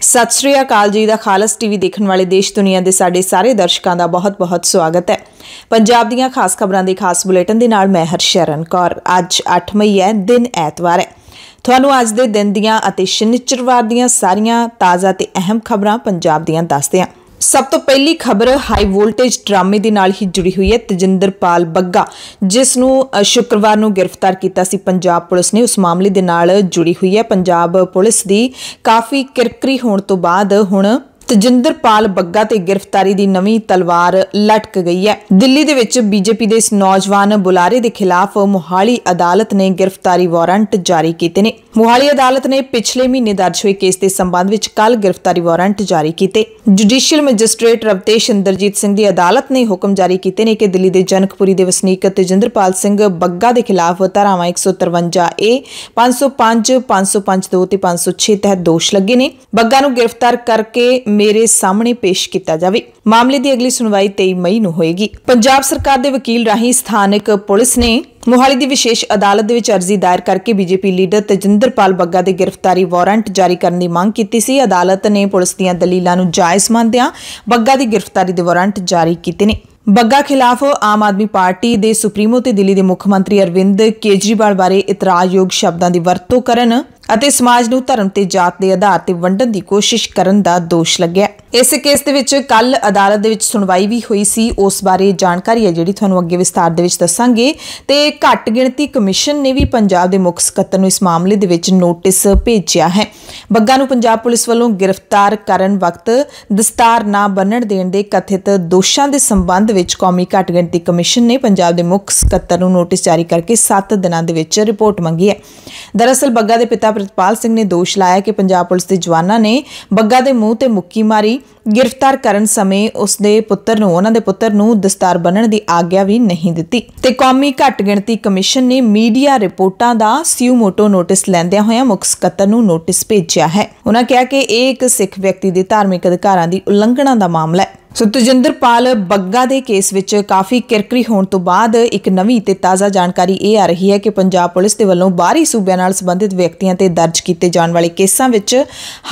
ਸਤਿ ਸ਼੍ਰੀ ਅਕਾਲ ਜੀ ਦਾ ਖਾਲਸ ਟੀਵੀ ਦੇਖਣ ਵਾਲੇ ਦੇਸ਼ ਦੁਨੀਆ ਦੇ ਸਾਡੇ ਸਾਰੇ ਦਰਸ਼ਕਾਂ ਦਾ ਬਹੁਤ-ਬਹੁਤ ਸਵਾਗਤ ਹੈ। ਪੰਜਾਬ ਦੀਆਂ ਖਾਸ ਖਬਰਾਂ ਦੇ ਖਾਸ ਬੁਲੇਟਿਨ ਦੇ ਨਾਲ ਮੈਂ ਹਰਸ਼ਰਨ ਕੌਰ। ਅੱਜ 8 ਮਈ ਹੈ, ਦਿਨ ਐਤਵਾਰ ਹੈ। ਤੁਹਾਨੂੰ ਅੱਜ ਦੇ ਦਿਨ ਦੀਆਂ ਅਤੇ ਸ਼ਨੀਚਰਵਾਰ ਦੀਆਂ ਸਾਰੀਆਂ ਤਾਜ਼ਾ ਤੇ ਅਹਿਮ ਖਬਰਾਂ ਪੰਜਾਬ ਦੀਆਂ ਦੱਸਦੇ ਹਾਂ। ਸਭ ਤੋਂ ਪਹਿਲੀ ਖਬਰ ਹਾਈ ਵੋਲਟੇਜ ਡਰਾਮੇ ਦੇ ਨਾਲ ਹੀ ਜੁੜੀ ਹੋਈ ਹੈ ਤਜਿੰਦਰਪਾਲ ਬੱਗਾ, ਜਿਸ ਨੂੰ ਸ਼ੁੱਕਰਵਾਰ ਨੂੰ ਗ੍ਰਿਫਤਾਰ ਕੀਤਾ ਸੀ ਪੰਜਾਬ ਪੁਲਿਸ ਨੇ। ਉਸ ਮਾਮਲੇ ਦੇ ਨਾਲ ਜੁੜੀ ਹੋਈ ਹੈ ਪੰਜਾਬ ਪੁਲਿਸ ਦੀ ਕਾਫੀ ਕਿਰਕਰੀ ਹੋਣ ਤੋਂ ਬਾਅਦ ਹੁਣ ਤਜਿੰਦਰਪਾਲ ਬੱਗਾ ਤੇ ਗ੍ਰਿਫਤਾਰੀ ਦੀ ਨਵੀਂ ਤਲਵਾਰ ਲਟਕ ਗਈ ਹੈ। ਦਿੱਲੀ ਦੇ ਵਿੱਚ ਬੀਜੇਪੀ ਦੇ ਇਸ ਨੌਜਵਾਨ ਬੁਲਾਰੇ ਦੇ ਖਿਲਾਫ ਮੋਹਾਲੀ ਅਦਾਲਤ ਨੇ ਗ੍ਰਿਫਤਾਰੀ ਵਾਰੰਟ ਜਾਰੀ ਕੀਤੇ ਨੇ। ਮੋਹਾਲੀ ਅਦਾਲਤ ਨੇ ਪਿਛਲੇ ਮਹੀਨੇ ਦਰਜ ਹੋਏ ਕੇਸ ਦੇ ਸੰਬੰਧ ਵਿੱਚ ਕੱਲ ਗ੍ਰਿਫਤਾਰੀ ਵਾਰੰਟ ਜਾਰੀ ਕੀਤੇ। ਜੁਡੀਸ਼ੀਅਲ ਮੈਜਿਸਟ੍ਰੇਟ ਰਵਤੇਸ਼ ਇੰਦਰਜੀਤ ਸਿੰਘ ਦੀ ਅਦਾਲਤ ਨੇ ਹੁਕਮ ਜਾਰੀ ਕੀਤੇ ਨੇ ਕਿ ਦਿੱਲੀ ਦੇ ਜਨਕਪੁਰੀ ਦੇ ਵਸਨੀਕ ਤਜਿੰਦਰਪਾਲ ਸਿੰਘ ਬੱਗਾ ਦੇ ਖਿਲਾਫ ਧਾਰਾਵਾਂ 153 ਏ 505 505 2 ਤੇ 506 ਤਹਿਤ ਦੋਸ਼ ਲੱਗੇ ਨੇ। ਬੱਗਾ ਨੂੰ ਗ੍ਰਿਫਤਾਰ ਕਰਕੇ ਮੇਰੇ ਸਾਹਮਣੇ ਪੇਸ਼ ਕੀਤਾ ਜਾਵੇ। ਮਾਮਲੇ ਦੀ ਅਗਲੀ ਸੁਣਵਾਈ 23 ਮਈ ਨੂੰ ਹੋਏਗੀ। ਪੰਜਾਬ ਸਰਕਾਰ ਦੇ ਵਕੀਲ ਰਾਹੀਂ ਸਥਾਨਕ ਪੁਲਿਸ ਨੇ ਮੋਹਾਲੀ ਦੀ ਵਿਸ਼ੇਸ਼ ਅਦਾਲਤ ਦੇ ਵਿੱਚ ਅਰਜ਼ੀ ਦਾਇਰ ਕਰਕੇ ਬੀਜੇਪੀ ਲੀਡਰ ਤਜਿੰਦਰਪਾਲ ਬੱਗਾ ਦੇ ਗ੍ਰਿਫਤਾਰੀ ਵਾਰੰਟ ਜਾਰੀ ਕਰਨ ਦੀ ਮੰਗ ਕੀਤੀ ਸੀ। ਅਦਾਲਤ ਨੇ ਪੁਲਿਸ ਦੀਆਂ ਦਲੀਲਾਂ ਨੂੰ ਜਾਇਜ਼ ਮੰਨਦਿਆਂ ਬੱਗਾ ਦੀ ਗ੍ਰਿਫਤਾਰੀ ਦੇ ਵਾਰੰਟ ਜਾਰੀ ਕੀਤੇ ਨੇ। ਬੱਗਾ ਖਿਲਾਫ ਆਮ ਆਦਮੀ ਪਾਰਟੀ ਦੇ ਸੁਪਰੀਮੋ ਤੇ ਦਿੱਲੀ ਦੇ ਮੁੱਖ ਮੰਤਰੀ ਅਰਵਿੰਦ ਕੇਜਰੀਵਾਲ ਬਾਰੇ ਇਤਰਾਜ਼ਯੋਗ ਸ਼ਬਦਾਂ ਦੀ ਵਰਤੋਂ ਕਰਨ ਅਤੇ ਸਮਾਜ ਨੂੰ ਧਰਮ ਤੇ ਜਾਤ ਦੇ ਆਧਾਰ ਤੇ ਵੰਡਣ ਦੀ ਕੋਸ਼ਿਸ਼ ਕਰਨ ਦਾ ਦੋਸ਼ ਲੱਗਿਆ। ਇਸ ਕੇਸ ਦੇ ਵਿੱਚ ਕੱਲ ਅਦਾਲਤ ਦੇ ਵਿੱਚ ਸੁਣਵਾਈ ਵੀ ਹੋਈ ਸੀ। ਉਸ ਬਾਰੇ ਜਾਣਕਾਰੀ ਹੈ ਜਿਹੜੀ ਤੁਹਾਨੂੰ ਅੱਗੇ ਵਿਸਤਾਰ ਦੇ ਵਿੱਚ ਦੱਸਾਂਗੇ। ਤੇ ਘੱਟ ਗਿਣਤੀ ਕਮਿਸ਼ਨ ਨੇ ਵੀ ਪੰਜਾਬ ਦੇ ਮੁੱਖ ਸਕੱਤਰ ਨੂੰ ਇਸ ਮਾਮਲੇ ਦੇ ਵਿੱਚ ਨੋਟਿਸ ਭੇਜਿਆ ਹੈ। ਬੱਗਾ ਨੂੰ ਪੰਜਾਬ ਪੁਲਿਸ ਵੱਲੋਂ ਗ੍ਰਿਫਤਾਰ ਕਰਨ ਵਕਤ ਦਸਤਾਰ ਨਾ ਬੰਨਣ ਦੇਣ ਦੇ ਕਥਿਤ ਦੋਸ਼ਾਂ ਦੇ ਸੰਬੰਧ ਵਿੱਚ ਕੌਮੀ ਘੱਟ ਗਿਣਤੀ ਕਮਿਸ਼ਨ ਨੇ ਪੰਜਾਬ ਦੇ ਮੁੱਖ ਸਕੱਤਰ ਨੂੰ ਨੋਟਿਸ ਜਾਰੀ ਕਰਕੇ 7 ਦਿਨਾਂ ਦੇ ਵਿੱਚ ਰਿਪੋਰਟ ਮੰਗੀ ਹੈ। ਦਰਅਸਲ ਬੱਗਾ ਦੇ ਪਿਤਾ ਪ੍ਰਿਤਪਾਲ ਸਿੰਘ ਨੇ ਦੋਸ਼ ਲਾਇਆ ਕਿ ਪੰਜਾਬ ਪੁਲਿਸ ਦੇ ਜਵਾਨਾਂ ਨੇ ਬੱਗਾ ਦੇ ਮੂੰਹ ਤੇ ਮੁੱਕੀ ਮਾਰੀ। ਗ੍ਰਿਫਤਾਰ ਕਰਨ ਸਮੇਂ ਉਸ ਦੇ ਪੁੱਤਰ ਨੂੰ, ਉਹਨਾਂ ਦੇ ਪੁੱਤਰ ਨੂੰ ਦਸਤਾਰ ਬੰਨਣ ਦੀ ਆਗਿਆ ਵੀ ਨਹੀਂ ਦਿੱਤੀ। ਤੇ ਕੌਮੀ ਘੱਟ ਗਿਣਤੀ ਕਮਿਸ਼ਨ ਨੇ ਮੀਡੀਆ ਰਿਪੋਰਟਾਂ ਦਾ ਸਿਊਮੋਟੋ ਨੋਟਿਸ ਲੈਂਦਿਆਂ ਹੋਇਆਂ ਮੁੱਖ ਸਕੱਤਰ ਨੂੰ ਨੋਟਿਸ ਭੇਜਿਆ ਹੈ। ਉਹਨਾਂ ਕਿਹਾ ਕਿ ਇਹ ਇੱਕ ਸਿੱਖ ਵਿਅਕਤੀ ਦੇ ਧਾਰਮਿਕ ਅਧਿਕਾਰਾਂ ਦੀ ਉਲੰਘਣਾ ਦਾ ਮਾਮਲਾ ਹੈ। ਸੋ ਤਜਿੰਦਰਪਾਲ ਬੱਗਾ ਦੇ ਕੇਸ ਵਿੱਚ ਕਾਫੀ ਕਿਰਕਰੀ ਹੋਣ ਤੋਂ ਬਾਅਦ ਇੱਕ ਨਵੀਂ ਤੇ ਤਾਜ਼ਾ ਜਾਣਕਾਰੀ ਇਹ ਆ ਰਹੀ ਹੈ ਕਿ ਪੰਜਾਬ ਪੁਲਿਸ ਦੇ ਵੱਲੋਂ ਬਾਹਰੀ ਸੂਬਿਆਂ ਨਾਲ ਸੰਬੰਧਿਤ ਵਿਅਕਤੀਆਂ ਤੇ ਦਰਜ ਕੀਤੇ ਜਾਣ ਵਾਲੇ ਕੇਸਾਂ ਵਿੱਚ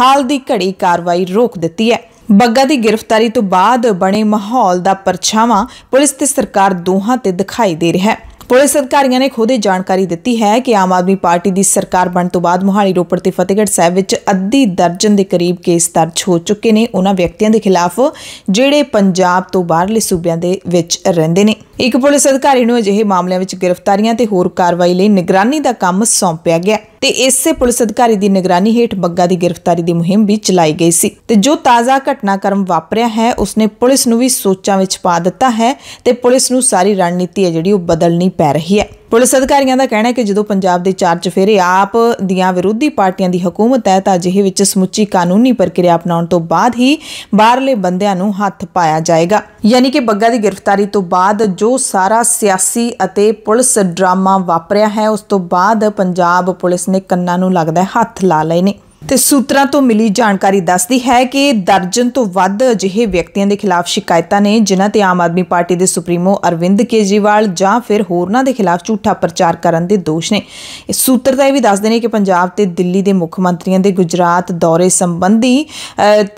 ਹਾਲ ਦੀ ਘੜੀ ਕਾਰਵਾਈ ਰੋਕ ਦਿੱਤੀ ਹੈ। ਬੱਗਾ ਦੀ ਗ੍ਰਿਫਤਾਰੀ ਤੋਂ ਬਾਅਦ ਬਣੇ ਮਾਹੌਲ ਦਾ ਪਰਛਾਵਾਂ ਪੁਲਿਸ ਤੇ ਸਰਕਾਰ ਦੋਹਾਂ ਤੇ ਦਿਖਾਈ ਦੇ ਰਿਹਾ ਹੈ। ਪੁਲਿਸ ਅਧਿਕਾਰੀਆਂ ਨੇ ਖੁਦ ਇਹ ਜਾਣਕਾਰੀ ਦਿੱਤੀ ਹੈ ਕਿ ਆਮ ਆਦਮੀ ਪਾਰਟੀ ਦੀ ਸਰਕਾਰ ਬਣਨ ਤੋਂ ਬਾਅਦ ਮੋਹਾਲੀ, ਰੋਪੜ ਤੇ ਫਤਿਹਗੜ੍ਹ ਸਾਹਿਬ ਵਿੱਚ ਅੱਧੀ ਦਰਜਨ ਦੇ ਕਰੀਬ ਕੇਸ ਦਰਜ ਹੋ ਚੁੱਕੇ ਨੇ। ਉਹਨਾਂ ਵਿਅਕਤੀਆਂ ਦੇ ਖਿਲਾਫ ਜਿਹੜੇ ਪੰਜਾਬ ਤੋਂ ਬਾਹਰਲੇ ਸੂਬਿਆਂ ਦੇ ਵਿੱਚ ਰਹਿੰਦੇ ਨੇ। ਇੱਕ ਪੁਲਿਸ ਅਧਿਕਾਰੀ ਨੂੰ ਅਜਿਹੇ ਮਾਮਲਿਆਂ ਵਿੱਚ ਗ੍ਰਿਫਤਾਰੀਆਂ ਤੇ ਹੋਰ ਕਾਰਵਾਈ ਲਈ ਨਿਗਰਾਨੀ ਦਾ ਕੰਮ ਸੌਂਪਿਆ ਗਿਆ। ਤੇ ਇਸੇ ਪੁਲਿਸ ਅਧਿਕਾਰੀ ਦੀ ਨਿਗਰਾਨੀ ਹੇਠ ਬੱਗਾ ਦੀ ਗ੍ਰਿਫਤਾਰੀ ਦੀ ਮੁਹਿੰਮ ਵੀ ਚਲਾਈ ਗਈ ਸੀ। ਤੇ ਜੋ ਤਾਜ਼ਾ ਘਟਨਾਕ੍ਰਮ ਵਾਪਰਿਆ ਹੈ, ਉਸਨੇ ਪੁਲਿਸ ਨੂੰ ਵੀ ਸੋਚਾਂ ਵਿੱਚ ਪਾ ਦਿੱਤਾ ਹੈ ਤੇ ਪੁਲਿਸ ਨੂੰ ਸਾਰੀ ਰਣਨੀਤੀ ਹੈ ਜਿਹੜੀ ਉਹ ਬਦਲਣੀ ਪੈ ਰਹੀ ਹੈ। ਪੁਲਿਸ ਅਧਿਕਾਰੀਆਂ ਦਾ ਕਹਿਣਾ ਹੈ ਕਿ ਜਦੋਂ ਪੰਜਾਬ ਦੇ ਚਾਰ ਚਫੇਰੇ ਆਪ ਦੀਆਂ ਵਿਰੋਧੀ ਪਾਰਟੀਆਂ ਦੀ ਹਕੂਮਤ ਹੈ ਤਾਂ ਅਜਿਹੇ ਵਿੱਚ ਸਮੁੱਚੀ ਕਾਨੂੰਨੀ ਪ੍ਰਕਿਰਿਆ ਅਪਣਾਉਣ ਤੋਂ ਬਾਅਦ ਹੀ ਬਾਹਰਲੇ ਬੰਦਿਆਂ ਨੂੰ ਹੱਥ ਪਾਇਆ ਜਾਏਗਾ। ਯਾਨੀ ਕਿ ਬੱਗਾ ਦੀ ਗ੍ਰਿਫਤਾਰੀ ਤੋਂ ਬਾਅਦ ਜੋ ਸਾਰਾ ਸਿਆਸੀ ਅਤੇ ਪੁਲਿਸ ਡਰਾਮਾ ਵਾਪਰਿਆ ਹੈ, ਉਸ ਤੋਂ ਬਾਅਦ ਪੰਜਾਬ ਪੁਲਿਸ ਨੇ ਕੰਨਾਂ ਨੂੰ ਲੱਗਦਾ ਹੈ ਹੱਥ ਲਾ ਲਏ ਨੇ। ਤੇ ਸੂਤਰਾਂ ਤੋਂ ਮਿਲੀ ਜਾਣਕਾਰੀ ਦੱਸਦੀ ਹੈ ਕਿ ਦਰਜਨ ਤੋਂ ਵੱਧ ਅਜਿਹੇ ਵਿਅਕਤੀਆਂ ਦੇ ਖਿਲਾਫ ਸ਼ਿਕਾਇਤਾਂ ਨੇ, ਜਿਨ੍ਹਾਂ ਤੇ ਆਮ ਆਦਮੀ ਪਾਰਟੀ ਦੇ ਸੁਪਰੀਮੋ ਅਰਵਿੰਦ ਕੇਜਰੀਵਾਲ ਜਾਂ ਫਿਰ ਹੋਰਨਾਂ ਦੇ ਖਿਲਾਫ ਝੂਠਾ ਪ੍ਰਚਾਰ ਕਰਨ ਦੇ ਦੋਸ਼ ਨੇ। ਇਹ ਸੂਤਰ ਤਾਂ ਇਹ ਵੀ ਦੱਸਦੇ ਨੇ ਕਿ ਪੰਜਾਬ ਤੇ ਦਿੱਲੀ ਦੇ ਮੁੱਖ ਮੰਤਰੀਆਂ ਦੇ ਗੁਜਰਾਤ ਦੌਰੇ ਸੰਬੰਧੀ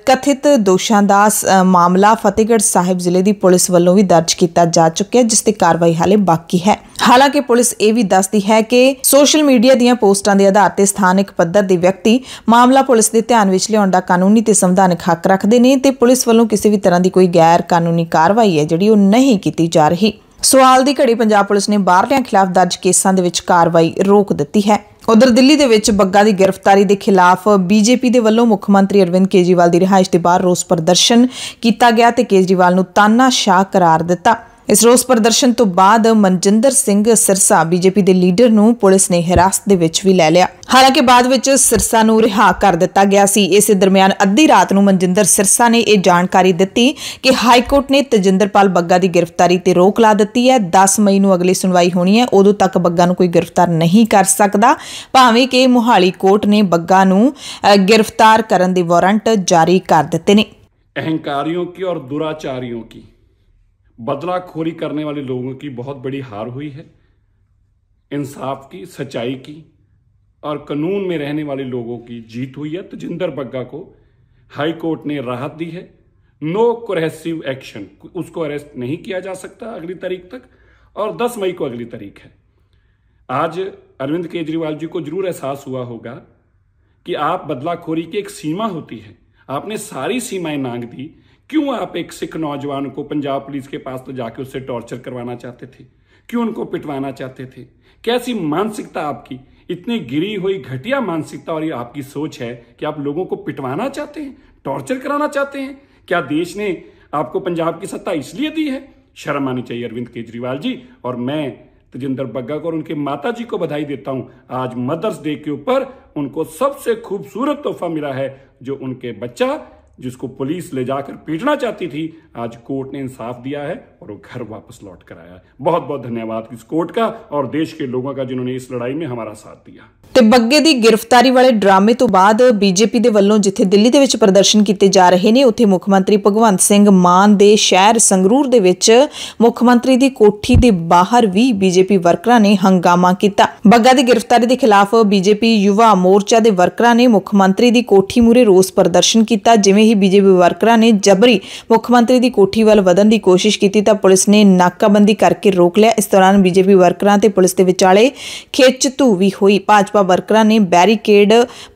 ਕਥਿਤ ਦੋਸ਼ਾਂ ਦਾ ਮਾਮਲਾ ਫਤਿਹਗੜ੍ਹ ਸਾਹਿਬ ਜ਼ਿਲ੍ਹੇ ਦੀ ਪੁਲਿਸ ਵੱਲੋਂ ਵੀ ਦਰਜ ਕੀਤਾ ਜਾ ਚੁੱਕਿਆ, ਜਿਸ ਤੇ ਕਾਰਵਾਈ ਹਾਲੇ ਬਾਕੀ ਹੈ। ਹਾਲਾਂਕਿ ਪੁਲਿਸ ਇਹ ਵੀ ਦੱਸਦੀ ਹੈ ਕਿ ਸੋਸ਼ਲ ਮੀਡੀਆ ਦੀਆਂ ਪੋਸਟਾਂ ਦੇ ਆਧਾਰ ਤੇ ਸਥਾਨਕ ਪੱਧਰ ਦੇ ਵਿਅਕਤੀ ਮਾਮਲਾ ਪੁਲਿਸ ਦੇ ਧਿਆਨ ਵਿੱਚ ਲਿਆਉਣ ਦਾ ਕਾਨੂੰਨੀ ਤੇ ਸੰਵਿਧਾਨਕ ਹੱਕ ਰੱਖਦੇ ਨੇ ਤੇ ਪੁਲਿਸ ਵੱਲੋਂ ਕਿਸੇ ਵੀ ਤਰ੍ਹਾਂ ਦੀ ਕੋਈ ਗੈਰ ਕਾਨੂੰਨੀ ਕਾਰਵਾਈ ਹੈ ਜਿਹੜੀ ਉਹ ਨਹੀਂ ਕੀਤੀ ਜਾ ਰਹੀ। ਸਵਾਲ ਦੀ ਘੜੀ ਪੰਜਾਬ ਪੁਲਿਸ ਨੇ ਬਾਹਰਲਿਆਂ ਖਿਲਾਫ ਦਰਜ ਕੇਸਾਂ ਦੇ ਵਿੱਚ ਕਾਰਵਾਈ ਰੋਕ ਦਿੱਤੀ ਹੈ। ਉਧਰ ਦਿੱਲੀ ਦੇ ਵਿੱਚ ਬੱਗਾ ਦੀ ਗ੍ਰਿਫਤਾਰੀ ਦੇ ਖਿਲਾਫ ਬੀਜੇਪੀ ਦੇ ਵੱਲੋਂ ਮੁੱਖ ਮੰਤਰੀ ਅਰਵਿੰਦ ਕੇਜਰੀਵਾਲ ਦੀ ਰਿਹਾਇਸ਼ ਦੇ ਬਾਹਰ ਰੋਸ ਪ੍ਰਦਰਸ਼ਨ ਕੀਤਾ ਗਿਆ ਤੇ ਕੇਜਰੀਵਾਲ ਨੂੰ ਤਾਨਾਸ਼ਾਹ ਕਰਾਰ ਦਿੱਤਾ। ਇਸ ਰੋਸ ਪ੍ਰਦਰਸ਼ਨ ਤੋਂ ਬਾਅਦ ਮਨਜਿੰਦਰ ਸਿੰਘ ਸਿਰਸਾ ਬੀਜੇਪੀ ਦੇ ਲੀਡਰ ਨੂੰ ਪੁਲਿਸ ਨੇ ਹਿਰਾਸਤ ਦੇ ਵਿੱਚ ਵੀ ਲੈ ਲਿਆ ਹਾਲਾਂਕਿ ਬਾਅਦ ਵਿੱਚ ਸਿਰਸਾ ਨੂੰ ਰਿਹਾ ਕਰ ਦਿੱਤਾ ਗਿਆ ਸੀ ਇਸੇ ਦਰਮਿਆਨ ਅੱਧੀ ਰਾਤ ਨੂੰ ਮਨਜਿੰਦਰ ਸਿਰਸਾ ਨੇ ਇਹ ਜਾਣਕਾਰੀ ਦਿੱਤੀ ਕਿ ਹਾਈ ਕੋਰਟ ਨੇ ਤਜਿੰਦਰਪਾਲ ਬੱਗਾ ਦੀ ਗ੍ਰਿਫਤਾਰੀ ਤੇ ਰੋਕ ਲਾ ਦਿੱਤੀ ਹੈ 10 ਮਈ ਨੂੰ ਅਗਲੀ ਸੁਣਵਾਈ ਹੋਣੀ ਹੈ ਉਦੋਂ ਤੱਕ ਬੱਗਾ ਨੂੰ ਕੋਈ ਗ੍ਰਿਫਤਾਰ ਨਹੀਂ ਕਰ ਸਕਦਾ ਭਾਵੇਂ ਕਿ ਮੋਹਾਲੀ ਕੋਰਟ ਨੇ ਬੱਗਾ ਨੂੰ ਅ, ਗ੍ਰਿਫਤਾਰ ਕਰਨ ਦੇ ਵਾਰੰਟ ਜਾਰੀ ਕਰ ਦਿੱਤੇ ਨੇ अहंकारियों की और दुराचारियों की बदलाखोरी करने वाले लोगों की बहुत बड़ी हार हुई है। इंसाफ की, सच्चाई की और कानून में रहने वाले लोगों की जीत हुई है। तजिंदर बग्गा को हाई कोर्ट ने राहत दी है। नो कोरेसिव एक्शन, उसको अरेस्ट नहीं किया जा सकता अगली तारीख तक और 10 मई को अगली तारीख है। आज अरविंद केजरीवाल जी को ज़रूर एहसास हुआ होगा कि आप बदलाखोरी की एक सीमा होती है। आपने सारी सीमाएँ नांग दी क्यों आप एक सिख नौजवान को पंजाब पुलिस के पास तो जाके उससे टॉर्चर करवाना चाहते थे? क्यों उनको पिटवाना चाहते थे? कैसी मानसिकता आपकी? इतनी गिरी हुई घटिया मानसिकता और ये आपकी सोच है कि आप लोगों को पिटवाना चाहते हैं, टॉर्चर कराना चाहते हैं? क्या देश ने आपको पंजाब की सत्ता इसलिए दी है? शर्म आनी चाहिए अरविंद केजरीवाल जी, और मैं तजिंदर बग्गा को और उनके माता जी को बधाई देता हूँ। आज मदर्स डे के ऊपर उनको सबसे खूबसूरत तोहफा मिला है जो उनके बच्चा जिसको पुलिस ले जाकर पीटना चाहती थी आज कोर्ट ने इंसाफ दिया है और वो घर वापस लौट कर आया है बहुत बहुत धन्यवाद इस कोर्ट का और देश के लोगों का जिन्होंने इस लड़ाई में हमारा साथ दिया ਤੇ ਬੱਗੇ ਦੀ ਗ੍ਰਿਫਤਾਰੀ ਵਾਲੇ ਡਰਾਮੇ ਤੋਂ ਬਾਅਦ ਬੀਜੇਪੀ ਦੇ ਵੱਲੋਂ ਜਿੱਥੇ ਦਿੱਲੀ ਦੇ ਵਿੱਚ ਪ੍ਰਦਰਸ਼ਨ ਕੀਤੇ ਜਾ ਰਹੇ ਨੇ ਉੱਥੇ ਮੁੱਖ ਮੰਤਰੀ ਭਗਵੰਤ ਸਿੰਘ ਮਾਨ ਦੇ ਸ਼ਹਿਰ ਸੰਗਰੂਰ ਦੇ ਵਿੱਚ ਮੁੱਖ ਮੰਤਰੀ ਦੀ ਕੋਠੀ ਦੇ ਬਾਹਰ ਵੀ ਬੀਜੇਪੀ ਵਰਕਰਾਂ ਨੇ ਹੰਗਾਮਾ ਕੀਤਾ ਬੱਗਾ ਦੀ ਗ੍ਰਿਫਤਾਰੀ ਦੇ ਖਿਲਾਫ ਬੀਜੇਪੀ ਯੁਵਾ ਮੋਰਚਾ ਦੇ ਵਰਕਰਾਂ ਨੇ ਮੁੱਖ ਮੰਤਰੀ ਦੀ ਕੋਠੀ ਮੂਰੇ ਰੋਸ ਪ੍ਰਦਰਸ਼ਨ ਕੀਤਾ ਜਿਵੇਂ ਹੀ ਬੀਜੇਪੀ ਵਰਕਰਾਂ ਨੇ ਜਬਰੀ ਮੁੱਖ ਮੰਤਰੀ ਦੀ ਕੋਠੀ ਵੱਲ ਵਧਣ ਦੀ ਕੋਸ਼ਿਸ਼ ਕੀਤੀ ਤਾਂ ਪੁਲਿਸ ਨੇ ਨਾਕਾਬੰਦੀ ਕਰਕੇ ਰੋਕ ਲਿਆ। ਇਸ ਦੌਰਾਨ ਬੀਜੇਪੀ ਵਰਕਰਾਂ ਤੇ ਪੁਲਿਸ ਦੇ ਵਿਚਾਲੇ ਖਿੱਚ ਧੂ ਵੀ ਹੋਈ। ਭਾਜਪਾ ਵਰਕਰਾਂ ਨੇ ਬੈਰੀਕੇਡ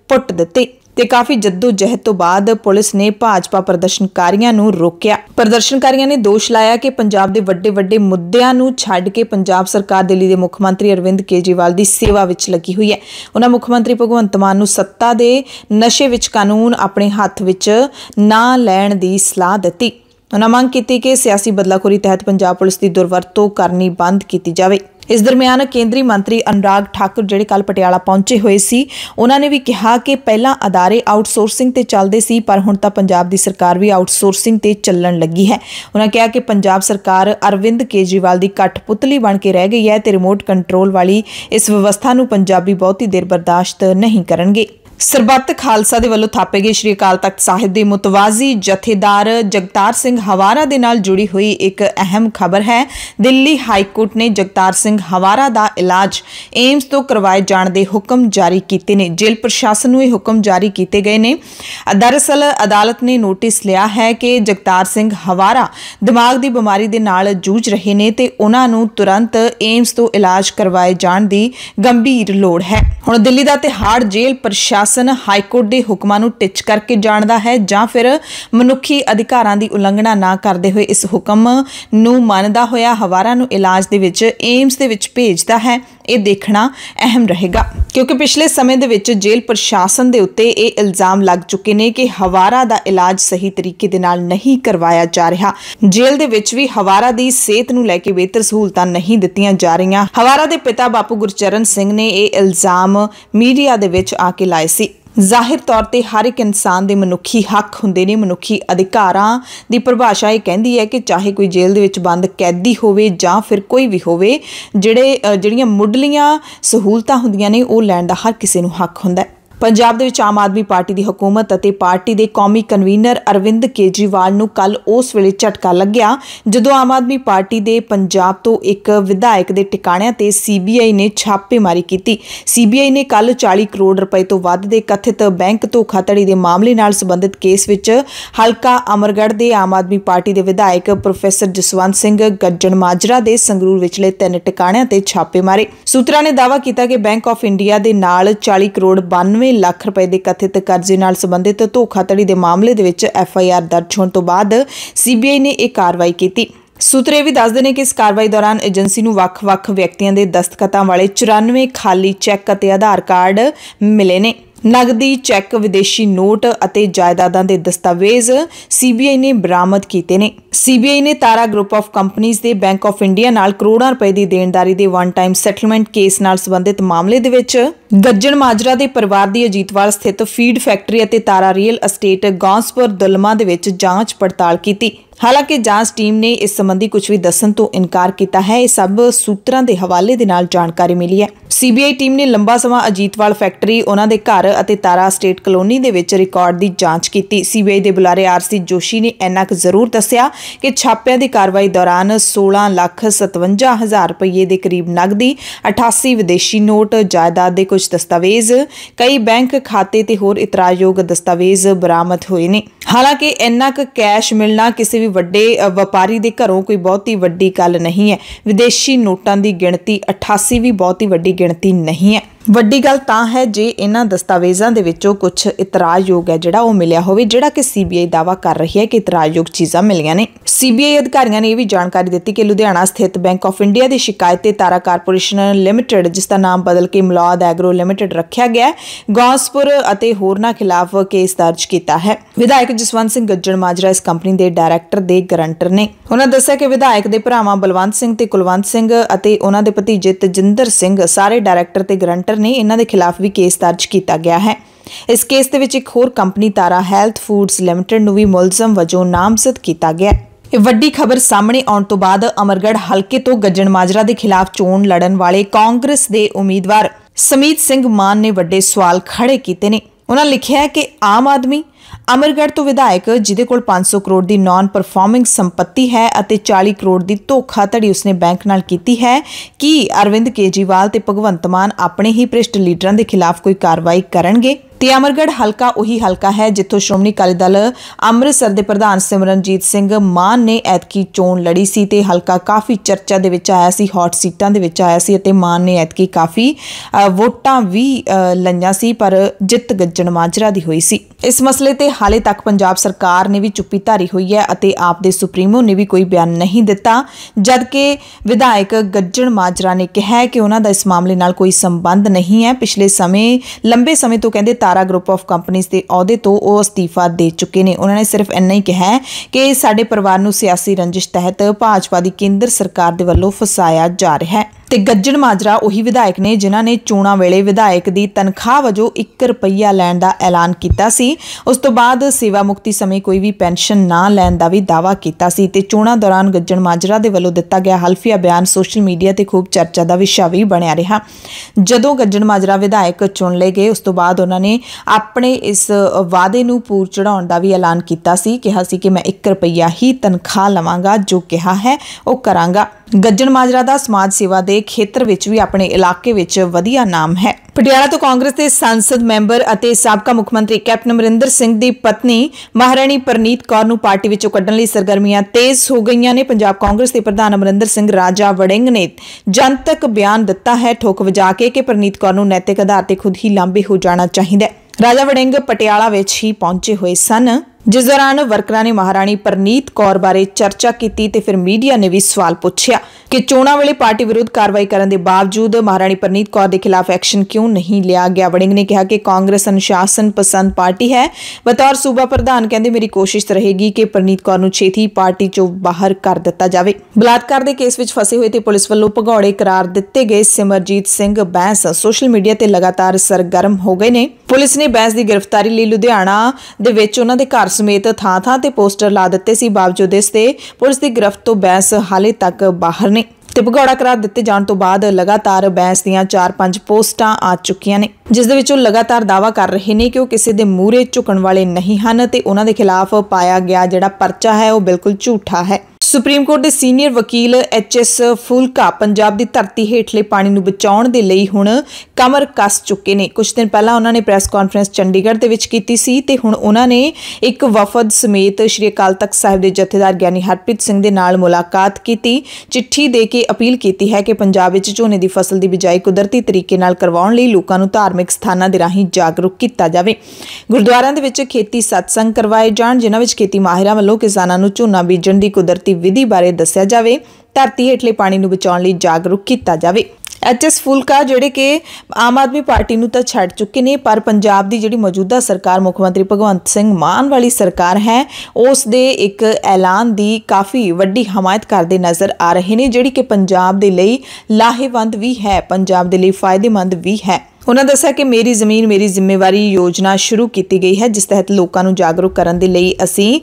ਪੁੱਟ ਦਿੱਤੇ। ਤੇ ਕਾਫੀ ਜੱਦੋ ਜਹਿਦ ਤੋਂ ਬਾਅਦ ਪੁਲਿਸ ਨੇ ਭਾਜਪਾ ਪ੍ਰਦਰਸ਼ਨਕਾਰੀਆਂ ਨੂੰ ਰੋਕਿਆ। ਪ੍ਰਦਰਸ਼ਨਕਾਰੀਆਂ ਨੇ ਦੋਸ਼ ਲਾਇਆ ਕਿ ਪੰਜਾਬ ਦੇ ਵੱਡੇ ਵੱਡੇ ਮੁੱਦਿਆਂ ਨੂੰ ਛੱਡ ਕੇ ਪੰਜਾਬ ਸਰਕਾਰ ਦਿੱਲੀ ਦੇ ਮੁੱਖ ਮੰਤਰੀ ਅਰਵਿੰਦ ਕੇਜਰੀਵਾਲ ਦੀ ਸੇਵਾ ਵਿੱਚ ਲੱਗੀ ਹੋਈ ਹੈ। ਉਹਨਾਂ ਮੁੱਖ ਮੰਤਰੀ ਭਗਵੰਤ ਮਾਨ ਨੂੰ ਸੱਤਾ ਦੇ ਨਸ਼ੇ ਵਿੱਚ ਕਾਨੂੰਨ ਆਪਣੇ ਹੱਥ ਵਿੱਚ ਨਾ ਲੈਣ ਦੀ ਸਲਾਹ ਦਿੱਤੀ। ਉਨ੍ਹਾਂ ਮੰਗ ਕੀਤੀ ਕਿ ਸਿਆਸੀ ਬਦਲਾਖੋਰੀ ਤਹਿਤ ਪੰਜਾਬ ਪੁਲਿਸ ਦੀ ਦੁਰਵਰਤੋਂ ਕਰਨੀ ਬੰਦ ਕੀਤੀ ਜਾਵੇ। ਇਸ ਦਰਮਿਆਨ ਕੇਂਦਰੀ ਮੰਤਰੀ ਅਨੁਰਾਗ ਠਾਕੁਰ ਜਿਹੜੇ ਕੱਲ ਪਟਿਆਲਾ ਪਹੁੰਚੇ ਹੋਏ ਸੀ, ਉਹਨਾਂ ਨੇ ਵੀ ਕਿਹਾ ਕਿ ਪਹਿਲਾਂ ਅਦਾਰੇ ਆਊਟਸੋਰਸਿੰਗ ਤੇ ਚੱਲਦੇ ਸੀ, ਪਰ ਹੁਣ ਤਾਂ ਪੰਜਾਬ ਦੀ ਸਰਕਾਰ ਵੀ ਆਊਟਸੋਰਸਿੰਗ ਤੇ ਚੱਲਣ ਲੱਗੀ ਹੈ। ਉਹਨਾਂ ਕਿਹਾ ਕਿ ਪੰਜਾਬ ਸਰਕਾਰ ਅਰਵਿੰਦ ਕੇਜਰੀਵਾਲ ਦੀ ਕਠਪੁਤਲੀ ਬਣ ਕੇ ਰਹਿ ਗਈ ਹੈ ਤੇ ਰਿਮੋਟ ਕੰਟਰੋਲ ਵਾਲੀ ਇਸ ਵਿਵਸਥਾ ਨੂੰ ਪੰਜਾਬੀ ਬਹੁਤੀ ਦੇਰ ਬਰਦਾਸ਼ਤ ਨਹੀਂ ਕਰਨਗੇ। ਸਰਬੱਤ ਖਾਲਸਾ ਦੇ ਵੱਲੋਂ ਥਾਪੇ ਗਏ ਸ਼੍ਰੀ ਅਕਾਲ ਤਖਤ ਸਾਹਿਬ ਦੇ ਮੁਤਵਾਜ਼ੀ ਜਥੇਦਾਰ ਜਗਤਾਰ ਸਿੰਘ ਹਵਾਰਾ ਦੇ ਨਾਲ ਜੁੜੀ ਹੋਈ ਇੱਕ ਅਹਿਮ ਖਬਰ ਹੈ। ਦਿੱਲੀ ਹਾਈ ਕੋਰਟ ਨੇ ਜਗਤਾਰ ਸਿੰਘ ਹਵਾਰਾ ਦਾ ਇਲਾਜ ਏਮਸ ਤੋਂ ਕਰਵਾਏ ਜਾਣ ਦੇ ਹੁਕਮ ਜਾਰੀ ਕੀਤੇ ਨੇ। ਜੇਲ੍ਹ ਪ੍ਰਸ਼ਾਸਨ ਨੂੰ ਇਹ ਹੁਕਮ ਜਾਰੀ ਕੀਤੇ ਗਏ ਨੇ। ਦਰਅਸਲ ਅਦਾਲਤ ਨੇ ਨੋਟਿਸ ਲਿਆ ਹੈ ਕਿ ਜਗਤਾਰ ਸਿੰਘ ਹਵਾਰਾ ਦਿਮਾਗ ਦੀ ਬਿਮਾਰੀ ਦੇ ਨਾਲ ਜੂਝ ਰਹੇ ਨੇ ਤੇ ਉਹਨਾਂ ਨੂੰ ਤੁਰੰਤ ਏਮਸ ਤੋਂ ਇਲਾਜ ਕਰਵਾਏ ਜਾਣ ਦੀ ਗੰਭੀਰ ਲੋੜ ਹੈ। ਹੁਣ ਦਿੱਲੀ ਦਾ ਤਿਹਾੜ ਜੇਲ੍ਹ ਪ੍ਰਸ਼ਾਸਨ ਹਾਈ ਕੋਰਟ ਦੇ ਹੁਕਮਾਂ ਨੂੰ ਟਿੱਚ ਕਰਕੇ ਜਾਣਦਾ ਹੈ ਜਾਂ ਫਿਰ ਮਨੁੱਖੀ ਅਧਿਕਾਰਾਂ ਦੀ ਉਲੰਘਣਾ ਨਾ ਕਰਦੇ ਹੋਏ ਇਸ ਹੁਕਮ ਨੂੰ ਮੰਨਦਾ ਹੋਇਆ ਹਵਾਰਾ ਨੂੰ ਇਲਾਜ ਦੇ ਵਿੱਚ ਏਮਸ ਦੇ ਵਿੱਚ ਭੇਜਦਾ ਹੈ। ਇਹ ਦੇਖਣਾ ਅਹਿਮ ਰਹੇਗਾ। ਕਿਉਂਕਿ ਪਿਛਲੇ ਸਮੇਂ ਦੇ ਵਿੱਚ ਜੇਲ੍ਹ ਪ੍ਰਸ਼ਾਸਨ ਦੇ ਉੱਤੇ ਇਹ ਇਲਜ਼ਾਮ ਲੱਗ ਚੁੱਕੇ ਨੇ ਕਿ ਹਵਾਰਾ ਦਾ ਇਲਾਜ ਸਹੀ ਤਰੀਕੇ ਦੇ ਨਾਲ ਨਹੀਂ ਕਰਵਾਇਆ ਜਾ ਰਿਹਾ। ਜੇਲ੍ਹ ਦੇ ਵਿੱਚ ਵੀ ਹਵਾਰਾ ਦੀ ਸਿਹਤ ਨੂੰ ਲੈ ਕੇ ਬਿਹਤਰ ਸਹੂਲਤਾਂ ਨਹੀਂ ਦਿੱਤੀਆਂ ਜਾ ਰਹੀਆਂ। ਹਵਾਰਾ ਦੇ ਪਿਤਾ ਬਾਪੂ ਗੁਰਚਰਨ ਸਿੰਘ ਨੇ ਇਹ ਇਲਜ਼ਾਮ ਮੀਡੀਆ ਦੇ ਵਿੱਚ ਆ ਕੇ ਲਾਏ ਸੀ। ਜ਼ਾਹਿਰ ਤੌਰ ਤੇ ਹਰ ਇੱਕ ਇਨਸਾਨ ਦੇ ਮਨੁੱਖੀ ਹੱਕ ਹੁੰਦੇ ਨੇ, ਮਨੁੱਖੀ ਅਧਿਕਾਰਾਂ ਦੀ ਪਰਿਭਾਸ਼ਾ ਇਹ ਕਹਿੰਦੀ ਹੈ ਕਿ ਚਾਹੇ ਕੋਈ ਜੇਲ੍ਹ ਦੇ ਵਿੱਚ ਬੰਦ ਕੈਦੀ ਹੋਵੇ ਜਾਂ ਫਿਰ ਕੋਈ ਵੀ ਹੋਵੇ, ਜਿਹੜੇ ਜਿਹੜੀਆਂ ਮੁੱਢਲੀਆਂ ਸਹੂਲਤਾਂ ਹੁੰਦੀਆਂ ਨੇ, ਉਹ ਲੈਣ ਦਾ ਹਰ ਕਿਸੇ ਨੂੰ ਹੱਕ ਹੁੰਦਾ ਹੈ। ਪੰਜਾਬ ਦੇ ਵਿੱਚ ਆਮ ਆਦਮੀ ਪਾਰਟੀ ਦੀ ਹਕੂਮਤ ਅਤੇ ਪਾਰਟੀ ਦੇ ਕੌਮੀ ਕਨਵੀਨਰ ਅਰਵਿੰਦ ਕੇਜਰੀਵਾਲ ਨੂੰ ਕੱਲ ਉਸ ਵੇਲੇ ਝਟਕਾ ਲੱਗਿਆ, ਜਦੋਂ ਆਮ ਆਦਮੀ ਪਾਰਟੀ ਦੇ ਪੰਜਾਬ ਤੋਂ ਇੱਕ ਵਿਧਾਇਕ ਦੇ ਟਿਕਾਣਿਆਂ ਤੇ ਸੀਬੀਆਈ ਨੇ ਛਾਪੇਮਾਰੀ ਕੀਤੀ। ਸੀਬੀਆਈ ਨੇ ਕੱਲ 40 ਕਰੋੜ ਰੁਪਏ ਤੋਂ ਵੱਧ ਦੇ ਕਥਿਤ ਬੈਂਕ ਧੋਖਾਧੜੀ ਦੇ ਮਾਮਲੇ ਨਾਲ ਸੰਬੰਧਿਤ ਕੇਸ ਵਿੱਚ ਹਲਕਾ ਅਮਰਗੜ ਦੇ ਆਮ ਆਦਮੀ ਪਾਰਟੀ ਦੇ ਵਿਧਾਇਕ ਪ੍ਰੋਫੈਸਰ ਜਸਵੰਤ ਸਿੰਘ ਗੱਜਣ ਮਾਜਰਾ ਦੇ ਸੰਗਰੂਰ ਵਿਚਲੇ ਤਿੰਨ ਟਿਕਾਣਿਆਂ ਤੇ ਛਾਪੇ ਮਾਰੇ। ਸੂਤਰਾਂ ਨੇ ਦਾਅਵਾ ਕੀਤਾ ਕਿ ਬੈਂਕ ਆਫ ਇੰਡੀਆ ਦੇ ਨਾਲ 40 ਕਰੋੜ 92 ਲੱਖ ਰੁਪਏ ਦੇ ਕਥਿਤ ਕਰਜ਼ੇ ਨਾਲ ਸੰਬੰਧਿਤ ਧੋਖਾਧੜੀ ਦੇ ਮਾਮਲੇ ਦੇ ਵਿੱਚ ਐਫ ਆਈ ਆਰ ਦਰਜ ਹੋਣ ਤੋਂ ਬਾਅਦ ਸੀਬੀਆਈ ਨੇ ਇਹ ਕਾਰਵਾਈ ਕੀਤੀ। ਸੂਤਰੇ ਵੀ ਦੱਸਦੇ ਨੇ ਕਿ ਇਸ ਕਾਰਵਾਈ ਦੌਰਾਨ ਏਜੰਸੀ ਨੂੰ ਵੱਖ-ਵੱਖ ਵਿਅਕਤੀਆਂ ਦੇ ਦਸਤਖਤਾਂ ਵਾਲੇ 94 ਖਾਲੀ ਚੈੱਕ ਅਤੇ ਆਧਾਰ ਕਾਰਡ ਮਿਲੇ ਨੇ। ਨਗਦੀ ਚੈੱਕ, ਵਿਦੇਸ਼ੀ ਨੋਟ ਅਤੇ ਜਾਇਦਾਦਾਂ ਦੇ ਦਸਤਾਵੇਜ਼ ਸੀਬੀਆਈ ਨੇ ਬਰਾਮਦ ਕੀਤੇ ਨੇ। ਸੀਬੀਆਈ ਨੇ ਤਾਰਾ ਗਰੁੱਪ ਆਫ ਕੰਪਨੀਆਂ ਦੇ ਬੈਂਕ ਆਫ ਇੰਡੀਆ ਨਾਲ ਕਰੋੜਾਂ ਰੁਪਏ ਦੀ ਦੇਣਦਾਰੀ ਦੇ ਵਨ ਟਾਈਮ ਸੈਟਲਮੈਂਟ ਕੇਸ ਨਾਲ ਸੰਬੰਧਿਤ ਮਾਮਲੇ ਦੇ ਵਿੱਚ ਗੱਜਣ ਮਾਜਰਾ ਦੇ ਪਰਿਵਾਰ ਦੀ ਅਜੀਤਵਾਲ ਸਥਿਤ ਫੀਡ ਫੈਕਟਰੀ ਅਤੇ ਤਾਰਾ ਰੀਅਲ ਅਸਟੇਟ ਗੌਂਸਪੁਰ ਦੁਲਮਾ ਦੇ ਵਿੱਚ ਜਾਂਚ ਪੜਤਾਲ ਕੀਤੀ। ਹਾਲਾਂਕਿ ਜਾਂਚ ਟੀਮ ਨੇ ਇਸ ਸੰਬੰਧੀ ਕੁਝ ਵੀ ਦੱਸਣ ਤੋਂ ਇਨਕਾਰ ਕੀਤਾ ਹੈ। ਇਹ ਸਭ ਸੂਤਰਾਂ ਦੇ ਹਵਾਲੇ ਦੇ ਨਾਲ ਜਾਣਕਾਰੀ ਮਿਲੀ ਹੈ। ਸੀਬੀਆਈ ਟੀਮ ਨੇ ਲੰਬਾ ਸਮਾਂ ਅਜੀਤਵਾਲ ਫੈਕਟਰੀ, ਉਹਨਾਂ ਦੇ ਘਰ ਅਤੇ ਤਾਰਾ ਸਟੇਟ ਕਲੋਨੀ ਦੇ ਵਿੱਚ ਰਿਕਾਰਡ ਦੀ ਜਾਂਚ ਕੀਤੀ। ਸੀਬੀਆਈ ਦੇ ਬੁਲਾਰੇ ਆਰਸੀ ਜੋਸ਼ੀ ਨੇ ਇੰਨਾ ਕੁ ਜ਼ਰੂਰ ਦੱਸਿਆ ਕਿ ਛਾਪਿਆਂ ਦੀ ਕਾਰਵਾਈ ਦੌਰਾਨ 16 ਲੱਖ 57 ਹਜ਼ਾਰ ਰੁਪਏ ਦੇ ਕਰੀਬ ਨਗਦੀ 88 ਵਿਦੇਸ਼ੀ ਨੋਟ, ਜਾਇਦਾਦ ਦੇ ਕੁਝ ਦਸਤਾਵੇਜ਼, ਕਈ ਬੈਂਕ ਖਾਤੇ ਤੇ ਹੋਰ ਇਤਰਾਜ਼ਯੋਗ ਦਸਤਾਵੇਜ਼ ਬਰਾਮਦ ਹੋਏ ਨੇ। ਹਾਲਾਂਕਿ ਇੰਨਾ ਕੁ ਕੈਸ਼ ਮਿਲਣਾ ਕਿਸੇ ਵੀ ਵੱਡੇ ਵਪਾਰੀ ਦੇ ਘਰੋਂ ਕੋਈ ਬਹੁਤੀ ਵੱਡੀ ਗੱਲ ਨਹੀਂ ਹੈ। ਵਿਦੇਸ਼ੀ ਨੋਟਾਂ ਦੀ ਗਿਣਤੀ 88 ਵੀ ਬਹੁਤੀ ਵੱਡੀ ਗਿਣਤੀ ਨਹੀਂ ਹੈ। ਵੱਡੀ ਗੱਲ ਤਾਂ ਹੈ ਜੇ ਇਹਨਾਂ ਦਸਤਾਵੇਜ਼ਾਂ ਦੇ ਵਿੱਚੋਂ ਕੁਝ ਇਤਰਾਜ਼ਯੋਗ ਹੈ ਜਿਹੜਾ ਉਹ ਮਿਲਿਆ ਹੋਵੇ, ਜਿਹੜਾ ਕਿ ਸੀਬੀਆਈ ਦਾਵਾ ਕਰ ਰਹੀ ਹੈ ਕਿ ਇਤਰਾਜ਼ਯੋਗ ਚੀਜ਼ਾਂ ਮਿਲੀਆਂ ਨੇ। ਸੀਬੀਆਈ ਅਧਿਕਾਰੀਆਂ ਨੇ ਇਹ ਵੀ ਜਾਣਕਾਰੀ ਦਿੱਤੀ ਕਿ ਲੁਧਿਆਣਾ ਸਥਿਤ ਬੈਂਕ ਆਫ ਇੰਡੀਆ ਦੀ ਸ਼ਿਕਾਇਤ ਤੇ ਤਾਰਾ ਕਾਰਪੋਰੇਸ਼ਨ ਲਿਮਟਿਡ, ਜਿਸ ਦਾ ਨਾਮ ਬਦਲ ਕੇ ਮਲੌਦ ਐਗਰੋ ਲਿਮਟਿਡ ਰੱਖਿਆ ਗਿਆ ਗੌਸਪੁਰ ਅਤੇ ਹੋਰਨਾਂ ਖਿਲਾਫ ਕੇਸ ਦਰਜ ਕੀਤਾ ਹੈ। ਵਿਧਾਇਕ ਜਸਵੰਤ ਸਿੰਘ ਗੱਜਣ ਮਾਜਰਾ ਇਸ ਕੰਪਨੀ ਦੇ ਡਾਇਰੈਕਟਰ ਦੇ ਗਰੰਟਰ ਨੇ। ਉਹਨਾਂ ਦੱਸਿਆ ਕਿ ਵਿਧਾਇਕ ਦੇ ਭਰਾਵਾਂ ਬਲਵੰਤ ਸਿੰਘ ਤੇ ਕੁਲਵੰਤ ਸਿੰਘ ਅਤੇ ਉਹਨਾਂ ਦੇ ਭਤੀਜੇ ਤਜਿੰਦਰ ਸਿੰਘ ਸਾਰੇ ਡਾਇਰੈਕਟਰ ਤੇ ਗਰੰਟਰ ਨੇ ਇਹਨਾਂ ਦੇ ਖਿਲਾਫ ਵੀ ਕੇਸ ਦਰਜ ਕੀਤਾ ਗਿਆ ਹੈ। ਇਸ ਕੇਸ ਦੇ ਵਿੱਚ ਇੱਕ ਹੋਰ company Tara health foods limited ਨੂੰ ਵੀ ਮੁਲਜ਼ਮ ਵਜੋਂ ਨਾਮਜ਼ਦ ਕੀਤਾ ਗਿਆ ਹੈ। ਇਹ ਵੱਡੀ ਖਬਰ ਸਾਹਮਣੇ ਆਉਣ ਤੋਂ ਬਾਅਦ ਅਮਰਗੜ੍ਹ ਹਲਕੇ ਤੋਂ ਗੱਜਣ ਮਾਜਰਾ ਦੇ ਖਿਲਾਫ ਚੋਣ ਲੜਨ ਵਾਲੇ ਕਾਂਗਰਸ ਦੇ ਉਮੀਦਵਾਰ ਸਮੀਤ ਸਿੰਘ ਮਾਨ ਨੇ ਵੱਡੇ ਸਵਾਲ ਖੜੇ ਕੀਤੇ ਨੇ। ਉਹਨਾਂ ਲਿਖਿਆ ਹੈ ਕਿ ਆਮ ਆਦਮੀ ਅਮਰਗੜ੍ਹ ਤੋਂ ਵਿਧਾਇਕ, ਜਿਹਦੇ ਕੋਲ 500 ਕਰੋੜ ਦੀ ਨਾਨ ਪਰਫਾਰਮਿੰਗ ਸੰਪਤੀ ਹੈ ਅਤੇ 40 ਕਰੋੜ ਦੀ ਧੋਖਾਧੜੀ ਉਸਨੇ ਬੈਂਕ ਨਾਲ ਕੀਤੀ ਹੈ, ਕਿ ਅਰਵਿੰਦ ਕੇਜਰੀਵਾਲ ਤੇ ਭਗਵੰਤ ਮਾਨ ਆਪਣੇ ਹੀ ਭ੍ਰਿਸ਼ਟ ਲੀਡਰਾਂ ਦੇ ਖਿਲਾਫ ਕੋਈ ਕਾਰਵਾਈ ਕਰਨਗੇ? ਤੇ ਅਮਰਗੜ੍ਹ ਹਲਕਾ ਉਹੀ ਹਲਕਾ ਹੈ ਜਿੱਥੋਂ ਸ਼੍ਰੋਮਣੀ ਅਕਾਲੀ ਦਲ ਅੰਮ੍ਰਿਤਸਰ ਦੇ ਪ੍ਰਧਾਨ ਸਿਮਰਨਜੀਤ ਸਿੰਘ ਮਾਨ ਨੇ ਐਤਕੀ ਚੋਣ ਲੜੀ ਸੀ ਤੇ ਹਲਕਾ ਕਾਫੀ ਚਰਚਾ ਦੇ ਵਿੱਚ ਆਇਆ ਸੀ ਹੌਟ ਸੀਟਾਂ ਦੇ ਵਿੱਚ ਆਇਆ ਸੀ ਅਤੇ ਮਾਨ ਨੇ ਐਤਕੀ ਕਾਫੀ ਵੋਟਾਂ ਵੀ ਅ, ਲਈਆਂ ਸੀ ਪਰ ਜਿੱਤ ਗੱਜਣ ਮਾਜਰਾ ਦੀ ਹੋਈ ਸੀ। ਇਸ ਮਸਲੇ ਤੇ ਹਾਲੇ ਤੱਕ ਪੰਜਾਬ ਸਰਕਾਰ ਨੇ ਵੀ ਚੁੱਪੀ ਧਾਰੀ ਹੋਈ ਹੈ ਅਤੇ ਆਪ ਦੇ ਸੁਪਰੀਮੋ ਨੇ ਵੀ ਕੋਈ ਬਿਆਨ ਨਹੀਂ ਦਿੱਤਾ ਜਦਕਿ ਵਿਧਾਇਕ ਗੱਜਣ ਮਾਜਰਾ ਨੇ ਕਿਹਾ ਕਿ ਉਹਨਾਂ ਦਾ ਇਸ ਮਾਮਲੇ ਨਾਲ ਕੋਈ ਸੰਬੰਧ ਨਹੀਂ ਹੈ। ਪਿਛਲੇ ਸਮੇਂ ਲੰਬੇ ਸਮੇਂ ਤੋਂ ਕਹਿੰਦੇ ਤਾਰਾ ਗਰੁੱਪ ਆਫ ਕੰਪਨੀਆਂ ਦੇ ਅਹੁਦੇ ਤੋਂ ਉਹ ਅਸਤੀਫਾ ਦੇ ਚੁੱਕੇ ਨੇ। ਉਹਨਾਂ ਨੇ ਸਿਰਫ ਇੰਨਾ ਹੀ ਕਿਹਾ ਕਿ ਸਾਡੇ ਪਰਿਵਾਰ ਨੂੰ ਸਿਆਸੀ ਰੰਜਿਸ਼ ਤਹਿਤ ਭਾਜਪਾ ਦੀ ਕੇਂਦਰ ਸਰਕਾਰ ਦੇ ਵੱਲੋਂ ਫਸਾਇਆ ਜਾ ਰਿਹਾ ਹੈ। ਤੇ ਗੱਜਣ ਮਾਜਰਾ ਉਹੀ ਵਿਧਾਇਕ ਨੇ ਜਿਨ੍ਹਾਂ ਨੇ ਚੋਣਾਂ ਵੇਲੇ ਵਿਧਾਇਕ ਦੀ ਤਨਖਾਹ ਵਜੋਂ 1 ਰੁਪਈਆ ਲੈਣ ਦਾ ਐਲਾਨ ਕੀਤਾ ਸੀ। ਉਸ ਤੋਂ ਬਾਅਦ ਸੇਵਾ ਮੁਕਤੀ ਸਮੇਂ ਕੋਈ ਵੀ ਪੈਨਸ਼ਨ ਨਾ ਲੈਣ ਦਾ ਵੀ ਦਾਅਵਾ ਕੀਤਾ ਸੀ ਤੇ ਚੋਣਾਂ ਦੌਰਾਨ ਗੱਜਣ ਮਾਜਰਾ ਦੇ ਵੱਲੋਂ ਦਿੱਤਾ ਗਿਆ ਹਲਫੀਆ ਬਿਆਨ ਸੋਸ਼ਲ ਮੀਡੀਆ ਤੇ ਖੂਬ ਚਰਚਾ ਦਾ ਵਿਸ਼ਾ ਵੀ ਬਣਿਆ ਰਿਹਾ। ਜਦੋਂ ਗੱਜਣ ਮਾਜਰਾ ਵਿਧਾਇਕ ਚੁਣ ਲਏ ਗਏ, ਉਸ ਤੋਂ ਬਾਅਦ ਉਹਨਾਂ ਨੇ ਆਪਣੇ ਇਸ ਵਾਅਦੇ ਨੂੰ ਪੂਰ ਚੜਾਉਣ ਦਾ ਵੀ ਐਲਾਨ ਕੀਤਾ ਸੀ। ਕਿਹਾ ਸੀ ਕਿ ਮੈਂ 1 ਰੁਪਈਆ ਹੀ ਤਨਖਾਹ ਲਵਾਂਗਾ, ਜੋ ਕਿਹਾ ਹੈ ਉਹ ਕਰਾਂਗਾ। ਗੱਜਣ ਮਾਜਰਾ ਦਾ ਸਮਾਜ ਸੇਵਾ ਦੇ ਖੇਤਰ ਵਿੱਚ ਵੀ ਆਪਣੇ ਇਲਾਕੇ ਵਿੱਚ ਵਧੀਆ ਨਾਮ ਹੈ। ਪਟਿਆਲਾ ਤੋਂ ਕਾਂਗਰਸ ਦੇ ਸੰਸਦ ਮੈਂਬਰ ਅਤੇ ਸਾਬਕਾ ਮੁੱਖ ਮੰਤਰੀ ਕੈਪਟਨ ਅਮਰਿੰਦਰ ਸਿੰਘ ਦੀ ਪਤਨੀ ਮਹਾਰਾਣੀ ਪ੍ਰਨੀਤ ਕੌਰ ਨੂੰ ਪਾਰਟੀ ਵਿੱਚੋਂ ਕੱਢਣ ਲਈ ਸਰਗਰਮੀਆਂ ਤੇਜ਼ ਹੋ ਗਈਆਂ ਨੇ। ਪੰਜਾਬ ਕਾਂਗਰਸ ਦੇ ਪ੍ਰਧਾਨ ਅਮਰਿੰਦਰ ਸਿੰਘ ਰਾਜਾ ਵੜਿੰਗ ਨੇ ਜਨਤਕ ਬਿਆਨ ਦਿੱਤਾ ਹੈ। ਠੋਕ ਵਜਾ ਕੇ ਕਿ ਪ੍ਰਨੀਤ ਕੌਰ ਨੂੰ ਨੈਤਿਕ ਆਧਾਰ ਤੇ ਖੁਦ ਹੀ ਲਾਂਬੇ ਹੋ ਜਾਣਾ ਚਾਹੀਦਾ ਹੈ। ਰਾਜਾ ਵੜਿੰਗ ਪਟਿਆਲਾ ਵਿੱਚ ਹੀ ਪਹੁੰਚੇ ਹੋਏ ਸਨ, ਜਿਸ ਦੌਰਾਨ ਵਰਕਰਾਂ ਨੇ ਮਹਾਰਾਣੀ ਪ੍ਰਨੀਤ ਕੌਰ ਬਾਰੇ ਚਰਚਾ ਕੀਤੀ ਤੇ ਫਿਰ ਮੀਡੀਆ ਨੇ ਵੀ ਸਵਾਲ ਪੁੱਛਿਆ। ਕਿ ਚੋਣਾਂ ਵੇਲੇ ਪਾਰਟੀ ਵਿਰੁੱਧ ਕਾਰਵਾਈ ਕਰਨ ਦੇ ਬਾਵਜੂਦ ਮਹਾਰਾਣੀ ਪ੍ਰਨੀਤ ਕੌਰ ਦੇ ਖਿਲਾਫ ਐਕਸ਼ਨ ਕਿਉਂ ਨਹੀਂ ਲਿਆ ਗਿਆ? ਵੜਿੰਗ ਨੇ ਕਿਹਾ ਕਿ ਕਾਂਗਰਸ ਅਨੁਸ਼ਾਸਨ ਪਸੰਦ ਪਾਰਟੀ ਹੈ। ਬਤੌਰ ਸੂਬਾ ਪ੍ਰਧਾਨ ਕਹਿੰਦੇ ਮੇਰੀ ਕੋਸ਼ਿਸ਼ ਰਹੇਗੀ ਕਿ ਪ੍ਰਨੀਤ ਕੌਰ ਨੂੰ ਛੇਤੀ ਪਾਰਟੀ ਚੋਂ ਬਾਹਰ ਕਰ ਦਿੱਤਾ ਜਾਵੇ। ਬਲਾਤਕਾਰ ਦੇ ਕੇਸ ਵਿੱਚ ਫਸੇ ਹੋਏ ਤੇ ਪੁਲਿਸ ਵੱਲੋਂ ਭਗੌੜੇ ਕਰਾਰ ਦਿੱਤੇ ਗਏ ਸਿਮਰਜੀਤ ਸਿੰਘ ਬੈਂਸ ਸੋਸ਼ਲ ਮੀਡੀਆ ਤੇ ਲਗਾਤਾਰ ਸਰਗਰਮ ਹੋ ਗਏ ਨੇ। ਪੁਲਿਸ ਨੇ ਬੈਂਸ ਦੀ ਗ੍ਰਿਫਤਾਰੀ ਲਈ ਲੁਧਿਆਣਾ ਦੇ ਵਿੱਚ ਉਹਨਾਂ ਦੇ ਘਰ ਸਮੇਤ ਥਾਂ-ਥਾਂ ਤੇ ਪੋਸਟਰ ਲਾ ਦਿੱਤੇ ਸੀ। ਬਾਵਜੂਦ ਇਸ ਤੇ ਪੁਲਿਸ ਦੀ ਗ੍ਰਿਫਤ ਤੋਂ ਬੈਂਸ ਹਾਲੇ ਤੱਕ ਬਾਹਰ ਨੇ ਤੇ ਭਗੌੜਾ ਕਰਾਰ ਦਿੱਤੇ ਜਾਣ ਤੋਂ ਬਾਅਦ ਲਗਾਤਾਰ ਬੈਂਸ ਦੀਆਂ 4-5 ਪੋਸਟਾਂ ਆ ਚੁੱਕੀਆਂ ਨੇ, ਜਿਸ ਦੇ ਵਿੱਚ ਉਹ ਲਗਾਤਾਰ ਦਾਵਾ ਕਰ ਰਹੇ ਨੇ ਕਿ ਉਹ ਕਿਸੇ ਦੇ ਮੂਹਰੇ ਝੁਕਣ ਵਾਲੇ ਨਹੀਂ ਹਨ ਤੇ ਉਹਨਾਂ ਦੇ ਖਿਲਾਫ ਪਾਇਆ ਗਿਆ ਜਿਹੜਾ ਪਰਚਾ ਹੈ ਉਹ ਬਿਲਕੁਲ ਝੂਠਾ ਹੈ। ਸੁਪਰੀਮ ਕੋਰਟ ਦੇ ਸੀਨੀਅਰ ਵਕੀਲ ਐਚ ਐਸ ਫੁਲਕਾ ਪੰਜਾਬ ਦੀ ਧਰਤੀ ਹੇਠਲੇ ਪਾਣੀ ਨੂੰ ਬਚਾਉਣ ਦੇ ਲਈ ਹੁਣ ਕਮਰ ਕੱਸ ਚੁੱਕੇ ਨੇ। ਕੁਝ ਦਿਨ ਪਹਿਲਾਂ ਉਹਨਾਂ ਨੇ ਪ੍ਰੈਸ ਕਾਨਫਰੰਸ ਚੰਡੀਗੜ੍ਹ ਦੇ ਵਿੱਚ ਕੀਤੀ ਸੀ ਤੇ ਹੁਣ ਉਹਨਾਂ ਨੇ ਇੱਕ ਵਫਦ ਸਮੇਤ ਸ਼੍ਰੀ ਅਕਾਲ ਤਖਤ ਸਾਹਿਬ ਦੇ ਜਥੇਦਾਰ ਗਿਆਨੀ ਹਰਪ੍ਰੀਤ ਸਿੰਘ ਦੇ ਨਾਲ ਮੁਲਾਕਾਤ ਕੀਤੀ। ਚਿੱਠੀ ਦੇ ਕੇ ਅਪੀਲ ਕੀਤੀ ਹੈ ਕਿ ਪੰਜਾਬ ਵਿੱਚ ਝੋਨੇ ਦੀ ਫਸਲ ਦੀ ਬਿਜਾਈ ਕੁਦਰਤੀ ਤਰੀਕੇ ਨਾਲ ਕਰਵਾਉਣ ਲਈ ਲੋਕਾਂ ਨੂੰ ਧਾਰਮਿਕ ਸਥਾਨਾਂ ਦੇ ਰਾਹੀਂ ਜਾਗਰੂਕ ਕੀਤਾ ਜਾਵੇ। ਗੁਰਦੁਆਰਿਆਂ ਦੇ ਵਿੱਚ ਖੇਤੀ ਸਤਸੰਗ ਕਰਵਾਏ ਜਾਣ, ਜਿਨ੍ਹਾਂ ਵਿੱਚ ਖੇਤੀ ਮਾਹਿਰਾਂ ਵੱਲੋਂ ਕਿਸਾਨਾਂ ਨੂੰ ਝੋਨਾ ਬੀਜਣ ਦੀ ਕੁਦਰਤੀ ਵਿਧੀ ਬਾਰੇ ਦੱਸਿਆ ਜਾਵੇ। ਧਰਤੀ ਹੇਠਲੇ ਪਾਣੀ ਨੂੰ ਬਚਾਉਣ ਲਈ ਜਾਗਰੂਕ ਕੀਤਾ ਜਾਵੇ। ਐਚਐਸ ਫੁਲਕਾ ਜਿਹੜੇ ਕਿ ਆਮ ਆਦਮੀ ਪਾਰਟੀ ਨੂੰ ਤਾਂ ਛੱਡ ਚੁੱਕੇ ਨੇ, ਪਰ ਪੰਜਾਬ ਦੀ ਜਿਹੜੀ ਮੌਜੂਦਾ ਸਰਕਾਰ, ਮੁੱਖ ਮੰਤਰੀ ਭਗਵੰਤ ਸਿੰਘ ਮਾਨ ਵਾਲੀ ਸਰਕਾਰ ਹੈ, ਉਸ ਦੇ ਇੱਕ ਐਲਾਨ ਦੀ ਕਾਫੀ ਵੱਡੀ ਹਮਾਇਤ ਕਰਦੇ ਨਜ਼ਰ ਆ ਰਹੇ ਨੇ, ਜਿਹੜੀ ਕਿ ਪੰਜਾਬ ਦੇ ਲਈ ਲਾਹੇਵੰਦ ਵੀ ਹੈ, ਪੰਜਾਬ ਦੇ ਲਈ ਫਾਇਦੇਮੰਦ ਵੀ ਹੈ। ਉਹਨਾਂ ਦੱਸਿਆ ਕਿ ਮੇਰੀ ਜ਼ਮੀਨ, ਮੇਰੀ ਜ਼ਿੰਮੇਵਾਰੀ ਯੋਜਨਾ ਸ਼ੁਰੂ ਕੀਤੀ ਗਈ ਹੈ, ਜਿਸ ਤਹਿਤ ਲੋਕਾਂ ਨੂੰ ਜਾਗਰੂਕ ਕਰਨ ਦੇ ਲਈ ਅਸੀਂ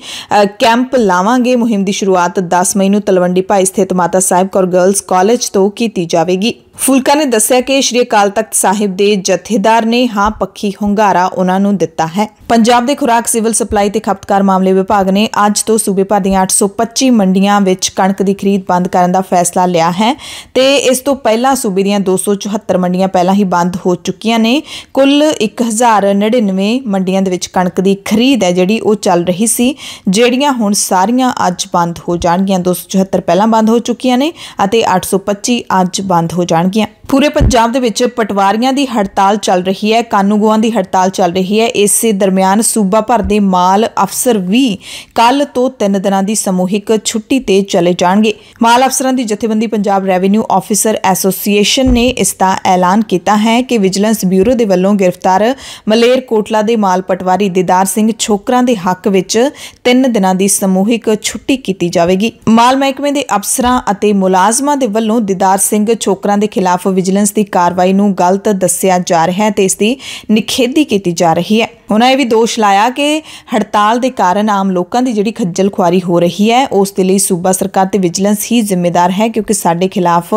ਕੈਂਪ ਲਾਵਾਂਗੇ। ਮੁਹਿੰਮ ਦੀ ਸ਼ੁਰੂਆਤ 10 ਮਈ ਨੂੰ ਤਲਵੰਡੀ ਭਾਈ ਸਥਿਤ ਮਾਤਾ ਸਾਹਿਬ ਕੌਰ ਗਰਲਸ ਕਾਲਜ ਤੋਂ ਕੀਤੀ ਜਾਵੇਗੀ। ਫੁਲਕਾ ਨੇ ਦੱਸਿਆ ਕਿ ਸ਼੍ਰੀ ਅਕਾਲ ਤਖਤ ਸਾਹਿਬ ਦੇ ਜਥੇਦਾਰ ਨੇ ਹਾਂ ਪੱਖੀ ਹੁੰਗਾਰਾ ਉਹਨਾਂ ਨੂੰ ਦਿੱਤਾ ਹੈ। ਪੰਜਾਬ ਦੇ ਖੁਰਾਕ, ਸਿਵਲ ਸਪਲਾਈ ਤੇ ਖਪਤਕਾਰ ਮਾਮਲੇ ਵਿਭਾਗ ਨੇ ਅੱਜ ਤੋਂ ਸੂਬੇ ਭਰ ਦੀਆਂ 825 ਮੰਡੀਆਂ ਵਿੱਚ ਕਣਕ ਦੀ ਖਰੀਦ ਬੰਦ ਕਰਨ ਦਾ ਫੈਸਲਾ ਲਿਆ ਹੈ ਤੇ ਇਸ ਤੋਂ ਪਹਿਲਾਂ ਸੂਬੇ ਦੀਆਂ 274 ਮੰਡੀਆਂ ਪਹਿਲਾਂ ਹੀ ਬੰਦ ਹੋ ਚੁੱਕੀਆਂ ਨੇ। ਕੁੱਲ 1099 ਮੰਡੀਆਂ ਦੇ ਵਿੱਚ ਕਣਕ ਦੀ ਖਰੀਦ ਹੈ ਜਿਹੜੀ ਉਹ ਚੱਲ ਰਹੀ ਸੀ, ਜਿਹੜੀਆਂ ਹੁਣ ਸਾਰੀਆਂ ਅੱਜ ਬੰਦ ਹੋ ਜਾਣਗੀਆਂ। 274 ਪਹਿਲਾਂ ਬੰਦ ਹੋ ਚੁੱਕੀਆਂ ਨੇ ਅਤੇ 825 ਅੱਜ ਬੰਦ ਹੋ ਜਾਣ ਜਾਣਗੀਆਂ। ਪੂਰੇ ਪੰਜਾਬ ਦੇ ਵਿੱਚ ਪਟਵਾਰੀਆਂ ਦੀ ਹੜਤਾਲ ਚੱਲ ਰਹੀ ਹੈ, ਕਾਨੂੰਗੋਆਂ ਦੀ ਹੜਤਾਲ ਚੱਲ ਰਹੀ ਹੈ। ਇਸੇ ਦਰਮਿਆਨ ਸੂਬਾ ਭਰ ਦੇ ਮਾਲ ਅਫਸਰ ਵੀ ਕੱਲ ਤੋਂ 3 ਦਿਨਾਂ ਦੀ ਸਮੂਹਿਕ ਛੁੱਟੀ ਤੇ ਚਲੇ ਜਾਣਗੇ। ਮਾਲ ਅਫਸਰਾਂ ਦੀ ਜਥੇਬੰਦੀ ਪੰਜਾਬ ਰੈਵਨਿਊ ਆਫੀਸਰ ਐਸੋਸੀਏਸ਼ਨ ਨੇ ਇਸ ਦਾ ਐਲਾਨ ਕੀਤਾ ਹੈ ਕਿ ਵਿਜੀਲੈਂਸ ਬਿਊਰੋ ਦੇ ਵੱਲੋਂ ਗ੍ਰਿਫਤਾਰ ਮਲੇਰ ਕੋਟਲਾ ਦੇ ਮਾਲ ਪਟਵਾਰੀ ਦਿਦਾਰ ਸਿੰਘ ਛੋਕਰਾਂ ਦੇ ਹੱਕ ਵਿੱਚ 3 ਦਿਨਾਂ ਦੀ ਸਮੂਹਿਕ ਛੁੱਟੀ ਕੀਤੀ ਜਾਵੇਗੀ। ਮਾਲ ਮਹਿਕਮੇ ਦੇ ਅਫਸਰਾਂ ਅਤੇ ਮੁਲਾਜ਼ਮਾਂ ਦੇ ਵੱਲੋਂ ਦਿਦਾਰ ਸਿੰਘ ਛੋਕਰਾਂ ਦੇ ਖਿਲਾਫ ਵਿਜੀਲੈਂਸ ਦੀ ਕਾਰਵਾਈ ਨੂੰ ਗਲਤ ਦੱਸਿਆ ਜਾ ਰਿਹਾ ਹੈ ਤੇ ਇਸ ਦੀ ਨਿਖੇਧੀ ਕੀਤੀ ਜਾ ਰਹੀ ਹੈ। ਉਹਨਾਂ ਇਹ ਵੀ ਦੋਸ਼ ਲਾਇਆ ਕਿ ਹੜਤਾਲ ਦੇ ਕਾਰਨ ਆਮ ਲੋਕਾਂ ਦੀ ਜਿਹੜੀ ਖੱਜਲ ਖੁਆਰੀ ਹੋ ਰਹੀ ਹੈ, ਉਸ ਦੇ ਲਈ ਸੂਬਾ ਸਰਕਾਰ ਤੇ ਵਿਜੀਲੈਂਸ ਹੀ ਜ਼ਿੰਮੇਦਾਰ ਹੈ ਕਿਉਂਕਿ ਸਾਡੇ ਖਿਲਾਫ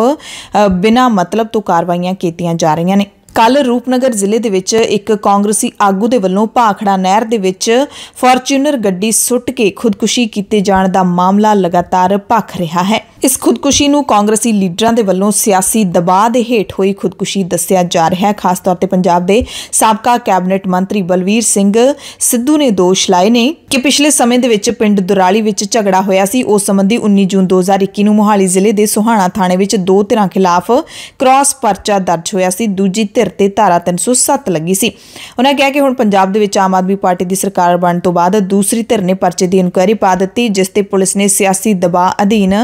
ਬਿਨਾਂ ਮਤਲਬ ਤੋਂ ਕਾਰਵਾਈਆਂ ਕੀਤੀਆਂ ਜਾ ਰਹੀਆਂ ਨੇ। ਕੱਲ ਰੂਪਨਗਰ ਜ਼ਿਲ੍ਹੇ ਦੇ ਵਿੱਚ ਇੱਕ ਕਾਂਗਰਸੀ ਆਗੂ ਦੇ ਵੱਲੋਂ ਭਾਖੜਾ ਨਹਿਰ ਦੇ ਵਿੱਚ ਫੋਰਚੂਨਰ ਗੱਡੀ ਸੁੱਟ ਕੇ ਖੁਦਕੁਸ਼ੀ ਕੀਤੇ ਜਾਣ ਦਾ ਮਾਮਲਾ ਲਗਾਤਾਰ ਭਖ ਰਿਹਾ ਹੈ। ਇਸ ਖੁਦਕੁਸ਼ੀ ਨੂੰ ਕਾਂਗਰਸੀ ਲੀਡਰਾਂ ਦੇ ਵੱਲੋਂ ਸਿਆਸੀ ਦਬਾਅ ਦੇ ਹੇਠ ਹੋਈ ਖੁਦਕੁਸ਼ੀ ਦੱਸਿਆ ਜਾ ਰਿਹਾ ਹੈ। ਖਾਸ ਤੌਰ ਤੇ ਪੰਜਾਬ ਦੇ ਸਾਬਕਾ ਕੈਬਨਿਟ ਮੰਤਰੀ ਬਲਵੀਰ ਸਿੰਘ ਸਿੱਧੂ ਨੇ ਦੋਸ਼ ਲਾਏ ਨੇ ਕਿ ਪਿਛਲੇ ਸਮੇਂ ਦੇ ਵਿੱਚ ਪਿੰਡ ਦੁਰਾਲੀ ਵਿੱਚ ਝਗੜਾ ਹੋਇਆ ਸੀ। ਉਸ ਸੰਬੰਧੀ 19 ਜੂਨ 2021 ਨੂੰ ਮੋਹਾਲੀ ਜ਼ਿਲ੍ਹੇ ਦੇ ਸੁਹਾਣਾ ਥਾਣੇ ਵਿੱਚ ਦੋ ਧਿਰਾਂ ਖਿਲਾਫ ਕ੍ਰਾਸ ਪਰਚਾ ਦਰਜ ਹੋਇਆ ਸੀ। ਦੂਜੀ ਧਿਰ ਤੇ ਧਾਰਾ 307 ਲੱਗੀ ਸੀ। ਉਹਨਾਂ ਕਿਹਾ ਕਿ ਹੁਣ ਪੰਜਾਬ ਦੇ ਵਿੱਚ ਆਮ ਆਦਮੀ ਪਾਰਟੀ ਦੀ ਸਰਕਾਰ ਬਣਨ ਤੋਂ ਬਾਅਦ ਦੂਸਰੀ ਧਿਰ ਨੇ ਪਰਚੇ ਦੀ ਇਨਕੁਆਇਰੀ ਪਾ ਦਿੱਤੀ, ਜਿਸ ਤੇ ਪੁਲਿਸ ਨੇ ਸਿਆਸੀ ਦਬਾਅ ਅਧੀਨ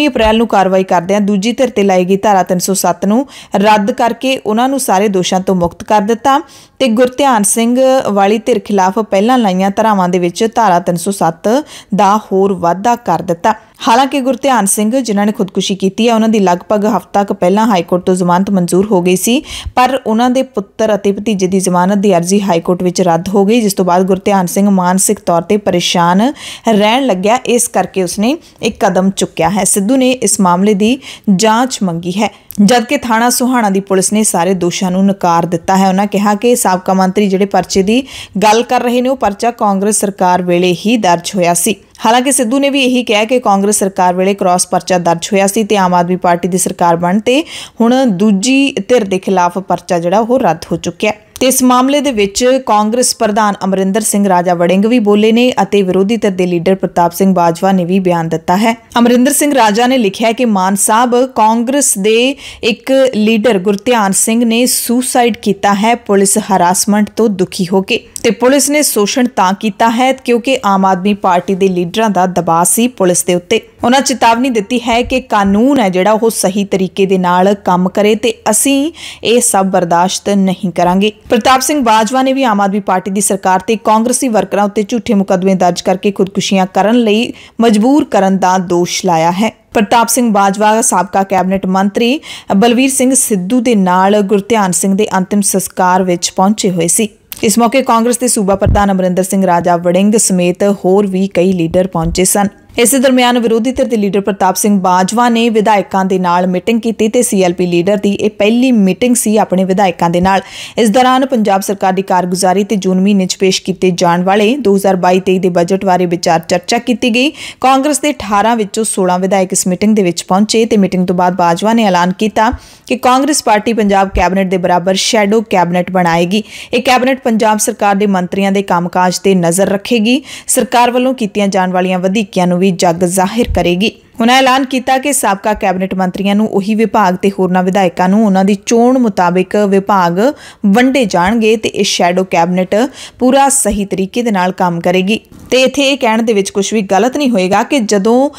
19 ਅਪ੍ਰੈਲ ਨੂੰ ਕਾਰਵਾਈ ਕਰਦਿਆਂ ਦੂਜੀ ਧਿਰ ਤੇ ਲਾਈ ਗਈ ਧਾਰਾ 307 ਨੂੰ ਰੱਦ ਕਰਕੇ ਉਹਨਾਂ ਨੂੰ ਸਾਰੇ ਦੋਸ਼ਾਂ ਤੋਂ ਮੁਕਤ ਕਰ ਦਿੱਤਾ ਤੇ ਗੁਰਧਿਆਨ ਸਿੰਘ ਵਾਲੀ ਧਿਰ ਖਿਲਾਫ ਪਹਿਲਾਂ ਲਾਈਆਂ ਧਾਰਾਵਾਂ ਦੇ ਵਿੱਚ ਧਾਰਾ 307 ਦਾ ਹੋਰ ਵਾਧਾ ਕਰ ਦਿੱਤਾ। ਹਾਲਾਂਕਿ ਗੁਰਧਿਆਨ ਸਿੰਘ ਜਿਨ੍ਹਾਂ ਨੇ ਖੁਦਕੁਸ਼ੀ ਕੀਤੀ ਹੈ, ਉਹਨਾਂ ਦੀ ਲਗਭਗ ਹਫ਼ਤਾ ਕੁ ਪਹਿਲਾਂ ਹਾਈ ਕੋਰਟ ਤੋਂ ਜ਼ਮਾਨਤ ਮਨਜ਼ੂਰ ਹੋ ਗਈ ਸੀ, ਪਰ ਉਹਨਾਂ ਦੇ ਪੁੱਤਰ ਅਤੇ ਭਤੀਜੇ ਦੀ ਜ਼ਮਾਨਤ ਦੀ ਅਰਜ਼ੀ ਹਾਈ ਕੋਰਟ ਵਿੱਚ ਰੱਦ ਹੋ ਗਈ, ਜਿਸ ਤੋਂ ਬਾਅਦ ਗੁਰਧਿਆਨ ਸਿੰਘ ਮਾਨਸਿਕ ਤੌਰ ਤੇ ਪਰੇਸ਼ਾਨ ਰਹਿਣ ਲੱਗਿਆ। ਇਸ ਕਰਕੇ ਉਸਨੇ ਇੱਕ ਕਦਮ ਚੁੱਕਿਆ ਹੈ। ਸਿੱਧੂ ਨੇ ਇਸ ਮਾਮਲੇ ਦੀ ਜਾਂਚ ਮੰਗੀ ਹੈ। ਜਦਕਿ ਥਾਣਾ ਸੁਹਾਣਾ ਦੀ ਪੁਲਿਸ ਨੇ ਸਾਰੇ ਦੋਸ਼ਾਂ ਨੂੰ ਨਕਾਰ ਦਿੱਤਾ ਹੈ, ਉਹਨਾਂ ਕਿਹਾ ਕਿ ਸਾਬਕਾ ਮੰਤਰੀ ਜਿਹੜੇ ਪਰਚੇ ਦੀ ਗੱਲ ਕਰ ਰਹੇ ਨੇ, ਉਹ ਪਰਚਾ ਕਾਂਗਰਸ ਸਰਕਾਰ ਵੇਲੇ ਹੀ ਦਰਜ ਹੋਇਆ ਸੀ। ਹਾਲਾਂਕਿ ਸਿੱਧੂ ਨੇ ਵੀ ਇਹੀ ਕਿਹਾ ਕਿ ਕਾਂਗਰਸ ਸਰਕਾਰ ਵੇਲੇ ਕ੍ਰਾਸ ਪਰਚਾ ਦਰਜ ਹੋਇਆ ਸੀ ਤੇ ਆਮ ਆਦਮੀ ਪਾਰਟੀ ਦੀ ਸਰਕਾਰ ਬਣ ਤੇ ਹੁਣ ਦੂਜੀ ਧਿਰ ਦੇ ਖਿਲਾਫ ਪਰਚਾ ਜਿਹੜਾ ਉਹ ਰੱਦ ਹੋ ਚੁੱਕਿਆ ਹੈ। ਤੇ ਇਸ ਮਾਮਲੇ ਦੇ ਵਿੱਚ ਕਾਂਗਰਸ ਪ੍ਰਧਾਨ ਅਮਰਿੰਦਰ ਸਿੰਘ ਰਾਜਾ ਵੜਿੰਗ ਵੀ ਬੋਲੇ ਨੇ ਅਤੇ ਵਿਰੋਧੀ ਧਿਰ ਦੇ ਲੀਡਰ ਪ੍ਰਤਾਪ ਸਿੰਘ ਬਾਜਵਾ ਨੇ ਵੀ ਬਿਆਨ ਦਿੱਤਾ ਹੈ। ਅਮਰਿੰਦਰ ਸਿੰਘ ਰਾਜਾ ਨੇ ਲਿਖਿਆ ਕਿ ਮਾਨ ਸਾਹਿਬ, ਕਾਂਗਰਸ ਦੇ ਇੱਕ ਲੀਡਰ ਗੁਰਧਿਆਨ ਸਿੰਘ ਨੇ ਸੁਸਾਈਡ ਕੀਤਾ ਹੈ ਪੁਲਿਸ ਹਰਾਸਮੈਂਟ ਤੋਂ ਦੁਖੀ ਹੋ ਕੇ ਤੇ ਪੁਲਿਸ ਨੇ ਸ਼ੋਸ਼ਣ ਤਾਂ ਕੀਤਾ ਹੈ ਕਿਉਂਕਿ ਆਮ ਆਦਮੀ ਪਾਰਟੀ ਦੇ ਲੀਡਰਾਂ ਦਾ ਦਬਾਅ ਸੀ ਪੁਲਿਸ ਦੇ ਉੱਤੇ। ਉਹਨਾਂ ਚੇਤਾਵਨੀ ਦਿੱਤੀ ਹੈ ਕਿ ਕਾਨੂੰਨ ਹੈ ਜਿਹੜਾ ਉਹ ਸਹੀ ਤਰੀਕੇ ਦੇ ਨਾਲ ਕੰਮ ਕਰੇ ਤੇ ਅਸੀਂ ਇਹ ਸਭ ਬਰਦਾਸ਼ਤ ਨਹੀਂ ਕਰਾਂਗੇ। ਪ੍ਰਤਾਪ ਸਿੰਘ ਬਾਜਵਾ ਨੇ ਵੀ ਆਮ ਆਦਮੀ ਪਾਰਟੀ ਦੀ ਸਰਕਾਰ ਤੇ ਕਾਂਗਰਸੀ ਵਰਕਰਾਂ ਉੱਤੇ ਝੂਠੇ ਮੁਕੱਦਮੇ ਦਰਜ ਕਰਕੇ ਖੁਦਕੁਸ਼ੀਆਂ ਕਰਨ ਲਈ ਮਜਬੂਰ ਕਰਨ ਦਾ ਦੋਸ਼ ਲਾਇਆ ਹੈ। ਪ੍ਰਤਾਪ ਸਿੰਘ ਬਾਜਵਾ, ਸਾਬਕਾ ਕੈਬਨਿਟ ਮੰਤਰੀ ਬਲਵੀਰ ਸਿੰਘ ਸਿੱਧੂ ਦੇ ਨਾਲ ਗੁਰਧਿਆਨ ਸਿੰਘ ਦੇ ਅੰਤਿਮ ਸੰਸਕਾਰ ਵਿੱਚ ਪਹੁੰਚੇ ਹੋਏ ਸੀ। ਇਸ ਮੌਕੇ ਕਾਂਗਰਸ ਦੇ ਸੂਬਾ ਪ੍ਰਧਾਨ ਅਮਰਿੰਦਰ ਸਿੰਘ ਰਾਜਾ ਵੜਿੰਗ ਸਮੇਤ ਹੋਰ ਵੀ ਕਈ ਲੀਡਰ ਪਹੁੰਚੇ ਸਨ। ਇਸੇ ਦਰਮਿਆਨ ਵਿਰੋਧੀ ਧਿਰ ਦੇ ਲੀਡਰ ਪ੍ਰਤਾਪ ਸਿੰਘ ਬਾਜਵਾ ਨੇ ਵਿਧਾਇਕਾਂ ਦੇ ਨਾਲ ਮੀਟਿੰਗ ਕੀਤੀ ਤੇ ਸੀਐਲਪੀ ਲੀਡਰ ਦੀ ਇਹ ਪਹਿਲੀ ਮੀਟਿੰਗ ਸੀ ਆਪਣੇ ਵਿਧਾਇਕਾਂ ਦੇ ਨਾਲ। ਇਸ ਦੌਰਾਨ ਪੰਜਾਬ ਸਰਕਾਰ ਦੀ ਕਾਰਗੁਜ਼ਾਰੀ ਤੇ ਜੂਨ ਮਹੀਨੇ 'ਚ ਪੇਸ਼ ਕੀਤੇ ਜਾਣ ਵਾਲੇ 2022-23 ਦੇ ਬਜਟ ਬਾਰੇ ਵਿਚਾਰ ਚਰਚਾ ਕੀਤੀ ਗਈ। ਕਾਂਗਰਸ ਦੇ 18 ਵਿੱਚੋਂ 16 ਵਿਧਾਇਕ ਇਸ ਮੀਟਿੰਗ ਦੇ ਵਿੱਚ ਪਹੁੰਚੇ ਤੇ ਮੀਟਿੰਗ ਤੋਂ ਬਾਅਦ ਬਾਜਵਾ ਨੇ ਐਲਾਨ ਕੀਤਾ ਕਿ ਕਾਂਗਰਸ ਪਾਰਟੀ ਪੰਜਾਬ ਕੈਬਨਿਟ ਦੇ ਬਰਾਬਰ ਸ਼ੈਡੋ ਕੈਬਨਿਟ ਬਣਾਏਗੀ। ਇਹ ਕੈਬਨਿਟ ਪੰਜਾਬ ਸਰਕਾਰ ਦੇ ਮੰਤਰੀਆਂ ਦੇ ਕੰਮਕਾਜ ਤੇ ਨਜ਼ਰ ਰੱਖੇਗੀ। ਸਰਕਾਰ ਵੱਲੋਂ ਕੀਤੀਆਂ ਜਾਣ ਵਾਲੀਆਂ ਵਧੀਕੀਆਂ ਨੂੰ ਵੀ ਜੱਗ ਜ਼ਾਹਿਰ ਕਰੇਗੀ। ਉਹਨਾਂ ਐਲਾਨ ਕੀਤਾ ਕਿ ਸਾਬਕਾ ਕੈਬਨਿਟ ਮੰਤਰੀਆਂ ਨੂੰ ਉਹੀ ਵਿਭਾਗ ਤੇ ਹੋਰਨਾਂ ਵਿਧਾਇਕਾਂ ਨੂੰ ਉਹਨਾਂ ਦੀ ਚੋਣ ਮੁਤਾਬਿਕ ਵਿਭਾਗ ਵੰਡੇ ਜਾਣਗੇ ਤੇ ਇਹ ਸ਼ੈਡੋ ਕੈਬਨਿਟ ਪੂਰਾ ਸਹੀ ਤਰੀਕੇ ਦੇ ਨਾਲ ਕੰਮ ਕਰੇਗੀ। ਤੇ ਇੱਥੇ ਇਹ ਕਹਿਣ ਦੇ ਵਿੱਚ ਕੁਝ ਵੀ ਗਲਤ ਨਹੀਂ ਹੋਏਗਾ ਕਿ ਜਦੋਂ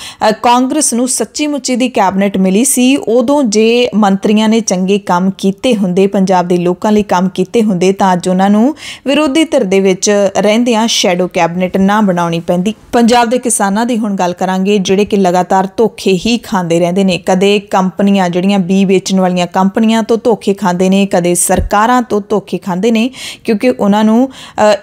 ਕਾਂਗਰਸ ਨੂੰ ਸੱਚੀ ਮੁੱਚੀ ਦੀ ਕੈਬਨਿਟ ਮਿਲੀ ਸੀ, ਉਦੋਂ ਜੇ ਮੰਤਰੀਆਂ ਨੇ ਚੰਗੇ ਕੰਮ ਕੀਤੇ ਹੁੰਦੇ, ਪੰਜਾਬ ਦੇ ਲੋਕਾਂ ਲਈ ਕੰਮ ਕੀਤੇ ਹੁੰਦੇ, ਤਾਂ ਅੱਜ ਉਹਨਾਂ ਨੂੰ ਵਿਰੋਧੀ ਧਿਰ ਦੇ ਵਿੱਚ ਰਹਿੰਦਿਆਂ ਸ਼ੈਡੋ ਕੈਬਨਿਟ ਨਾ ਬਣਾਉਣੀ ਪੈਂਦੀ। ਪੰਜਾਬ ਦੇ ਕਿਸਾਨਾਂ ਦੀ ਹੁਣ ਗੱਲ ਕਰਾਂਗੇ, ਜਿਹੜੇ ਕਿ ਲਗਾਤਾਰ ਧੋਖੇ ਹੀ ਖਾਂਦੇ ਰਹਿੰਦੇ ਨੇ। ਕਦੇ ਕੰਪਨੀਆਂ ਜਿਹੜੀਆਂ ਬੀ ਵੇਚਣ ਵਾਲੀਆਂ ਕੰਪਨੀਆਂ ਤੋਂ ਧੋਖੇ ਖਾਂਦੇ ਨੇ, ਕਦੇ ਸਰਕਾਰਾਂ ਤੋਂ ਧੋਖੇ ਖਾਂਦੇ ਨੇ, ਕਿਉਂਕਿ ਉਹਨਾਂ ਨੂੰ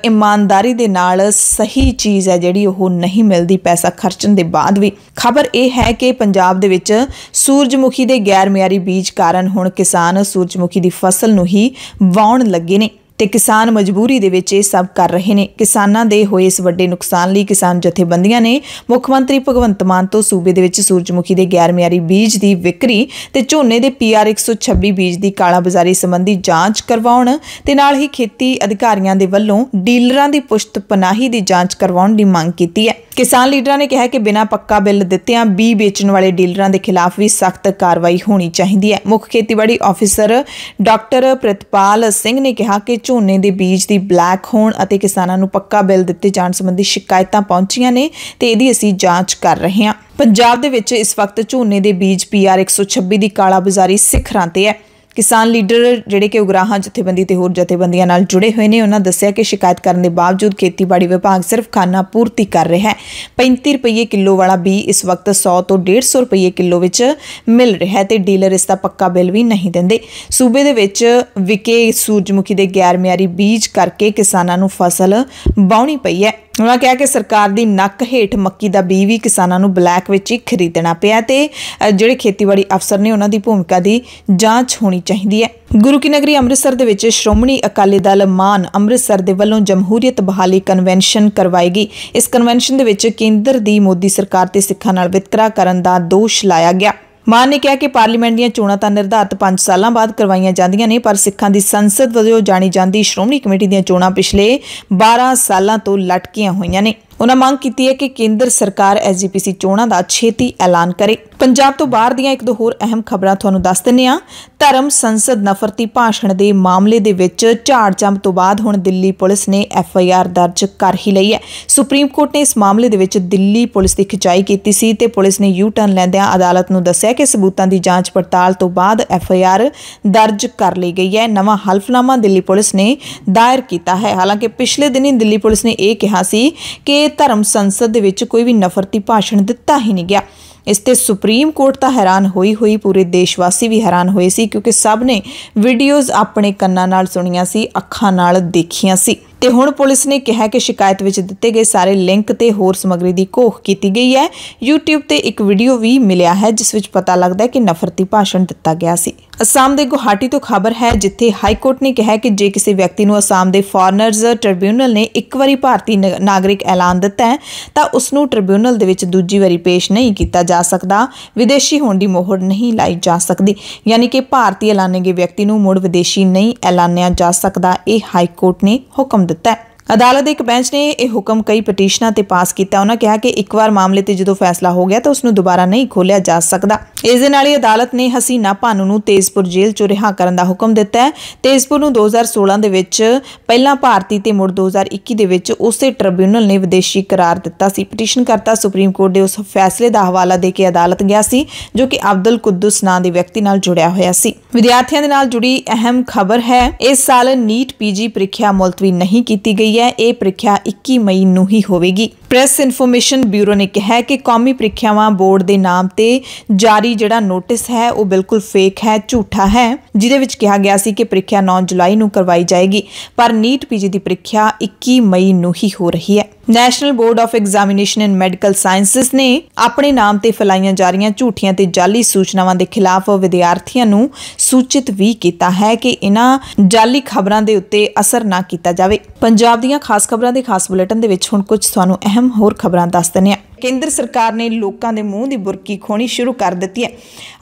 ਇਮਾਨਦਾਰੀ ਦੇ ਨਾਲ ਸਹੀ ਚੀਜ਼ ਹੈ ਜਿਹੜੀ ਉਹ ਨਹੀਂ ਮਿਲਦੀ ਪੈਸਾ ਖਰਚਣ ਦੇ ਬਾਅਦ ਵੀ। ਖਬਰ ਇਹ ਹੈ ਕਿ ਪੰਜਾਬ ਦੇ ਵਿੱਚ ਸੂਰਜਮੁਖੀ ਦੇ ਗੈਰ ਮਿਆਰੀ ਬੀਜ ਕਾਰਨ ਹੁਣ ਕਿਸਾਨ ਸੂਰਜਮੁਖੀ ਦੀ ਫਸਲ ਨੂੰ ਹੀ ਵਾਉਣ ਲੱਗੇ ਨੇ। ਤੇ ਕਿਸਾਨ ਮਜਬੂਰੀ ਦੇ ਵਿੱਚ ਇਹ ਸਭ ਕਰ ਰਹੇ ਨੇ। ਕਿਸਾਨਾਂ ਦੇ ਹੋਏ ਇਸ ਵੱਡੇ ਨੁਕਸਾਨ ਲਈ ਕਿਸਾਨ ਜਥੇਬੰਦੀਆਂ ਨੇ ਮੁੱਖ ਮੰਤਰੀ ਭਗਵੰਤ ਮਾਨ ਤੋਂ ਸੂਬੇ ਦੇ ਵਿੱਚ ਸੂਰਜਮੁਖੀ ਦੇ ਗੈਰ ਮਿਆਰੀ ਬੀਜ ਦੀ ਵਿਕਰੀ ਤੇ ਝੋਨੇ ਦੇ ਪੀਆਰ 126 ਬੀਜ ਦੀ ਕਾਲਾਬਾਜ਼ਾਰੀ ਸੰਬੰਧੀ ਜਾਂਚ ਕਰਵਾਉਣ ਤੇ ਨਾਲ ਹੀ ਖੇਤੀ ਅਧਿਕਾਰੀਆਂ ਦੇ ਵੱਲੋਂ ਡੀਲਰਾਂ ਦੀ ਪੁਸ਼ਤ ਪਨਾਹੀ ਦੀ ਜਾਂਚ ਕਰਵਾਉਣ ਦੀ ਮੰਗ ਕੀਤੀ ਹੈ। ਕਿਸਾਨ ਲੀਡਰਾਂ ਨੇ ਕਿਹਾ ਕਿ ਬਿਨਾਂ ਪੱਕਾ ਬਿੱਲ ਦਿੱਤਿਆਂ ਬੀ ਵੇਚਣ ਵਾਲੇ ਡੀਲਰਾਂ ਦੇ ਖਿਲਾਫ ਵੀ ਸਖਤ ਕਾਰਵਾਈ ਹੋਣੀ ਚਾਹੀਦੀ ਹੈ। ਮੁੱਖ ਖੇਤੀਬਾੜੀ ਆਫੀਸਰ ਡਾਕਟਰ ਪ੍ਰਿਤਪਾਲ ਸਿੰਘ ਨੇ ਕਿਹਾ ਕਿ ਝੋਨੇ ਦੇ ਬੀਜ ਦੀ ਬਲੈਕ ਹੋਣ ਅਤੇ ਕਿਸਾਨਾਂ ਨੂੰ ਪੱਕਾ ਬਿੱਲ ਦਿੱਤੇ ਜਾਣ ਸੰਬੰਧੀ ਸ਼ਿਕਾਇਤਾਂ ਪਹੁੰਚੀਆਂ ਨੇ ਤੇ ਇਹਦੀ ਅਸੀਂ ਜਾਂਚ ਕਰ ਰਹੇ ਹਾਂ। ਪੰਜਾਬ ਦੇ ਵਿੱਚ ਇਸ ਵਕਤ ਝੋਨੇ ਦੇ ਬੀਜ ਪੀਆਰ 126 ਦੀ ਕਾਲਾਬਾਜ਼ਾਰੀ ਸਿਖਰਾਂ ਤੇ ਹੈ। ਕਿਸਾਨ ਲੀਡਰ ਜਿਹੜੇ ਕਿ ਉਗਰਾਹਾਂ ਜਥੇਬੰਦੀ ਤੇ ਹੋਰ ਜਥੇਬੰਦੀਆਂ ਨਾਲ ਜੁੜੇ ਹੋਏ ਨੇ, ਉਹਨਾਂ ਦੱਸਿਆ ਕਿ ਸ਼ਿਕਾਇਤ ਕਰਨ ਦੇ ਬਾਵਜੂਦ ਖੇਤੀਬਾੜੀ ਵਿਭਾਗ ਸਿਰਫ ਖਾਨਾ ਪੂਰਤੀ ਕਰ ਰਿਹਾ ਹੈ। 35 ਰੁਪਏ ਕਿਲੋ ਵਾਲਾ ਬੀ ਇਸ ਵਕਤ 100 ਤੋਂ 150 ਰੁਪਏ ਕਿਲੋ ਵਿੱਚ ਮਿਲ ਰਿਹਾ ਹੈ ਤੇ ਡੀਲਰ ਇਸ ਦਾ ਪੱਕਾ ਬਿੱਲ ਵੀ ਨਹੀਂ ਦਿੰਦੇ। ਸੂਬੇ ਦੇ ਵਿੱਚ ਵਿਕੇ ਸੂਰਜਮੁਖੀ ਦੇ ਗੈਰ ਮਿਆਰੀ ਬੀਜ ਕਰਕੇ ਕਿਸਾਨਾਂ ਨੂੰ ਫਸਲ ਬਾਉਣੀ ਪਈ ਹੈ। ਉਹਨਾਂ ਕਿਹਾ ਕਿ ਸਰਕਾਰ ਦੀ ਨੱਕ ਹੇਠ ਮੱਕੀ ਦਾ ਬੀ ਵੀ ਕਿਸਾਨਾਂ ਨੂੰ ਬਲੈਕ ਵਿੱਚ ਹੀ ਖਰੀਦਣਾ ਪਿਆ ਤੇ ਜਿਹੜੇ ਖੇਤੀਬਾੜੀ ਅਫਸਰ ਨੇ ਉਹਨਾਂ ਦੀ ਭੂਮਿਕਾ ਦੀ ਜਾਂਚ ਹੋਣੀ ਚਾਹੀਦੀ ਹੈ। ਗੁਰੂ ਕੀ ਨਗਰੀ ਅੰਮ੍ਰਿਤਸਰ ਦੇ ਵਿੱਚ ਸ਼੍ਰੋਮਣੀ ਅਕਾਲੀ ਦਲ ਮਾਨ ਅੰਮ੍ਰਿਤਸਰ ਦੇ ਵੱਲੋਂ ਜਮਹੂਰੀਅਤ ਬਹਾਲੀ ਕਨਵੈਨਸ਼ਨ ਕਰਵਾਈ ਗਈ ਇਸ ਕਨਵੈਨਸ਼ਨ ਦੇ ਵਿੱਚ ਕੇਂਦਰ ਦੀ ਮੋਦੀ ਸਰਕਾਰ ਤੇ ਸਿੱਖਾਂ ਨਾਲ ਵਿਤਕਰਾ ਕਰਨ ਦਾ ਦੋਸ਼ ਲਾਇਆ ਗਿਆ। ਮਾਨ ਨੇ ਕਿਹਾ ਕਿ ਪਾਰਲੀਮੈਂਟ ਦੀਆਂ ਚੋਣਾਂ ਤਾਂ ਨਿਰਧਾਰਤ 5 ਸਾਲਾਂ ਬਾਅਦ ਕਰਵਾਈਆਂ ਜਾਂਦੀਆਂ ਨੇ, ਪਰ ਸਿੱਖਾਂ ਦੀ ਸੰਸਦ ਵਜੋਂ ਜਾਣੀ ਜਾਂਦੀ ਸ਼੍ਰੋਮਣੀ ਕਮੇਟੀ ਦੀਆਂ ਚੋਣਾਂ ਪਿਛਲੇ 12 ਸਾਲਾਂ ਤੋਂ ਲਟਕੀਆਂ ਹੋਈਆਂ ਨੇ। ਉਹਨਾਂ ਮੰਗ ਕੀਤੀ ਹੈ ਕਿ ਕੇਂਦਰ ਸਰਕਾਰ ਐਸਜੀਪੀਸੀ ਚੋਣਾਂ ਦਾ ਛੇਤੀ ਐਲਾਨ ਕਰੇ। ਪੰਜਾਬ ਤੋਂ ਬਾਹਰ ਦੀਆਂ ਇੱਕ ਦੋ ਹੋਰ ਅਹਿਮ ਖਬਰਾਂ ਤੁਹਾਨੂੰ ਦੱਸ ਦਿੰਨੇ ਆ ਧਰਮ ਸੰਸਦ ਨਫ਼ਰਤੀ ਭਾਸ਼ਣ ਦੇ ਮਾਮਲੇ ਦੇ ਵਿੱਚ ਝਾੜਜੰਮ ਤੋਂ ਬਾਅਦ ਹੁਣ ਦਿੱਲੀ ਪੁਲਿਸ ਨੇ ਐਫ ਆਈ ਆਰ ਦਰਜ ਕਰ ਹੀ ਲਈ ਹੈ। ਸੁਪਰੀਮ ਕੋਰਟ ਨੇ ਇਸ ਮਾਮਲੇ ਦੇ ਵਿੱਚ ਦਿੱਲੀ ਪੁਲਿਸ ਦੀ ਖਿਚਾਈ ਕੀਤੀ ਸੀ ਤੇ ਪੁਲਿਸ ਨੇ ਯੂ ਟਰਨ ਲੈਂਦਿਆਂ ਅਦਾਲਤ ਨੂੰ ਦੱਸਿਆ ਕਿ ਸਬੂਤਾਂ ਦੀ ਜਾਂਚ ਪੜਤਾਲ ਤੋਂ ਬਾਅਦ ਐਫ ਆਈ ਆਰ ਦਰਜ ਕਰ ਲਈ ਗਈ ਹੈ। ਨਵਾਂ ਹਲਫਨਾਮਾ ਦਿੱਲੀ ਪੁਲਿਸ ਨੇ ਦਾਇਰ ਕੀਤਾ ਹੈ। ਹਾਲਾਂਕਿ ਪਿਛਲੇ ਦਿਨੀ ਦਿੱਲੀ ਪੁਲਿਸ ਨੇ ਇਹ ਕਿਹਾ ਸੀ ਕਿ ਧਰਮ ਸੰਸਦ ਦੇ ਵਿੱਚ ਕੋਈ ਵੀ ਨਫ਼ਰਤੀ ਭਾਸ਼ਣ ਦਿੱਤਾ ਹੀ ਨਹੀਂ ਗਿਆ। ਇਸ ਤੇ ਸੁਪਰੀਮ ਕੋਰਟ ਤਾਂ ਹੈਰਾਨ ਹੋਈ ਹੋਈ, ਪੂਰੇ ਦੇਸ਼ ਵਾਸੀ ਵੀ ਹੈਰਾਨ ਹੋਏ ਸੀ ਕਿਉਂਕਿ ਸਭ ਨੇ ਵੀਡੀਓਜ਼ ਆਪਣੇ ਕੰਨਾਂ ਨਾਲ ਸੁਣੀਆਂ ਸੀ, ਅੱਖਾਂ ਨਾਲ ਦੇਖੀਆਂ ਸੀ। ਤੇ ਹੁਣ ਪੁਲਿਸ ਨੇ ਕਿਹਾ ਕਿ ਸ਼ਿਕਾਇਤ ਵਿੱਚ ਦਿੱਤੇ ਗਏ ਸਾਰੇ ਲਿੰਕ ਤੇ ਹੋਰ ਸਮੱਗਰੀ ਦੀ ਘੋਖ ਕੀਤੀ ਗਈ ਹੈ। YouTube ਤੇ ਇੱਕ ਵੀਡੀਓ ਵੀ ਮਿਲਿਆ ਹੈ, ਜਿਸ ਵਿੱਚ ਪਤਾ ਲੱਗਦਾ ਹੈ ਕਿ ਨਫ਼ਰਤੀ ਭਾਸ਼ਣ ਦਿੱਤਾ ਗਿਆ ਸੀ। ਅਸਾਮ ਦੇ ਗੁਹਾਟੀ ਤੋਂ ਖਬਰ ਹੈ, ਜਿੱਥੇ ਹਾਈ ਕੋਰਟ ਨੇ ਕਿਹਾ ਕਿ ਜੇ ਕਿਸੇ ਵਿਅਕਤੀ ਨੂੰ ਅਸਾਮ ਦੇ ਫੋਰਨਰਜ਼ ਟ੍ਰਿਬਿਊਨਲ ਨੇ ਇੱਕ ਵਾਰੀ ਭਾਰਤੀ ਨ- ਨਾਗਰਿਕ ਐਲਾਨ ਦਿੱਤਾ ਹੈ, ਤਾਂ ਉਸ ਨੂੰ ਟ੍ਰਿਬਿਊਨਲ ਦੇ ਵਿੱਚ ਦੂਜੀ ਵਾਰੀ ਪੇਸ਼ ਨਹੀਂ ਕੀਤਾ ਜਾ ਸਕਦਾ। ਵਿਦੇਸ਼ੀ ਹੋਣ ਦੀ ਮੋਹਰ ਨਹੀਂ ਲਾਈ ਜਾ ਸਕਦੀ। ਯਾਨੀ ਕਿ ਭਾਰਤੀ ਐਲਾਨੇ ਗਏ ਵਿਅਕਤੀ ਨੂੰ ਮੁੜ ਵਿਦੇਸ਼ੀ ਨਹੀਂ ਐਲਾਨਿਆ ਜਾ ਸਕਦਾ, ਇਹ ਹਾਈ ਕੋਰਟ ਨੇ ਹੁਕਮ ਦਿੱਤਾ ਹੈ। ਅਦਾਲਤ ਦੇ ਇੱਕ ਬੈਂਚ ਨੇ ਇਹ ਹੁਕਮ ਕਈ ਪਟੀਸ਼ਨਾਂ ਤੇ ਪਾਸ ਕੀਤਾ। ਉਹਨਾਂ ਕਿਹਾ ਕਿ ਇੱਕ ਵਾਰ ਮਾਮਲੇ ਤੇ ਜਦੋਂ ਫੈਸਲਾ ਹੋ ਗਿਆ ਤਾਂ ਉਸ ਨੂੰ ਦੁਬਾਰਾ ਨਹੀਂ ਖੋਲਿਆ ਜਾ ਸਕਦਾ। ਇਸ ਦੇ ਨਾਲ ਹੀ ਅਦਾਲਤ ਨੇ ਹਸੀਨਾ ਭਾਨੂ ਨੂੰ ਤੇਜ਼ਪੁਰ ਜੇਲ੍ਹ ਚੋਂ ਰਿਹਾ ਕਰਨ ਦਾ ਹੁਕਮ ਦਿੱਤਾ ਹੈ। ਤੇਜ਼ਪੁਰ ਨੂੰ 2016 ਦੇ ਵਿੱਚ ਪਹਿਲਾਂ ਭਾਰਤੀ ਤੇ ਮੁੜ 2021 ਦੇ ਵਿੱਚ ਉਸੇ ਟ੍ਰਿਬਿਊਨਲ ਨੇ ਵਿਦੇਸ਼ੀ ਕਰਾਰ ਦਿੱਤਾ ਸੀ। ਪਟੀਸ਼ਨ ਕਰਤਾ ਸੁਪਰੀਮ ਕੋਰਟ ਦੇ ਉਸ ਫੈਸਲੇ ਦਾ ਹਵਾਲਾ ਦੇ ਕੇ ਅਦਾਲਤ ਗਿਆ ਸੀ, ਜੋ ਕਿ ਅਬਦੁਲ ਕੁੱਦੂਸ ਨਾਂ ਦੇ ਵਿਅਕਤੀ ਨਾਲ ਜੁੜਿਆ ਹੋਇਆ ਸੀ। ਵਿਦਿਆਰਥੀਆਂ ਦੇ ਨਾਲ ਜੁੜੀ ਅਹਿਮ ਖਬਰ ਹੈ, ਇਸ ਸਾਲ ਨੀਟ ਪੀਜੀ ਪ੍ਰੀਖਿਆ ਮੁਲਤਵੀ ਨਹੀਂ ਕੀਤੀ ਗਈ ਹੈ ਇਹ ਪ੍ਰੀਖਿਆ 21 ਮਈ ਨੂੰ ਹੀ ਹੋਵੇਗੀ। ਪ੍ਰੈਸ ਇਨਫੋਰਮੇਸ਼ਨ ਬਿਊਰੋ ਨੇ ਕਿਹਾ ਕਿ ਕੌਮੀ ਪ੍ਰੀਖਿਆਵਾਂ ਬੋਰਡ ਦੇ ਨਾਮ ਤੇ ਜਾਰੀ ਜਿਹੜਾ ਨੋਟਿਸ ਹੈ, ਉਹ ਬਿਲਕੁਲ ਫੇਕ ਹੈ, ਝੂਠਾ ਹੈ, ਜਿਹਦੇ ਵਿੱਚ ਕਿਹਾ ਗਿਆ ਸੀ ਕਿ ਪ੍ਰੀਖਿਆ 9 ਜੁਲਾਈ ਨੂੰ ਕਰਵਾਈ ਜਾਏਗੀ, ਪਰ ਨੀਟ ਪੀਜੀ ਦੀ ਪ੍ਰੀਖਿਆ 21 ਮਈ ਨੂੰ ਹੀ ਹੋ ਰਹੀ ਹੈ। National board of examination in medical sciences ਨੇ ਆਪਣੇ ਨਾਮ ਤੇ ਫੈਲਾਈਆਂ ਜਾ ਰਹੀਆਂ ਝੂਠੀਆਂ ਤੇ ਜਾਲੀ ਸੂਚਨਾਵਾਂ ਦੇ ਖਿਲਾਫ ਵਿਦਿਆਰਥੀਆਂ ਨੂੰ ਸੂਚਿਤ ਵੀ ਕੀਤਾ ਹੈ ਕਿ ਇਹਨਾਂ ਜਾਲੀ ਖਬਰਾਂ ਦੇ ਉੱਤੇ ਅਸਰ ਨਾ ਕੀਤਾ ਜਾਵੇ। ਪੰਜਾਬ ਦੀਆਂ ਖਾਸ ਖਬਰਾਂ ਦੇ ਖਾਸ ਬੁਲੇਟਿਨ ਦੇ ਵਿੱਚ ਹੁਣ ਕੁਝ ਤੁਹਾਨੂੰ ਅਹਿਮ ਹੋਰ ਖਬਰਾਂ ਦੱਸ ਦਿੰਦੇ ਹਾਂ। ਕੇਂਦਰ ਸਰਕਾਰ ਨੇ ਲੋਕਾਂ ਦੇ ਮੂੰਹ ਦੀ ਬੁਰਕੀ ਖੋਣੀ ਸ਼ੁਰੂ ਕਰ ਦਿੱਤੀ ਹੈ।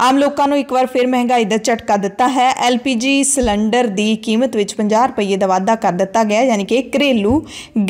ਆਮ ਲੋਕਾਂ ਨੂੰ ਇੱਕ ਵਾਰ ਫਿਰ ਮਹਿੰਗਾਈ ਦਾ ਝਟਕਾ ਦਿੱਤਾ ਹੈ। LPG ਸਿਲੰਡਰ ਦੀ ਕੀਮਤ ਵਿੱਚ 50 ਰੁਪਏ ਦਾ ਵਾਧਾ ਕਰ ਦਿੱਤਾ ਗਿਆ ਯਾਨੀ ਕਿ ਘਰੇਲੂ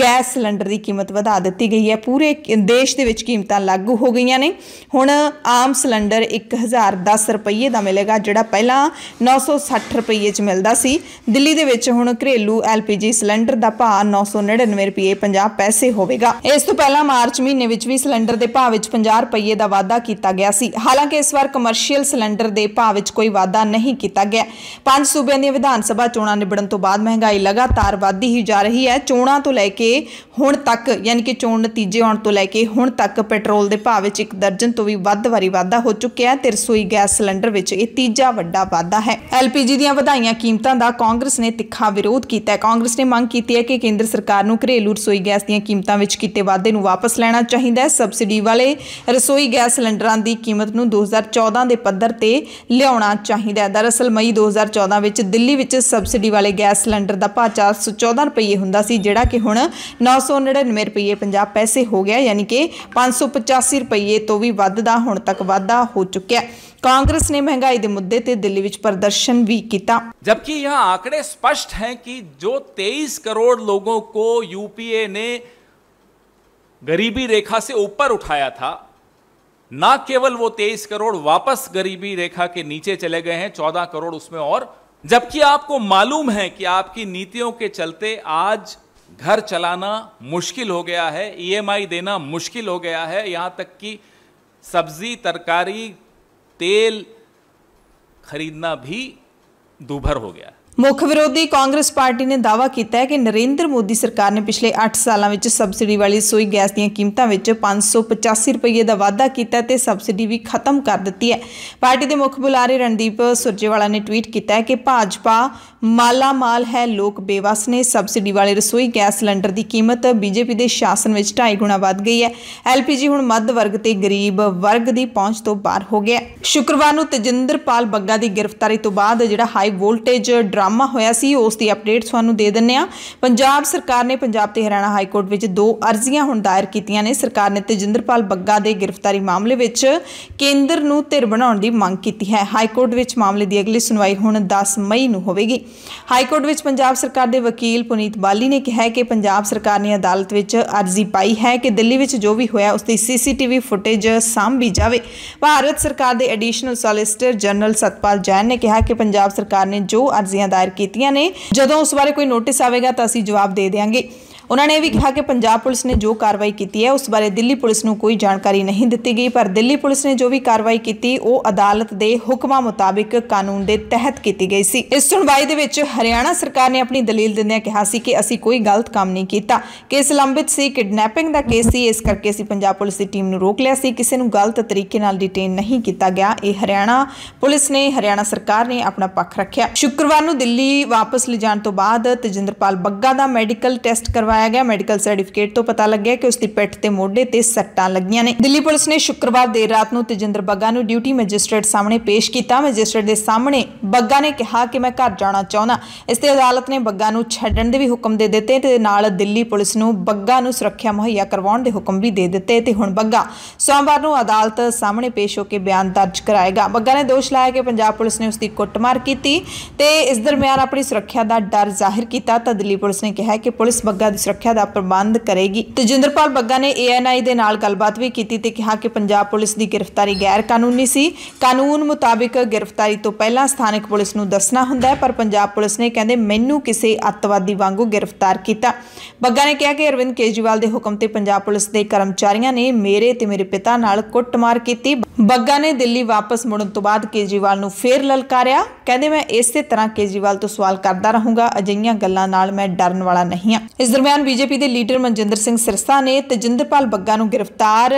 ਗੈਸ ਸਿਲੰਡਰ ਦੀ ਕੀਮਤ ਵਧਾ ਦਿੱਤੀ ਗਈ ਹੈ। ਪੂਰੇ ਦੇਸ਼ ਦੇ ਵਿੱਚ ਕੀਮਤਾਂ ਲਾਗੂ ਹੋ ਗਈਆਂ ਨੇ। ਹੁਣ ਆਮ ਸਿਲੰਡਰ 1010 ਰੁਪਏ ਦਾ ਮਿਲੇਗਾ, ਜਿਹੜਾ ਪਹਿਲਾਂ 960 ਰੁਪਏ 'ਚ ਮਿਲਦਾ ਸੀ। ਦਿੱਲੀ ਦੇ ਵਿੱਚ ਹੁਣ ਘਰੇਲੂ LPG ਸਿਲੰਡਰ ਦਾ ਭਾਅ 999 ਰੁਪਏ 50 ਪੈਸੇ ਹੋਵੇਗਾ। ਇਸ ਤੋਂ ਪਹਿਲਾਂ ਮਾਰਚ ਮਹੀਨੇ ਵਿੱਚ ਵੀ ਸਿਲੰਡਰ ਦੇ ਭਾਅ ਵਿੱਚ 50 ਰੁਪਏ ਦਾ ਵਾਧਾ ਕੀਤਾ ਗਿਆ ਸੀ। ਹਾਲਾਂਕਿ ਇਸ ਵਾਰ ਕਮਰਸ਼ੀਅਲ ਸਿਲੰਡਰ ਦੇ ਭਾਅ ਵਿੱਚ ਕੋਈ ਵਾਧਾ ਨਹੀਂ ਕੀਤਾ ਗਿਆ। ਪੰਜ ਸੂਬਿਆਂ ਦੀਆਂ ਵਿਧਾਨ ਸਭਾ ਚੋਣਾਂ ਨਿਬੜਨ ਤੋਂ ਬਾਅਦ ਮਹਿੰਗਾਈ ਲਗਾਤਾਰ ਵਧਦੀ ਹੀ ਜਾ ਰਹੀ ਹੈ। ਚੋਣਾਂ ਤੋਂ ਲੈ ਕੇ ਹੁਣ ਤੱਕ, ਯਾਨੀ ਕਿ ਚੋਣ ਨਤੀਜੇ ਆਉਣ ਤੋਂ ਲੈ ਕੇ ਹੁਣ ਤੱਕ ਪੈਟਰੋਲ ਦੇ ਭਾਅ ਵਿੱਚ ਇੱਕ ਦਰਜਨ ਤੋਂ ਵੀ ਵੱਧ ਵਾਰੀ ਵਾਧਾ ਹੋ ਚੁੱਕਿਆ ਹੈ। ਤੇ ਰਸੋਈ ਗੈਸ ਸਿਲੰਡਰ ਵਿੱਚ ਇਹ ਤੀਜਾ ਵੱਡਾ ਵਾਧਾ ਹੈ। ਐਲਪੀਜੀ ਦੀਆਂ ਵਧਾਈਆਂ ਕੀਮਤਾਂ ਦਾ ਕਾਂਗਰਸ ਨੇ ਤਿੱਖਾ ਵਿਰੋਧ ਕੀਤਾ ਹੈ। ਕਾਂਗਰਸ ਨੇ ਮੰਗ ਕੀਤੀ ਹੈ ਕਿ ਕੇਂਦਰ ਸਰਕਾਰ ਨੂੰ ਘਰੇਲੂ ਰਸੋਈ ਗੈਸ ਦੀਆਂ ਕੀਮਤਾਂ ਵਿੱਚ ਕੀਤੇ ਵਾਧੇ ਨੂੰ ਵਾਪਸ ਲੈਣਾ ਚਾਹੀਦਾ ਹੈ। ਸਬਸਿਡੀ ਵਾਲੇ ਰਸੋਈ ਗੈਸ ਸਿਲੰਡਰਾਂ ਦੀ ਕੀਮਤ ਨੂੰ 2014 ਦੇ ਪੱਧਰ ਤੇ ਲਿਆਉਣਾ ਚਾਹੀਦਾ ਹੈ ਦਰਅਸਲ ਮਈ 2014 ਵਿੱਚ ਦਿੱਲੀ ਵਿੱਚ ਸਬਸਿਡੀ ਵਾਲੇ ਗੈਸ ਸਿਲੰਡਰ ਦਾ ਭਾਅ 414 ਰੁਪਏ ਹੁੰਦਾ ਸੀ ਜਿਹੜਾ ਕਿ ਹੁਣ 999 ਰੁਪਏ 50 ਪੈਸੇ ਹੋ ਗਿਆ ਯਾਨੀ ਕਿ 585 ਰੁਪਏ ਤੋਂ ਵੀ ਵੱਧ ਦਾ ਹੁਣ ਤੱਕ ਵਾਧਾ ਹੋ ਚੁੱਕਿਆ ਹੈ ਕਾਂਗਰਸ ਨੇ ਮਹਿੰਗਾਈ ਦੇ ਮੁੱਦੇ ਤੇ ਦਿੱਲੀ ਵਿੱਚ ਪ੍ਰਦਰਸ਼ਨ ਵੀ ਕੀਤਾ जबकि यह आंकड़े स्पष्ट हैं कि जो 23 करोड़ लोगों को यूपीए ने गरीबी रेखा से ऊपर उठाया था, ना केवल वो 23 करोड़ वापस गरीबी रेखा के नीचे चले गए हैं 14 करोड़ उसमें और, जबकि आपको मालूम है कि आपकी नीतियों के चलते आज घर चलाना मुश्किल हो गया है ईएमआई देना मुश्किल हो गया है, यहाँ तक कि सब्ज़ी, तरकारी, तेल खरीदना भी दूभर हो गया है। ਮੁੱਖ ਵਿਰੋਧੀ ਕਾਂਗਰਸ ਪਾਰਟੀ ਨੇ ਦਾਅਵਾ ਕੀਤਾ ਹੈ ਕਿ ਨਰਿੰਦਰ ਮੋਦੀ ਸਰਕਾਰ ਨੇ ਪਿਛਲੇ 8 ਸਾਲਾਂ ਵਿੱਚ ਸਬਸਿਡੀ ਵਾਲੀ ਸੋਈ ਗੈਸ ਦੀਆਂ ਕੀਮਤਾਂ ਵਿੱਚ 585 ਰੁਪਏ ਦਾ ਵਾਧਾ ਕੀਤਾ ਤੇ ਸਬਸਿਡੀ ਵੀ ਖਤਮ ਕਰ ਦਿੱਤੀ ਹੈ। ਪਾਰਟੀ ਦੇ ਮੁੱਖ ਬੁਲਾਰੇ ਰਣਦੀਪ ਸੁਰਜੇਵਾਲਾ ਨੇ ਟਵੀਟ ਕੀਤਾ ਹੈ ਕਿ ਭਾਜਪਾ ਮਾਲਾ ਮਾਲ ਹੈ, ਲੋਕ ਬੇਵਸ ਨੇ ਸਬਸਿਡੀ ਵਾਲੇ ਰਸੋਈ ਗੈਸ ਸਿਲੰਡਰ ਦੀ ਕੀਮਤ ਬੀਜੇਪੀ ਦੇ ਸ਼ਾਸਨ ਵਿੱਚ 2.5 ਗੁਣਾ ਵੱਧ ਗਈ ਹੈ। ਐਲਪੀਜੀ ਹੁਣ ਮੱਧ ਵਰਗ ਤੇ ਗਰੀਬ ਵਰਗ ਦੀ ਪਹੁੰਚ ਤੋਂ ਬਾਹਰ ਹੋ ਗਿਆ ਸ਼ੁੱਕਰਵਾਰ ਨੂੰ ਤਜਿੰਦਰਪਾਲ ਬੱਗਾ ਦੀ ਗ੍ਰਿਫਤਾਰੀ ਤੋਂ ਬਾਅਦ ਜਿਹੜਾ ਹਾਈ ਵੋਲਟੇਜ ਡਰਾ ਡਰਾਮਾ ਹੋਇਆ ਸੀ, ਉਸ ਦੀ ਅਪਡੇਟ ਤੁਹਾਨੂੰ ਦੇ ਦਿੰਨੇ ਆ ਪੰਜਾਬ ਸਰਕਾਰ ਨੇ ਪੰਜਾਬ ਤੇ ਹਰਿਆਣਾ ਹਾਈ ਕੋਰਟ ਵਿੱਚ ਦੋ ਅਰਜ਼ੀਆਂ ਹੁਣ ਦਾਇਰ ਕੀਤੀਆਂ ਨੇ। ਸਰਕਾਰ ਨੇ ਤੇਜਿੰਦਰਪਾਲ ਬੱਗਾ ਦੇ ਗ੍ਰਿਫਤਾਰੀ ਮਾਮਲੇ ਵਿੱਚ ਕੇਂਦਰ ਨੂੰ ਧਿਰ ਬਣਾਉਣ ਦੀ ਮੰਗ ਕੀਤੀ ਹੈ। ਹਾਈ ਕੋਰਟ ਵਿੱਚ ਮਾਮਲੇ ਦੀ ਅਗਲੀ ਸੁਣਵਾਈ ਹੁਣ 10 ਮਈ ਨੂੰ ਹੋਵੇਗੀ। ਹਾਈ ਕੋਰਟ ਵਿੱਚ ਪੰਜਾਬ ਸਰਕਾਰ ਦੇ ਵਕੀਲ ਪੁਨੀਤ ਬਾਲੀ ਨੇ ਕਿਹਾ ਕਿ ਪੰਜਾਬ ਸਰਕਾਰ ਨੇ ਅਦਾਲਤ ਵਿੱਚ ਅਰਜ਼ੀ ਪਾਈ ਹੈ ਕਿ ਦਿੱਲੀ ਵਿੱਚ ਜੋ ਵੀ ਹੋਇਆ, ਉਸ ਦੀ ਸੀਸੀਟੀਵੀ ਫੁਟੇਜ ਸਾਂਭੀ ਜਾਵੇ। ਭਾਰਤ ਸਰਕਾਰ ਦੇ additional solicitor general Satpal Jain ਨੇ ਕਿਹਾ ਕਿ ਪੰਜਾਬ ਸਰਕਾਰ ਨੇ ਜੋ ਅਰਜ਼ੀਆਂ ਦਾਇਰ ਕੀਤੀਆਂ ਨੇ। ਜਦੋਂ ਉਸ ਬਾਰੇ ਕੋਈ ਨੋਟਿਸ ਆਵੇਗਾ ਤਾਂ ਅਸੀਂ ਜਵਾਬ ਦੇ ਦੇਵਾਂਗੇ ਉਹਨਾਂ ਨੇ ਇਹ ਵੀ ਕਿਹਾ ਕਿ ਪੰਜਾਬ ਪੁਲਿਸ ਨੇ ਜੋ ਕਾਰਵਾਈ ਕੀਤੀ ਹੈ, ਉਸ ਬਾਰੇ ਦਿੱਲੀ ਪੁਲਿਸ ਨੂੰ ਕੋਈ ਜਾਣਕਾਰੀ ਨਹੀਂ ਦਿੱਤੀ ਗਈ, ਪਰ ਦਿੱਲੀ ਪੁਲਿਸ ਨੇ ਜੋ ਵੀ ਕਾਰਵਾਈ ਕੀਤੀ, ਉਹ ਅਦਾਲਤ ਦੇ ਹੁਕਮਾਂ ਮੁਤਾਬਿਕ ਕਾਨੂੰਨ ਦੇ ਤਹਿਤ ਕੀਤੀ ਗਈ ਸੀ। ਇਸ ਸੁਣਵਾਈ ਦੇ ਵਿੱਚ ਹਰਿਆਣਾ ਸਰਕਾਰ ਨੇ ਆਪਣੀ ਦਲੀਲ ਦਿੰਦਿਆਂ ਕਿਹਾ ਸੀ ਕਿ ਅਸੀਂ ਕੋਈ ਗਲਤ ਕੰਮ ਨਹੀਂ ਕੀਤਾ। ਕੇਸ ਲੰਬਿਤ ਸੀ, ਕਿਡਨੈਪਿੰਗ ਦਾ ਕੇਸ ਸੀ, ਇਸ ਕਰਕੇ ਅਸੀਂ ਪੰਜਾਬ ਪੁਲਿਸ ਦੀ ਟੀਮ ਨੂੰ ਰੋਕ ਲਿਆ ਸੀ। ਕਿਸੇ ਨੂੰ ਗਲਤ ਤਰੀਕੇ ਨਾਲ ਡਿਟੇਨ ਨਹੀਂ ਕੀਤਾ ਗਿਆ। ਇਹ ਹਰਿਆਣਾ ਪੁਲਿਸ ਨੇ, ਹਰਿਆਣਾ ਸਰਕਾਰ ਨੇ ਆਪਣਾ ਪੱਖ ਰੱਖਿਆ। ਸ਼ੁੱਕਰਵਾਰ ਨੂੰ ਦਿੱਲੀ ਵਾਪਸ ਲਿਜਾਣ ਤੋਂ ਬਾਅਦ ਤਜਿੰਦਰਪਾਲ ਬੱਗਾ ਦਾ ਮੈਡੀਕਲ ਟੈਸਟ ਕਰਵਾਇਆ ਗਿਆ। ਮੈਡੀਕਲ ਸਰਟੀਫਿਕੇਟ ਤੋਂ ਪਤਾ ਲੱਗਿਆ ਕਿ ਉਸ ਦੀ ਪਿੱਠ ਤੇ ਮੋਢੇ ਤੇ ਸੱਟਾਂ ਲੱਗੀਆਂ ਨੇ। ਦਿੱਲੀ ਪੁਲਿਸ ਨੇ ਸ਼ੁੱਕਰਵਾਰ ਦੇਰ ਰਾਤ ਨੂੰ ਤੇਜਿੰਦਰ ਬੱਗਾ ਨੂੰ ਡਿਊਟੀ ਮੈਜਿਸਟ੍ਰੇਟ ਸਾਹਮਣੇ ਪੇਸ਼ ਕੀਤਾ। ਮੈਜਿਸਟ੍ਰੇਟ ਦੇ ਸਾਹਮਣੇ ਬੱਗਾ ਨੇ ਕਿਹਾ ਕਿ ਮੈਂ ਘਰ ਜਾਣਾ ਚਾਹੁੰਦਾ। ਇਸ ਤੇ ਅਦਾਲਤ ਨੇ ਬੱਗਾ ਨੂੰ ਛੱਡਣ ਦੇ ਵੀ ਹੁਕਮ ਦੇ ਦਿੱਤੇ ਤੇ ਨਾਲ ਦਿੱਲੀ ਪੁਲਿਸ ਨੂੰ ਬੱਗਾ ਨੂੰ ਸੁਰੱਖਿਆ ਮੁਹੱਈਆ ਕਰਵਾਉਣ ਦੇ ਹੁਕਮ ਵੀ ਦੇ ਦਿੱਤੇ ਤੇ ਹੁਣ ਬੱਗਾ ਸੋਮਵਾਰ ਨੂੰ ਅਦਾਲਤ ਸਾਹਮਣੇ ਪੇਸ਼ ਹੋ ਕੇ ਬਿਆਨ ਦਰਜ ਕਰਾਏਗਾ। ਬੱਗਾ ਨੇ ਦੋਸ਼ ਲਾਇਆ ਕਿ ਪੰਜਾਬ ਪੁਲਿਸ ਨੇ ਉਸ ਦੀ ਕੁੱਟਮਾਰ ਕੀਤੀ ਤੇ ਇਸ ਦਰਮਿਆਨ ਆਪਣੀ ਸੁਰੱਖਿਆ ਦਾ ਡਰ ਜ਼ਾਹਿਰ ਕੀਤਾ ਤਾਂ ਦਿੱਲੀ ਪੁਲਿਸ ਨੇ ਕਿਹਾ ਕਿ ਪੁਲਿਸ ਬੱਗਾ ਦੀ ਸੁਰੱਖਿਆ ਦਾ ਪ੍ਰਬੰਧ ਕਰੇਗੀ। ਤੇਜਿੰਦਰਪਾਲ ਬੱਗਾ ਨੇ ਏਐਨਆਈ ਦੇ ਨਾਲ ਗੱਲਬਾਤ ਵੀ ਕੀਤੀ ਤੇ ਕਿਹਾ ਕਿ ਪੰਜਾਬ ਪੁਲਿਸ ਦੀ ਗ੍ਰਿਫਤਾਰੀ ਗੈਰ ਕਾਨੂੰਨੀ ਸੀ। ਕਾਨੂੰਨ ਮੁਤਾਬਿਕ ਗ੍ਰਿਫਤਾਰੀ ਤੋਂ ਪਹਿਲਾਂ ਸਥਾਨਕ ਪੁਲਿਸ ਨੂੰ ਦੱਸਣਾ ਹੁੰਦਾ ਹੈ, ਪਰ ਪੰਜਾਬ ਪੁਲਿਸ ਨੇ ਕਹਿੰਦੇ ਮੈਨੂੰ ਕਿਸੇ ਅੱਤਵਾਦੀ ਵਾਂਗੂ ਗ੍ਰਿਫਤਾਰ ਕੀਤਾ। ਬੱਗਾ ਨੇ ਕਿਹਾ ਕਿ ਅਰਵਿੰਦ ਕੇਜਰੀਵਾਲ ਦੇ ਹੁਕਮ ਤੇ ਪੰਜਾਬ ਪੁਲਿਸ ਦੇ ਕਰਮਚਾਰੀਆਂ ਨੇ ਮੇਰੇ ਤੇ ਮੇਰੇ ਪਿਤਾ ਨਾਲ ਕੁੱਟਮਾਰ ਕੀਤੀ। ਬੱਗਾ ਨੇ ਦਿੱਲੀ ਵਾਪਸ ਮੁੜਨ ਤੋਂ ਬਾਅਦ ਕੇਜਰੀਵਾਲ ਨੂੰ ਫੇਰ ਲਲਕਾਰਿਆ। ਕਹਿੰਦੇ, ਮੈਂ ਇਸੇ ਤਰ੍ਹਾਂ ਕੇਜਰੀਵਾਲ ਤੋਂ ਸਵਾਲ ਕਰਦਾ ਰਹੂੰਗਾ। ਅਜਿਹੀਆਂ ਗੱਲਾਂ ਨਾਲ ਮੈਂ ਡਰਨ ਵਾਲਾ ਨਹੀਂ ਹਾਂ। ਇਸ ਦਰਮਿਆਨ ਬੀਜੇਪੀ ਦੇ ਲੀਡਰ ਮਨਜਿੰਦਰ ਸਿੰਘ ਸਿਰਸਾ ਨੇ ਤਜਿੰਦਰਪਾਲ ਬੱਗਾ ਨੂੰ ਗ੍ਰਿਫਤਾਰ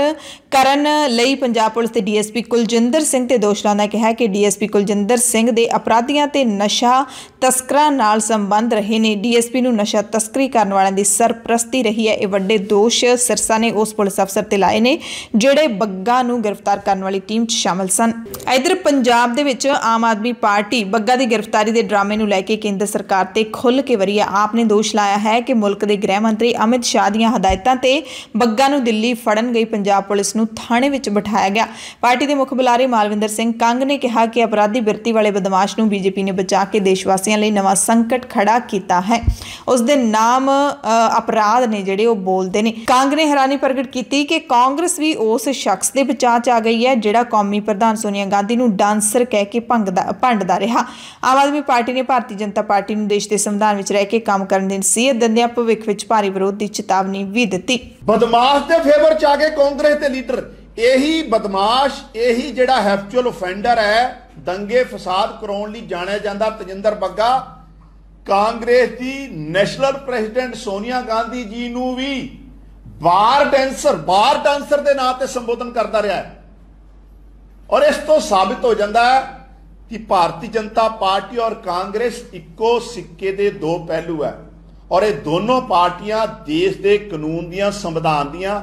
ਕਰਨ ਲਈ ਪੰਜਾਬ ਪੁਲਿਸ ਦੇ ਡੀਐਸਪੀ ਕੁਲਜਿੰਦਰ ਸਿੰਘ ਤੇ ਦੋਸ਼ ਲਾਉਂਦਾ ਕਿਹਾ ਕਿ ਡੀਐਸਪੀ ਕੁਲਜਿੰਦਰ ਸਿੰਘ ਦੇ ਅਪਰਾਧੀਆਂ ਤੇ ਨਸ਼ਾ ਤਸਕਰਾਂ ਨਾਲ ਸੰਬੰਧ ਰਹੇ ਨੇ। ਡੀਐਸਪੀ ਨੂੰ ਨਸ਼ਾ ਤਸਕਰੀ ਕਰਨ ਵਾਲਿਆਂ ਦੀ ਸਰਪ੍ਰਸਤੀ ਰਹੀ ਹੈ। ਇਹ ਵੱਡੇ ਦੋਸ਼ ਸਿਰਸਾ ਨੇ ਉਸ ਪੁਲਿਸ ਅਫਸਰ ਤੇ ਲਾਏ ਨੇ, ਜਿਹੜੇ ਬੱਗਾ ਨੂੰ ਗ੍ਰਿਫਤਾਰ ਕਰਨ ਵਾਲੀ ਟੀਮ 'ਚ ਸ਼ਾਮਲ ਸਨ। ਇਧਰ ਪੰਜਾਬ ਦੇ ਵਿੱਚ ਆਮ ਆਦਮੀ ਪਾਰਟੀ ਬੱਗਾ ਦੀ ਗ੍ਰਿਫਤਾਰੀ ਦੇ ਡਰਾਮੇ ਨੂੰ ਲੈ ਕੇ ਕੇਂਦਰ ਸਰਕਾਰ ਤੇ ਖੁੱਲ੍ਹ ਕੇ ਵਰੀ ਹੈ। ਆਪ ਨੇ ਦੋਸ਼ ਲਾਇਆ ਹੈ ਕਿ ਮੁਲਕ ਦੇ ਗ੍ਰਹਿ ਮੰਤਰੀ ਅਮਿਤ ਸ਼ਾਹ ਦੀਆਂ ਹਦਾਇਤਾਂ ਤੇ ਬੱਗਾ ਨੂੰ ਦਿੱਲੀ ਫੜਨ ਗਈ ਪੰਜਾਬ ਪੁਲਿਸ ਨੂੰ ਥਾਣੇ ਵਿੱਚ ਬਿਠਾਇਆ ਗਿਆ। ਪਾਰਟੀ ਦੇ ਮੁੱਖ ਬੁਲਾਰੇ ਮਾਲਵਿੰਦਰ ਸਿੰਘ ਕੰਗ ਨੇ ਕਿਹਾ ਕਿ ਅਪਰਾਧੀ ਬਿਰਤੀ ਵਾਲੇ ਬਦਮਾਸ਼ ਨੂੰ ਬੀਜੇਪੀ ਨੇ ਬਚਾ ਕੇ ਦੇਸ਼ ਵਾਸੀਆਂ ਲਈ ਨਵਾਂ ਸੰਕਟ ਖੜਾ ਕੀਤਾ ਹੈ। ਉਸ ਦੇ ਨਾਮ ਅਪਰਾਧ ਨੇ ਜਿਹੜੇ ਉਹ ਬੋਲਦੇ ਨੇ। ਕੰਗ ਨੇ ਹੈਰਾਨੀ ਪ੍ਰਗਟ ਕੀਤੀ ਕਿ ਕਾਂਗਰਸ ਵੀ ਉਸ ਸ਼ਖਸ ਦੇ ਬਚਾਅ ਚ ਆ ਗਈ ਹੈ, ਜਿਹੜਾ ਕੌਮੀ ਪ੍ਰਧਾਨ ਸੋਨੀਆ ਗਾਂਧੀ ਨੂੰ ਡਾਂਸਰ ਕਹਿ ਕੇ ਭੰਗਦਾ, ਭੰਡਦਾ ਰਿਹਾ। ਆਮ ਆਦਮੀ ਪਾਰਟੀ ਨੇ ਭਾਰਤੀ ਜਨਤਾ ਪਾਰਟੀ ਨੂੰ ਦੇਸ਼ ਦੇ ਸੰਵਿਧਾਨ ਵਿੱਚ ਰਹਿ ਕੇ ਕੰਮ ਕਰਨ ਦੀ ਨਸੀਹਤ ਦਿੰਦਿਆਂ ਭਵਿੱਖ ਵਿੱਚ ਵਿੱਚ ਭਾਰੀ ਵਿਰੋਧ ਦੀ ਚੇਤਾਵਨੀ ਵੀ ਦਿੱਤੀ। ਬਦਮਾਸ਼ ਦੇ ਫੇਵਰ ਚ ਆ ਕੇ ਕਾਂਗਰਸ ਦੇ ਲੀਡਰ। ਇਹੀ ਬਦਮਾਸ਼, ਇਹੀ ਜਿਹੜਾ ਹੈਫਚੁਅਲ ਅਫੈਂਡਰ ਹੈ, ਦੰਗੇ ਫਸਾਦ ਕਰਾਉਣ ਲਈ ਜਾਣਿਆ ਜਾਂਦਾ। ਤਜਿੰਦਰ ਬੱਗਾ, ਕਾਂਗਰਸ ਦੀ ਨੈਸ਼ਨਲ ਪ੍ਰੈਜ਼ੀਡੈਂਟ ਸੋਨੀਆ ਗਾਂਧੀ ਜੀ ਨੂੰ ਵੀ ਬਾਰ ਡੈਂਸਰ ਬਾਰ ਡਾਂਸਰ ਦੇ ਨਾਂ ਤੇ ਸੰਬੋਧਨ ਕਰਦਾ ਰਿਹਾ ਹੈ। ਔਰ ਇਸ ਤੋਂ ਸਾਬਿਤ ਹੋ ਜਾਂਦਾ ਹੈ ਕਿ ਭਾਰਤੀ ਜਨਤਾ ਪਾਰਟੀ ਔਰ ਕਾਂਗਰਸ ਇੱਕੋ ਸਿੱਕੇ ਦੇ ਦੋ ਪਹਿਲੂ ਹੈ। ਔਰ ਇਹ ਦੋਨੋਂ ਪਾਰਟੀਆਂ ਦੇਸ਼ ਦੇ ਕਾਨੂੰਨ ਦੀਆਂ ਸੰਵਿਧਾਨ ਦੀਆਂ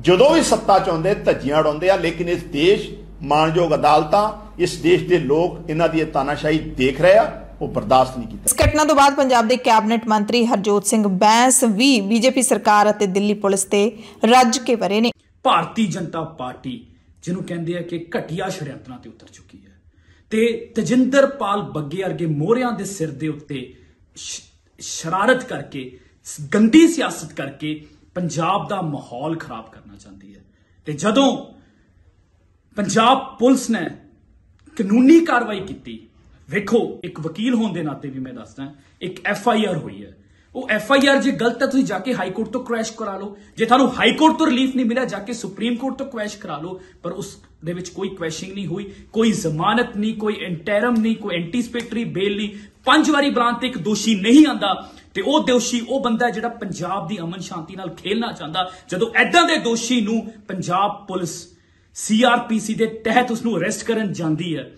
ਜਦੋਂ ਵੀ ਸੱਤਾ ਚ ਆਉਂਦੇ ਧੱਜੀਆਂ ਉਡਾਉਂਦੇ ਆ ਲੇਕਿਨ ਇਸ ਦੇਸ਼ ਮਾਨਯੋਗ ਅਦਾਲਤਾਂ ਇਸ ਦੇਸ਼ ਦੇ ਲੋਕ ਇਹਨਾਂ ਦੀ ਤਾਨਾਸ਼ਾਹੀ ਦੇਖ ਰਹੇ ਆ ਉਹ ਬਰਦਾਸ਼ਤ ਨਹੀਂ ਕੀਤੀ। ਇਸ ਘਟਨਾ ਤੋਂ ਬਾਅਦ ਪੰਜਾਬ ਦੇ ਕੈਬਨਿਟ ਮੰਤਰੀ ਹਰਜੋਤ ਸਿੰਘ ਬੈਂਸ ਵੀ ਬੀਜੇਪੀ ਸਰਕਾਰ ਅਤੇ ਦਿੱਲੀ ਪੁਲਿਸ ਤੇ ਰੱਜ ਕੇ ਵਰੇ ਨੇ। ਭਾਰਤੀ ਜਨਤਾ ਪਾਰਟੀ ਜਿਹਨੂੰ ਕਹਿੰਦੇ ਆ ਕਿ ਘਟੀਆ ਸ਼ੜਯੰਤਰਾਂ ਤੇ ਉਤਰ ਚੁੱਕੀ ਹੈ। ਤੇ ਤਜਿੰਦਰਪਾਲ ਬੱਗੇ ਵਰਗੇ ਮੋਹਰਿਆਂ ਦੇ ਸਿਰ ਦੇ ਉੱਤੇ ਸ਼ਰਾਰਤ ਕਰਕੇ, ਗੰਦੀ ਸਿਆਸਤ ਕਰਕੇ ਪੰਜਾਬ ਦਾ ਮਾਹੌਲ ਖਰਾਬ ਕਰਨਾ ਚਾਹੁੰਦੀ ਹੈ। ਤੇ ਜਦੋਂ ਪੰਜਾਬ ਪੁਲਿਸ ਨੇ ਕਾਨੂੰਨੀ ਕਾਰਵਾਈ ਕੀਤੀ, ਵੇਖੋ, ਇੱਕ ਵਕੀਲ ਹੋਣ ਦੇ ਨਾਤੇ ਵੀ ਮੈਂ ਦੱਸਦਾ, ਇੱਕ ਐਫ ਆਈ ਆਰ ਹੋਈ ਹੈ। ਉਹ ਐਫ ਆਈ ਆਰ ਜੇ ਗਲਤ ਹੈ, ਤੁਸੀਂ ਜਾ ਕੇ ਹਾਈ ਕੋਰਟ ਤੋਂ ਕ੍ਰੈਸ਼ ਕਰਾ ਲਓ। ਜੇ ਤੁਹਾਨੂੰ ਹਾਈ ਕੋਰਟ ਤੋਂ ਰਿਲੀਫ ਨਹੀਂ ਮਿਲਿਆ, ਜਾ ਕੇ ਸੁਪਰੀਮ ਕੋਰਟ ਤੋਂ ਕ੍ਰੈਸ਼ ਕਰਾ ਲਓ। ਪਰ ਉਸ ਦੇ ਵਿੱਚ ਕੋਈ ਕੁਐਸ਼ਿੰਗ ਨਹੀਂ ਹੋਈ, ਕੋਈ ਜ਼ਮਾਨਤ ਨਹੀਂ, ਕੋਈ ਇੰਟਰਮ ਨਹੀਂ, ਕੋਈ ਐਂਟੀਸਪੇਟਰੀ ਬੇਲ ਨਹੀਂ ਪੰਜ ਵਾਰੀ ਬ੍ਰਾਂਚ ਤੇ ਇੱਕ ਦੋਸ਼ੀ ਨਹੀਂ ਆਂਦਾ ਤੇ ਉਹ ਦੋਸ਼ੀ ਉਹ ਬੰਦਾ ਜਿਹੜਾ ਪੰਜਾਬ ਦੀ ਅਮਨ ਸ਼ਾਂਤੀ ਨਾਲ ਖੇਲਣਾ ਚਾਹੁੰਦਾ। ਜਦੋਂ ਐਦਾਂ ਦੇ ਦੋਸ਼ੀ ਨੂੰ ਪੰਜਾਬ ਪੁਲਿਸ ਸੀਆਰਪੀਸੀ ਦੇ ਤਹਿਤ ਉਸ ਨੂੰ ਅਰੈਸਟ ਕਰਨ ਜਾਂਦੀ ਹੈ,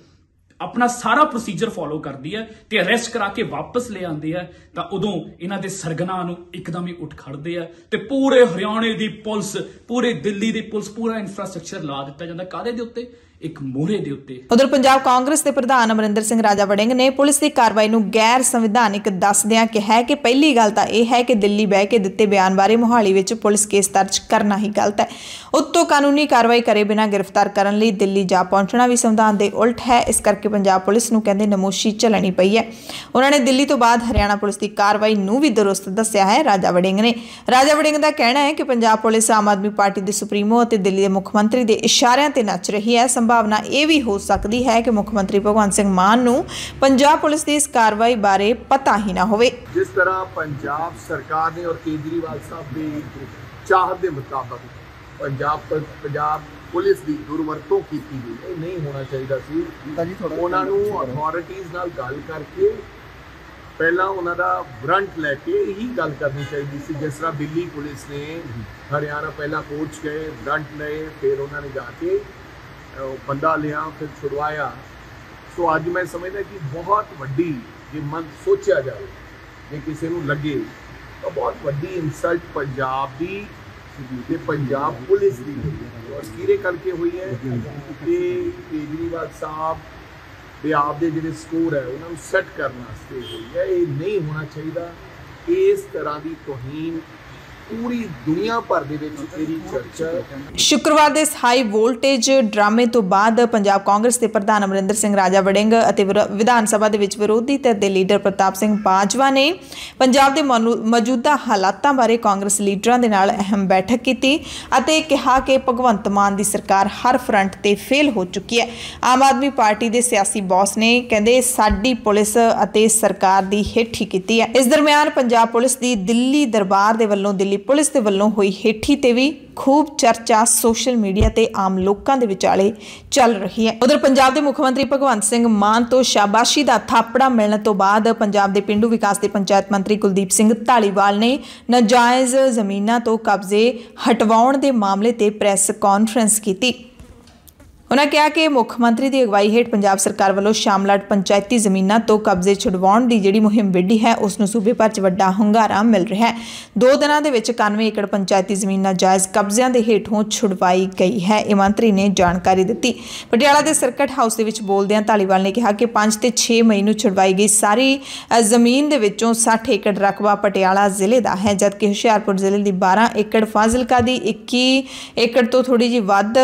ਆਪਣਾ ਸਾਰਾ ਪ੍ਰੋਸੀਜਰ ਫੋਲੋ ਕਰਦੀ ਹੈ ਤੇ ਅਰੈਸਟ ਕਰਾ ਕੇ ਵਾਪਸ ਲੈ ਆਉਂਦੀ ਹੈ, ਤਾਂ ਉਦੋਂ ਇਹਨਾਂ ਦੇ ਸਰਗਨਾ ਨੂੰ ਇੱਕਦਮ ਹੀ ਉੱਠ ਖੜਦੇ ਆ ਤੇ ਪੂਰੇ ਹਰਿਆਣੇ ਦੀ ਪੁਲਿਸ, ਪੂਰੇ ਦਿੱਲੀ ਦੀ ਪੁਲਿਸ, ਪੂਰਾ ਇਨਫਰਾਸਟ੍ਰਕਚਰ ਲਾ ਦਿੱਤਾ ਜਾਂਦਾ। ਕਾਦੇ ਦੇ ਉੱਤੇ? ਇੱਕ ਮੋਹਰੇ ਦੇ ਉੱਤੇ। ਉਧਰ ਪੰਜਾਬ ਕਾਂਗਰਸ ਦੇ ਪ੍ਰਧਾਨ ਅਮਰਿੰਦਰ ਸਿੰਘ ਰਾਜਾ ਵੜਿੰਗ ਨੇ ਪੁਲਿਸ ਦੀ ਕਾਰਵਾਈ ਨੂੰ ਗੈਰ ਸੰਵਿਧਾਨਿਕ ਦੱਸਦਿਆਂ ਕਿਹਾ ਕਿ ਪਹਿਲੀ ਗੱਲ ਤਾਂ ਇਹ ਹੈ ਕਿ ਦਿੱਲੀ ਬਹਿ ਕੇ ਦਿੱਤੇ ਬਿਆਨ ਬਾਰੇ ਮੋਹਾਲੀ ਵਿੱਚ ਪੁਲਿਸ ਕੇਸ ਦਰਜ ਕਰਨਾ ਹੀ ਗਲਤ ਹੈ। ਉੱਤੋਂ ਕਾਨੂੰਨੀ ਕਾਰਵਾਈ ਕਰੇ ਬਿਨਾਂ ਗ੍ਰਿਫਤਾਰ ਕਰਨ ਲਈ ਦਿੱਲੀ ਜਾ ਪਹੁੰਚਣਾ ਵੀ ਸੰਵਿਧਾਨ ਦੇ ਉਲਟ ਹੈ। ਇਸ ਕਰਕੇ ਪੰਜਾਬ ਪੁਲਿਸ ਨੂੰ ਕਹਿੰਦੇ ਨਮੋਸ਼ੀ ਝੱਲਣੀ ਪਈ ਹੈ। ਉਹਨਾਂ ਨੇ ਦਿੱਲੀ ਤੋਂ ਬਾਅਦ ਹਰਿਆਣਾ ਪੁਲਿਸ ਦੀ ਕਾਰਵਾਈ ਨੂੰ ਵੀ ਦਰੁਸਤ ਦੱਸਿਆ ਹੈ, ਰਾਜਾ ਵੜਿੰਗ ਨੇ। ਰਾਜਾ ਵੜਿੰਗ ਦਾ ਕਹਿਣਾ ਹੈ ਕਿ ਪੰਜਾਬ ਪੁਲਿਸ ਆਮ ਆਦਮੀ ਪਾਰਟੀ ਦੇ ਸੁਪਰੀਮੋ ਅਤੇ ਦਿੱਲੀ ਦੇ ਮੁੱਖ ਮੰਤਰੀ ਦੇ ਇਸ਼ਾਰਿਆਂ ਤੇ ਨੱਚ ਰਹੀ ਹੈ। ਸੰਭਾਵਨਾ ਇਹ ਵੀ ਹੋ ਸਕਦੀ ਹੈ ਕਿ ਮੁੱਖ ਮੰਤਰੀ ਭਗਵੰਤ ਸਿੰਘ ਮਾਨ ਨੂੰ ਪੰਜਾਬ ਪੁਲਿਸ ਦੀ ਇਸ ਕਾਰਵਾਈ ਬਾਰੇ ਪਤਾ ਹੀ ਨਾ ਹੋਵੇ। ਜਿਸ ਤਰ੍ਹਾਂ ਪੰਜਾਬ ਸਰਕਾਰ ਨੇ ਔਰ ਕੇਜਰੀਵਾਲ ਸਾਹਿਬ ਦੀ ਚਾਹਤ ਦੇ ਮੁਤਾਬਕ ਪੰਜਾਬ ਪੰਜਾਬ ਪੁਲਿਸ ਦੀ ਦੁਰਵਰਤੋਂ ਕੀਤੀ ਗਈ ਇਹ ਨਹੀਂ ਹੋਣਾ ਚਾਹੀਦਾ ਸੀ। ਉਹਨਾਂ ਨੂੰ ਅਥਾਰਟੀਆਂ ਨਾਲ ਗੱਲ ਕਰਕੇ ਪਹਿਲਾਂ ਉਹਨਾਂ ਦਾ ਬ੍ਰੰਟ ਲੈ ਕੇ ਹੀ ਗੱਲ ਕਰਨੀ ਚਾਹੀਦੀ ਸੀ। ਜਿਸ ਤਰ੍ਹਾਂ ਦਿੱਲੀ ਪੁਲਿਸ ਨੇ ਹਰਿਆਣਾ ਪਹਿਲਾਂ ਪਹੁੰਚ ਗਏ ਬ੍ਰੰਟ ਲਏ ਫਿਰ ਉਹਨਾਂ ਨੇ ਜਾ ਕੇ ਬੰਦਾ ਲਿਆ, ਫਿਰ ਛੁਡਵਾਇਆ। ਸੋ ਅੱਜ ਮੈਂ ਸਮਝਦਾ ਕਿ ਬਹੁਤ ਵੱਡੀ ਜੇ ਮਨ ਸੋਚਿਆ ਜਾਵੇ, ਜੇ ਕਿਸੇ ਨੂੰ ਲੱਗੇ, ਤਾਂ ਬਹੁਤ ਵੱਡੀ ਇਨਸਲਟ ਪੰਜਾਬ ਦੀ ਤੇ ਪੰਜਾਬ ਪੁਲਿਸ ਦੀ ਹੋਈ ਹੈ ਔਰ ਕਿਹਦੇ ਕਰਕੇ ਹੋਈ ਹੈ ਕਿ ਕੇਜਰੀਵਾਲ ਸਾਹਿਬ ਦੇ ਆਪ ਦੇ ਜਿਹੜੇ ਸਕੋਰ ਹੈ, ਉਹਨਾਂ ਨੂੰ ਸੈੱਟ ਕਰਨ ਵਾਸਤੇ ਹੋਈ ਹੈ। ਇਹ ਨਹੀਂ ਹੋਣਾ ਚਾਹੀਦਾ। ਇਸ ਤਰ੍ਹਾਂ ਦੀ ਤੋਹੀਨ ਪੂਰੀ ਦੁਨੀਆ ਭਰ ਦੇ ਵਿੱਚ ਇਹਦੀ ਚਰਚਾ ਸ਼ੁੱਕਰਵਾਰ ਦੇ ਹਾਈ ਵੋਲਟੇਜ ਡਰਾਮੇ ਤੋਂ ਬਾਅਦ ਪੰਜਾਬ ਕਾਂਗਰਸ ਦੇ ਪ੍ਰਧਾਨ ਅਮਰਿੰਦਰ ਸਿੰਘ ਰਾਜਾ ਵੜਿੰਗ ਅਤੇ ਵਿਧਾਨ ਸਭਾ ਦੇ ਵਿੱਚ ਵਿਰੋਧੀ ਧਿਰ ਦੇ ਲੀਡਰ ਪ੍ਰਤਾਪ ਸਿੰਘ ਬਾਜਵਾ ਨੇ ਪੰਜਾਬ ਦੇ ਮੌਜੂਦਾ ਹਾਲਾਤਾਂ ਬਾਰੇ ਕਾਂਗਰਸ ਲੀਡਰਾਂ ਦੇ ਨਾਲ ਅਹਿਮ ਬੈਠਕ ਕੀਤੀ ਅਤੇ ਕਿਹਾ ਕਿ ਭਗਵੰਤ ਮਾਨ ਦੀ ਸਰਕਾਰ ਹਰ ਫਰੰਟ ਤੇ ਫੇਲ ਹੋ ਚੁੱਕੀ ਹੈ। ਆਮ ਆਦਮੀ ਪਾਰਟੀ ਦੇ ਸਿਆਸੀ ਬੌਸ ਨੇ ਕਹਿੰਦੇ ਸਾਡੀ ਪੁਲਿਸ ਅਤੇ ਸਰਕਾਰ ਦੀ ਹੇਠੀ ਕੀਤੀ ਹੈ। ਇਸ ਦਰਮਿਆਨ ਪੰਜਾਬ ਪੁਲਿਸ ਦੀ ਦਿੱਲੀ ਦਰਬਾਰ ਦੇ ਵੱਲੋਂ ਦਿੱਲੀ ਪੁਲਿਸ ਦੇ ਵੱਲੋਂ ਹੋਈ ਹੇਠੀ ਤੇ ਵੀ ਖੂਬ ਚਰਚਾ ਸੋਸ਼ਲ ਮੀਡੀਆ ਤੇ ਆਮ ਲੋਕਾਂ ਦੇ ਵਿਚਾਲੇ ਚੱਲ ਰਹੀ ਹੈ। ਉਧਰ ਪੰਜਾਬ ਦੇ ਮੁੱਖ ਮੰਤਰੀ ਭਗਵੰਤ ਸਿੰਘ ਮਾਨ ਤੋਂ ਸ਼ਾਬਾਸ਼ੀ ਦਾ ਥਾਪੜਾ ਮਿਲਣ ਤੋਂ ਬਾਅਦ ਪੰਜਾਬ ਦੇ ਪਿੰਡੂ ਵਿਕਾਸ ਤੇ ਪੰਚਾਇਤ ਮੰਤਰੀ ਕੁਲਦੀਪ ਸਿੰਘ ਢਾਲੀਵਾਲ ਨੇ ਨਾਜਾਇਜ਼ ਜ਼ਮੀਨਾਂ ਤੋਂ ਕਬਜ਼ੇ ਹਟਵਾਉਣ ਦੇ ਮਾਮਲੇ ਤੇ ਪ੍ਰੈਸ ਕਾਨਫਰੰਸ ਕੀਤੀ। ਉਨ੍ਹਾਂ ਕਿਹਾ ਕਿ ਮੁੱਖ ਮੰਤਰੀ ਦੀ ਅਗਵਾਈ ਹੇਠ ਪੰਜਾਬ ਸਰਕਾਰ ਵੱਲੋਂ ਸ਼ਾਮਲਾਟ ਪੰਚਾਇਤੀ ਜ਼ਮੀਨਾਂ ਤੋਂ ਕਬਜ਼ੇ ਛੁਡਵਾਉਣ ਦੀ ਜਿਹੜੀ ਮੁਹਿੰਮ ਵਿੱਢੀ ਹੈ, ਉਸ ਨੂੰ ਸੂਬੇ ਭਰ 'ਚ ਵੱਡਾ ਹੁੰਗਾਰਾ ਮਿਲ ਰਿਹਾ ਹੈ। ਦੋ ਦਿਨਾਂ ਦੇ ਵਿੱਚ 91 ਏਕੜ ਪੰਚਾਇਤੀ ਜ਼ਮੀਨਾਂ ਜਾਇਜ਼ ਕਬਜ਼ਿਆਂ ਦੇ ਹੇਠੋਂ ਛੁਡਵਾਈ ਗਈ ਹੈ, ਇਹ ਮੰਤਰੀ ਨੇ ਜਾਣਕਾਰੀ ਦਿੱਤੀ। ਪਟਿਆਲਾ ਦੇ ਸਰਕਟ ਹਾਊਸ ਦੇ ਵਿੱਚ ਬੋਲਦਿਆਂ ਧਾਲੀਵਾਲ ਨੇ ਕਿਹਾ ਕਿ 5 ਤੇ 6 ਮਈ ਨੂੰ ਛੁਡਵਾਈ ਗਈ ਸਾਰੀ ਜ਼ਮੀਨ ਦੇ ਵਿੱਚੋਂ 60 ਏਕੜ ਰਕਬਾ ਪਟਿਆਲਾ ਜ਼ਿਲ੍ਹੇ ਦਾ ਹੈ, ਜਦਕਿ ਹੁਸ਼ਿਆਰਪੁਰ ਜ਼ਿਲ੍ਹੇ ਦੀ 12 ਏਕੜ, ਫਾਜ਼ਿਲਕਾ ਦੀ 21 ਏਕੜ ਤੋਂ ਥੋੜੀ ਜਿਹੀ ਵੱਧ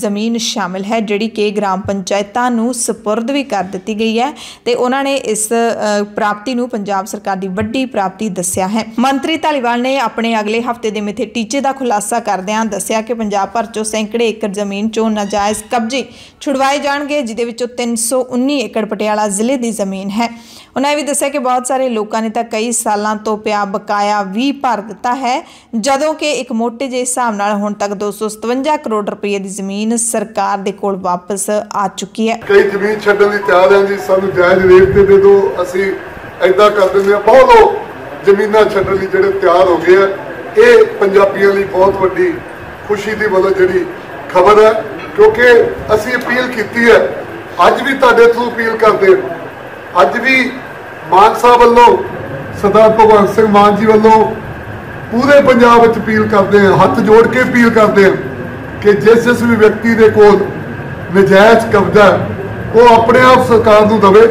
ਜ਼ਮੀਨ ਸ਼ਾਮਿਲ ਹੈ, ਜਿਹੜੀ ਕਿ ਗ੍ਰਾਮ ਪੰਚਾਇਤਾਂ ਨੂੰ ਸਪੁਰਦ ਵੀ ਕਰ ਦਿੱਤੀ ਗਈ ਹੈ ਤੇ ਉਹਨਾਂ ਨੇ ਇਸ ਪ੍ਰਾਪਤੀ ਨੂੰ ਪੰਜਾਬ ਸਰਕਾਰ ਦੀ ਵੱਡੀ ਪ੍ਰਾਪਤੀ ਦੱਸਿਆ ਹੈ। ਮੰਤਰੀ ਧਾਲੀਵਾਲ ਨੇ ਆਪਣੇ ਅਗਲੇ ਹਫ਼ਤੇ ਦੇ ਮਿੱਥੇ ਟੀਚੇ ਦਾ ਖੁਲਾਸਾ ਕਰਦਿਆਂ ਦੱਸਿਆ ਕਿ ਪੰਜਾਬ ਭਰ ਚੋਂ ਸੈਂਕੜੇ ਏਕੜ ਜ਼ਮੀਨ ਚੋਂ ਨਾਜਾਇਜ਼ ਕਬਜ਼ੇ ਛੁਡਵਾਏ ਜਾਣਗੇ ਜਿਦੇ ਵਿੱਚੋਂ 319 ਏਕੜ ਪਟਿਆਲਾ ਜ਼ਿਲ੍ਹੇ ਦੀ ਜ਼ਮੀਨ ਹੈ। ਉਹਨਾਂ ਇਹ ਵੀ ਦੱਸਿਆ ਕਿ ਬਹੁਤ ਸਾਰੇ ਲੋਕਾਂ ਨੇ ਤਾਂ ਕਈ ਸਾਲਾਂ ਤੋਂ ਪਿਆ ਬਕਾਇਆ ਵੀ ਭਰ ਦਿੱਤਾ ਹੈ, ਜਦੋਂ ਕਿ ਇੱਕ ਮੋਟੇ ਜਿਹੇ ਹਿਸਾਬ ਨਾਲ ਹੁਣ ਤੱਕ 257 ਕਰੋੜ ਰੁਪਏ ਦੀ ਜ਼ਮੀਨ ਸਰਕਾਰ ਦੇ ਕੋਲ ਵਾਪਸ ਆ ਚੁੱਕੀ ਹੈ। ਕਈ ਜ਼ਮੀਨ ਛੱਡਣ ਦੀ ਤਿਆਰ ਹੈ ਜੀ, ਸਾਨੂੰ ਜਾਇਜ਼ ਰੇਟ ਤੇ ਦੇ ਦਿਓ, ਅਸੀਂ ਐਦਾਂ ਕਰ ਦਿੰਦੇ ਹਾਂ। ਬਹੁਤ ਲੋਕ ਜ਼ਮੀਨਾਂ ਛੱਡਣ ਲਈ ਜਿਹੜੇ ਤਿਆਰ ਹੋ ਗਏ ਆ, ਇਹ ਪੰਜਾਬੀਆਂ ਲਈ ਬਹੁਤ ਵੱਡੀ ਖੁਸ਼ੀ ਦੀ ਮਤਲਬ ਜਿਹੜੀ ਖਬਰ ਹੈ, ਕਿਉਂਕਿ ਅਸੀਂ ਅਪੀਲ ਕੀਤੀ ਹੈ, ਅੱਜ ਵੀ ਤੁਹਾਡੇ ਥਰੂ ਅਪੀਲ ਕਰਦੇ ਹਾਂ। ਅੱਜ ਵੀ ਮਾਨ ਸਾਹਿਬ ਵੱਲੋਂ, ਸਰਦਾਰ ਭਗਵੰਤ ਸਿੰਘ ਮਾਨ ਜੀ ਵੱਲੋਂ ਪੂਰੇ ਪੰਜਾਬ ਵਿੱਚ ਅਪੀਲ ਕਰਦੇ ਹਾਂ, ਹੱਥ ਜੋੜ ਕੇ ਅਪੀਲ ਕਰਦੇ ਹਾਂ ਕਿ ਜਿਸ ਜਿਸ ਵੀ ਵਿਅਕਤੀ ਦੇ ਕੋਲ ਨਜਾਇਜ਼ ਕਬਜ਼ਾ ਉਹ ਆਪਣੇ ਆਪ ਸਰਕਾਰ ਨੂੰ ਦਵੇ।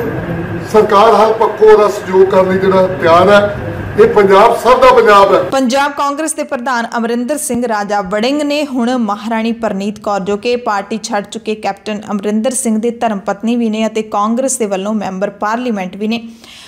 ਸਰਕਾਰ ਹਰ ਪੱਖੋਂ ਉਹਦਾ ਸਹਿਯੋਗ ਕਰਨ ਲਈ ਜਿਹੜਾ ਤਿਆਰ ਹੈ। ਇਹ ਪੰਜਾਬ ਸਭ ਦਾ ਪੰਜਾਬ ਹੈ। ਪੰਜਾਬ ਕਾਂਗਰਸ ਦੇ ਪ੍ਰਧਾਨ ਅਮਰਿੰਦਰ ਸਿੰਘ ਰਾਜਾ ਵੜਿੰਗ ਨੇ ਹੁਣ ਮਹਾਰਾਣੀ ਪਰਨੀਤ ਕੌਰ, ਜੋ ਕਿ ਪਾਰਟੀ ਛੱਡ ਚੁੱਕੇ ਕੈਪਟਨ ਅਮਰਿੰਦਰ ਸਿੰਘ ਦੇ ਧਰਮ ਪਤਨੀ ਵੀ ਨੇ ਅਤੇ ਕਾਂਗਰਸ ਦੇ ਵੱਲੋਂ ਮੈਂਬਰ ਪਾਰਲੀਮੈਂਟ ਵੀ ਨੇ।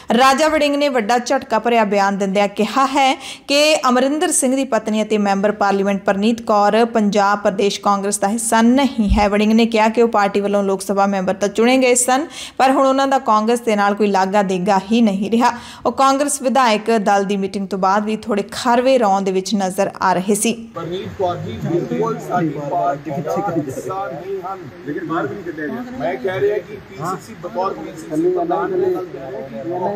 ਰਾਜਾ ਵੜਿੰਗ ਨੇ ਵੱਡਾ ਝਟਕਾ ਭਰਿਆ ਬਿਆਨ ਦਿੰਦਿਆਂ ਕਿਹਾ ਹੈ ਕਿ ਅਮਰਿੰਦਰ ਸਿੰਘ ਦੀ ਪਤਨੀ ਅਤੇ ਮੈਂਬਰ ਪਾਰਲੀਮੈਂਟ ਪਰਨੀਤ ਕੌਰ ਪੰਜਾਬ ਪ੍ਰਦੇਸ਼ ਕਾਂਗਰਸ ਦਾ ਹਿੱਸਾ ਨਹੀਂ ਹੈ। ਵੜਿੰਗ ਨੇ ਕਿਹਾ ਕਿ ਉਹ ਪਾਰਟੀ ਵੱਲੋਂ ਲੋਕ ਸਭਾ ਮੈਂਬਰ ਤਾਂ ਚੁਣੇ ਗਏ ਸਨ, ਪਰ ਹੁਣ ਉਹਨਾਂ ਦਾ ਕਾਂਗਰਸ ਦੇ ਨਾਲ ਕੋਈ ਲਾਗਾ ਦੇਗਾ ਹੀ ਨਹੀਂ ਰਿਹਾ। ਉਹ ਕਾਂਗਰਸ ਵਿਧਾਇਕ ਦਲ ਦੀ ਮੀਟਿੰਗ ਤੋਂ ਬਾਅਦ ਵੀ ਥੋੜੇ ਖਰਵੇ ਰੌਂ ਦੇ ਵਿੱਚ ਨਜ਼ਰ ਆ ਰਹੇ ਸੀ। ਪਰਨੀਤ ਕੌਰ ਜੀ, ਬਿਲਕੁਲ ਸਾਡੀ ਪਾਰਟੀ ਦਾ ਹਿੱਸਾ ਨਹੀਂ ਹਨ। ਲੇਕਿਨ ਬਾਹਰ ਵੀ ਨਹੀਂ ਕੱਢਿਆ ਮੈਂ ਕਹਿ ਰਿਹਾ ਕਿ ਪੀਸੀਸੀ ਬਤੌਰ ਪੀਸੀਸੀ ਪ੍ਰਧਾਨ ਨੇ ਗੱਲ ਕਹਿ ਰਿਹਾ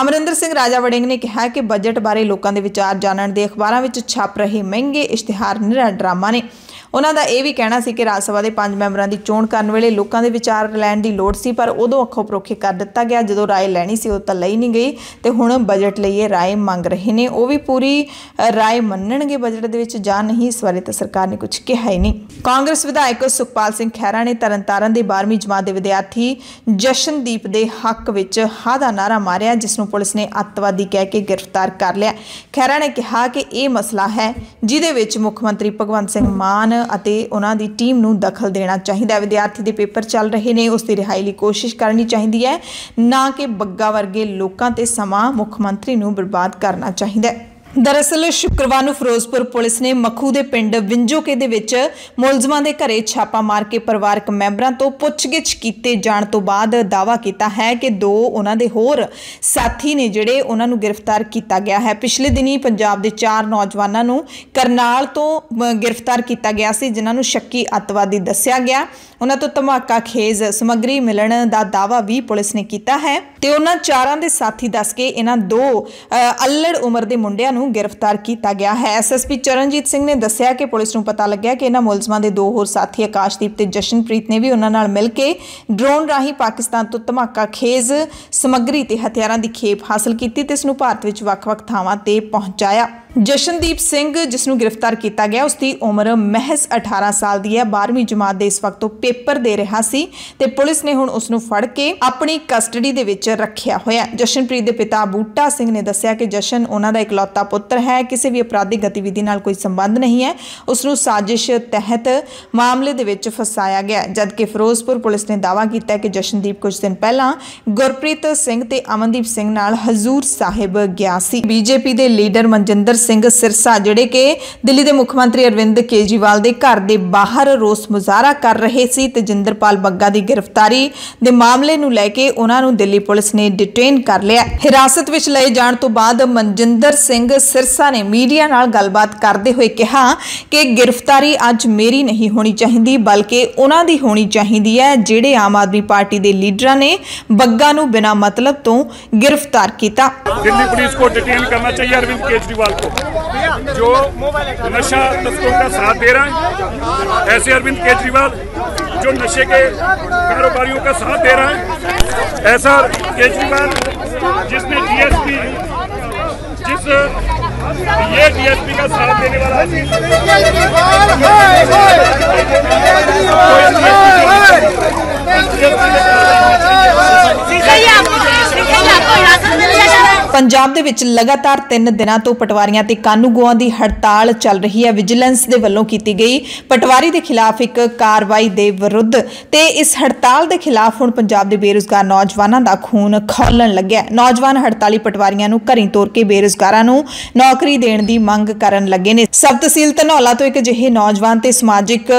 ਅਮਰਿੰਦਰ ਸਿੰਘ ਰਾਜਾ ਵੜਿੰਗ ਨੇ ਕਿਹਾ ਕਿ ਬਜਟ ਬਾਰੇ ਲੋਕਾਂ ਦੇ ਵਿਚਾਰ ਜਾਣਨ ਦੇ ਅਖਬਾਰਾਂ ਵਿੱਚ ਛਪ ਰਹੇ ਮਹਿੰਗੇ ਇਸ਼ਤਿਹਾਰ ਨਿਰਾ ਡਰਾਮਾ ਨੇ। ਉਹਨਾਂ ਦਾ ਇਹ ਵੀ ਕਹਿਣਾ ਸੀ ਕਿ ਰਾਜ ਸਭਾ ਦੇ ਪੰਜ ਮੈਂਬਰਾਂ ਦੀ ਚੋਣ ਕਰਨ ਵੇਲੇ ਲੋਕਾਂ ਦੇ ਵਿਚਾਰ ਲੈਣ ਦੀ ਲੋੜ ਸੀ ਪਰ ਉਦੋਂ ਅੱਖੋਂ ਪਰੋਖੇ ਕਰ ਦਿੱਤਾ ਗਿਆ ਜਦੋਂ رائے ਲੈਣੀ ਸੀ ਉਹ ਤਾਂ ਲਈ ਨਹੀਂ ਗਈ ਤੇ ਹੁਣ ਬਜਟ ਲਈ ਇਹ رائے ਮੰਗ ਰਹੇ ਨੇ ਉਹ ਵੀ ਪੂਰੀ ਅ, رائے ਮੰਨਣਗੇ ਬਜਟ ਦੇ ਵਿੱਚ ਜਾਂ ਨਹੀਂ ਇਸ ਬਾਰੇ ਤਾਂ ਸਰਕਾਰ ਨੇ ਕੁਝ ਕਿਹਾ ਹੀ ਨਹੀਂ ਕਾਂਗਰਸ ਵਿਧਾਇਕ ਸੁਖਪਾਲ ਸਿੰਘ ਖਹਿਰਾ ਨੇ ਤਰਨਤਾਰਨ ਦੇ 12ਵੀਂ ਜਮਾਤ ਦੇ ਵਿਦਿਆਰਥੀ ਜਸ਼ਨਦੀਪ ਦੇ ਹੱਕ ਵਿੱਚ ਹਾਂ ਦਾ ਨਾਰਾ ਮਾਰਿਆ ਜਿਸ ਨੂੰ ਪੁਲਿਸ ਨੇ ਅੱਤਵਾਦੀ ਕਹਿ ਕੇ ਗ੍ਰਿਫਤਾਰ ਕਰ ਲਿਆ ਖਹਿਰਾ ਨੇ ਕਿਹਾ ਕਿ ਇਹ ਮਸਲਾ ਹੈ ਜਿਹਦੇ ਵਿੱਚ ਮੁੱਖ ਮੰਤਰੀ ਭਗਵੰਤ ਸਿੰਘ ਮਾਨ ਅਤੇ ਉਹਨਾਂ ਦੀ ਟੀਮ ਨੂੰ ਦਖਲ ਦੇਣਾ ਚਾਹੀਦਾ ਹੈ। ਵਿਦਿਆਰਥੀ ਦੇ ਪੇਪਰ ਚੱਲ ਰਹੇ ਨੇ, ਉਸ ਦੀ ਰਿਹਾਈ ਲਈ ਕੋਸ਼ਿਸ਼ ਕਰਨੀ ਚਾਹੀਦੀ ਹੈ। ਨਾ ਕਿ ਬੱਗਾ ਵਰਗੇ ਲੋਕਾਂ ਤੇ ਸਮਾਂ ਮੁੱਖ ਮੰਤਰੀ ਨੂੰ ਬਰਬਾਦ ਕਰਨਾ ਚਾਹੀਦਾ ਹੈ। ਦਰਅਸਲ ਸ਼ੁੱਕਰਵਾਰ ਨੂੰ ਫਿਰੋਜ਼ਪੁਰ ਪੁਲਿਸ ਨੇ ਮੱਖੂ ਦੇ ਪਿੰਡ ਵਿੰਜੋਕੇ ਦੇ ਵਿੱਚ ਮੁਲਜ਼ਮਾਂ ਦੇ ਘਰੇ ਛਾਪਾ ਮਾਰ ਕੇ ਪਰਿਵਾਰਕ ਮੈਂਬਰਾਂ ਤੋਂ ਪੁੱਛਗਿੱਛ ਕੀਤੇ ਜਾਣ ਤੋਂ ਬਾਅਦ ਦਾਅਵਾ ਕੀਤਾ ਹੈ ਕਿ ਦੋ ਉਹਨਾਂ ਦੇ ਹੋਰ ਸਾਥੀ ਨੇ ਜਿਹੜੇ ਉਹਨਾਂ ਨੂੰ ਗ੍ਰਿਫਤਾਰ ਕੀਤਾ ਗਿਆ ਹੈ। ਪਿਛਲੇ ਦਿਨੀ ਪੰਜਾਬ ਦੇ ਚਾਰ ਨੌਜਵਾਨਾਂ ਨੂੰ ਕਰਨਾਲ ਤੋਂ ਗ੍ਰਿਫਤਾਰ ਕੀਤਾ ਗਿਆ ਸੀ, ਜਿਨ੍ਹਾਂ ਨੂੰ ਸ਼ੱਕੀ ਅੱਤਵਾਦੀ ਦੱਸਿਆ ਗਿਆ। ਉਹਨਾਂ ਤੋਂ ਧਮਾਕਾ ਖੇਜ਼ ਸਮੱਗਰੀ ਮਿਲਣ ਦਾ ਦਾਅਵਾ ਵੀ ਪੁਲਿਸ ਨੇ ਕੀਤਾ ਹੈ ਤੇ ਉਹਨਾਂ ਚਾਰਾਂ ਦੇ ਸਾਥੀ ਦੱਸ ਕੇ ਇਹਨਾਂ ਦੋ ਅ, ਅੱਲੜ ਉਮਰ ਦੇ ਮੁੰਡਿਆਂ ਨੂੰ ਗ੍ਰਿਫਤਾਰ ਕੀਤਾ ਗਿਆ ਹੈ। ਐਸਐਸਪੀ ਚਰਨਜੀਤ ਸਿੰਘ ਨੇ ਦੱਸਿਆ ਕਿ ਪੁਲਿਸ ਨੂੰ ਪਤਾ ਲੱਗਿਆ ਕਿ ਇਹਨਾਂ ਮੁਲਜ਼ਮਾਂ ਦੇ ਦੋ ਹੋਰ ਸਾਥੀ ਆਕਾਸ਼ਦੀਪ ਤੇ ਜਸ਼ਨਪ੍ਰੀਤ ਨੇ ਵੀ ਉਹਨਾਂ ਨਾਲ ਮਿਲ ਕੇ ਡਰੋਨ ਰਾਹੀਂ ਪਾਕਿਸਤਾਨ ਤੋਂ ਧਮਾਕਾ ਖੇਜ਼ ਸਮੱਗਰੀ ਤੇ ਹਥਿਆਰਾਂ ਦੀ ਖੇਪ ਹਾਸਲ ਕੀਤੀ ਤੇ ਇਸ ਨੂੰ ਭਾਰਤ ਵਿੱਚ ਵੱਖ-ਵੱਖ ਥਾਵਾਂ ਤੇ ਪਹੁੰਚਾਇਆ। ਜਸ਼ਨਦੀਪ ਸਿੰਘ ਜਿਸ ਨੂੰ ਗ੍ਰਿਫਤਾਰ ਕੀਤਾ ਗਿਆ ਉਸ ਦੀ ਉਮਰ ਮਹਿਜ਼ 18 ਸਾਲ ਦੀ ਹੈ। 12ਵੀਂ ਜਮਾਤ ਦੇ ਇਸ ਵਕਤ ਉਹ ਪੇਪਰ ਦੇ ਰਿਹਾ ਸੀ ਤੇ ਪੁਲਿਸ ਨੇ ਹੁਣ ਉਸ ਨੂੰ ਫੜ ਕੇ ਆਪਣੀ ਕਸਟਡੀ ਦੇ ਵਿੱਚ ਰੱਖਿਆ ਹੋਇਆ ਜਸ਼ਨਪ੍ਰੀਤ ਦੇ ਪਿਤਾ ਬੂਟਾ ਸਿੰਘ ਨੇ ਦੱਸਿਆ ਕਿ ਜਸ਼ਨ ਉਹਨਾਂ ਦਾ ਇਕਲੌਤਾ ਪੁੱਤਰ ਹੈ। ਕਿਸੇ ਵੀ ਅਪਰਾਧਿਕ ਗਤੀਵਿਧੀ ਨਾਲ ਕੋਈ ਸੰਬੰਧ ਨਹੀਂ ਹੈ। ਉਸ ਨੂੰ ਸਾਜ਼ਿਸ਼ ਤਹਿਤ ਮਾਮਲੇ ਦੇ ਵਿੱਚ ਫਸਾਇਆ ਗਿਆ ਜਦਕਿ ਫਿਰੋਜ਼ਪੁਰ ਪੁਲਿਸ ਨੇ ਦਾਅਵਾ ਕੀਤਾ ਕਿ ਜਸ਼ਨਦੀਪ ਕੁਝ ਦਿਨ ਪਹਿਲਾਂ ਗੁਰਪ੍ਰੀਤ ਸਿੰਘ ਤੇ ਅਮਨਦੀਪ ਸਿੰਘ ਨਾਲ ਹਜ਼ੂਰ ਸਾਹਿਬ ਗਿਆ ਸੀ। ਬੀਜੇਪੀ ਦੇ ਲੀਡਰ ਮਨਜਿੰਦਰ ਸਿੰਘ ਸਿਰਸਾ ਜਿਹੜੇ ਕਿ ਦਿੱਲੀ ਦੇ ਮੁੱਖ ਮੰਤਰੀ ਅਰਵਿੰਦ ਕੇਜਰੀਵਾਲ ਦੇ ਘਰ ਦੇ ਬਾਹਰ ਰੋਸ ਮੁਜ਼ਾਹਰਾ ਕਰ ਰਹੇ ਸੀ ਤੇ ਜਿੰਦਰਪਾਲ ਬੱਗਾ ਦੀ ਗ੍ਰਿਫਤਾਰੀ ਦੇ ਮਾਮਲੇ ਨੂੰ ਲੈ ਕੇ ਉਹਨਾਂ ਨੂੰ ਦਿੱਲੀ ਪੁਲਿਸ ਨੇ ਡਿਟੇਨ ਕਰ ਲਿਆ ਹਿਰਾਸਤ ਵਿੱਚ ਲਏ ਜਾਣ ਤੋਂ ਬਾਅਦ ਮਨਜਿੰਦਰ ਸਿੰਘ ਸਿਰਸਾ ਨੇ ਮੀਡੀਆ ਨਾਲ ਗੱਲਬਾਤ ਕਰਦੇ ਹੋਏ ਕਿਹਾ ਕਿ ਗ੍ਰਿਫਤਾਰੀ ਅੱਜ ਮੇਰੀ ਨਹੀਂ ਹੋਣੀ ਚਾਹੀਦੀ ਬਲਕਿ ਉਹਨਾਂ ਦੀ ਹੋਣੀ ਚਾਹੀਦੀ ਹੈ ਜਿਹੜੇ ਆਮ ਆਦਮੀ ਪਾਰਟੀ ਦੇ ਲੀਡਰਾਂ ਨੇ ਬੱਗਾ ਨੂੰ ਬਿਨਾਂ ਮਤਲਬ ਤੋਂ ਗ੍ਰਿਫਤਾਰ ਕੀਤਾ दिल्ली पुलिस को डिटेन करना चाहिए अरविंद केजरीवाल को जो नशा तस्करों का साथ दे रहा है, ऐसे अरविंद केजरीवाल जो नशे के कारोबारियों का साथ दे रहा है, ऐसा केजरीवाल जिसने डीएसपी जिस ये डीएसपी का साथ देने वाला ਪੰਜਾਬ ਦੇ ਵਿੱਚ ਲਗਾਤਾਰ 3 ਦਿਨਾਂ ਤੋਂ ਪਟਵਾਰੀਆਂ ਤੇ ਕਾਨੂੰਗੋਆਂ ਦੀ ਹੜਤਾਲ ਚੱਲ ਰਹੀ ਹੈ। ਵਿਜੀਲੈਂਸ ਦੇ ਵੱਲੋਂ ਕੀਤੀ ਗਈ ਪਟਵਾਰੀ ਦੇ ਖਿਲਾਫ ਇੱਕ ਕਾਰਵਾਈ ਦੇ ਵਿਰੁੱਧ ਤੇ ਇਸ ਹੜਤਾਲ ਦੇ ਖਿਲਾਫ ਹੁਣ ਪੰਜਾਬ ਦੇ ਬੇਰੁਜ਼ਗਾਰ ਨੌਜਵਾਨਾਂ ਦਾ ਖੂਨ ਖੋਲਣ ਲੱਗਿਆ ਨੌਜਵਾਨ ਹੜਤਾਲੀ ਪਟਵਾਰੀਆਂ ਨੂੰ ਘਰੀ ਤੋਰ ਕੇ ਬੇਰੁਜ਼ਗਾਰਾਂ ਨੂੰ ਨੌਕਰੀ ਦੇਣ ਦੀ ਮੰਗ ਕਰਨ ਲੱਗੇ ਨੇ। ਸਬ ਤਹਿਸੀਲ ਧਨੌਲਾ ਤੋਂ ਇੱਕ ਅਜਿਹੇ ਨੌਜਵਾਨ ਤੇ ਸਮਾਜਿਕ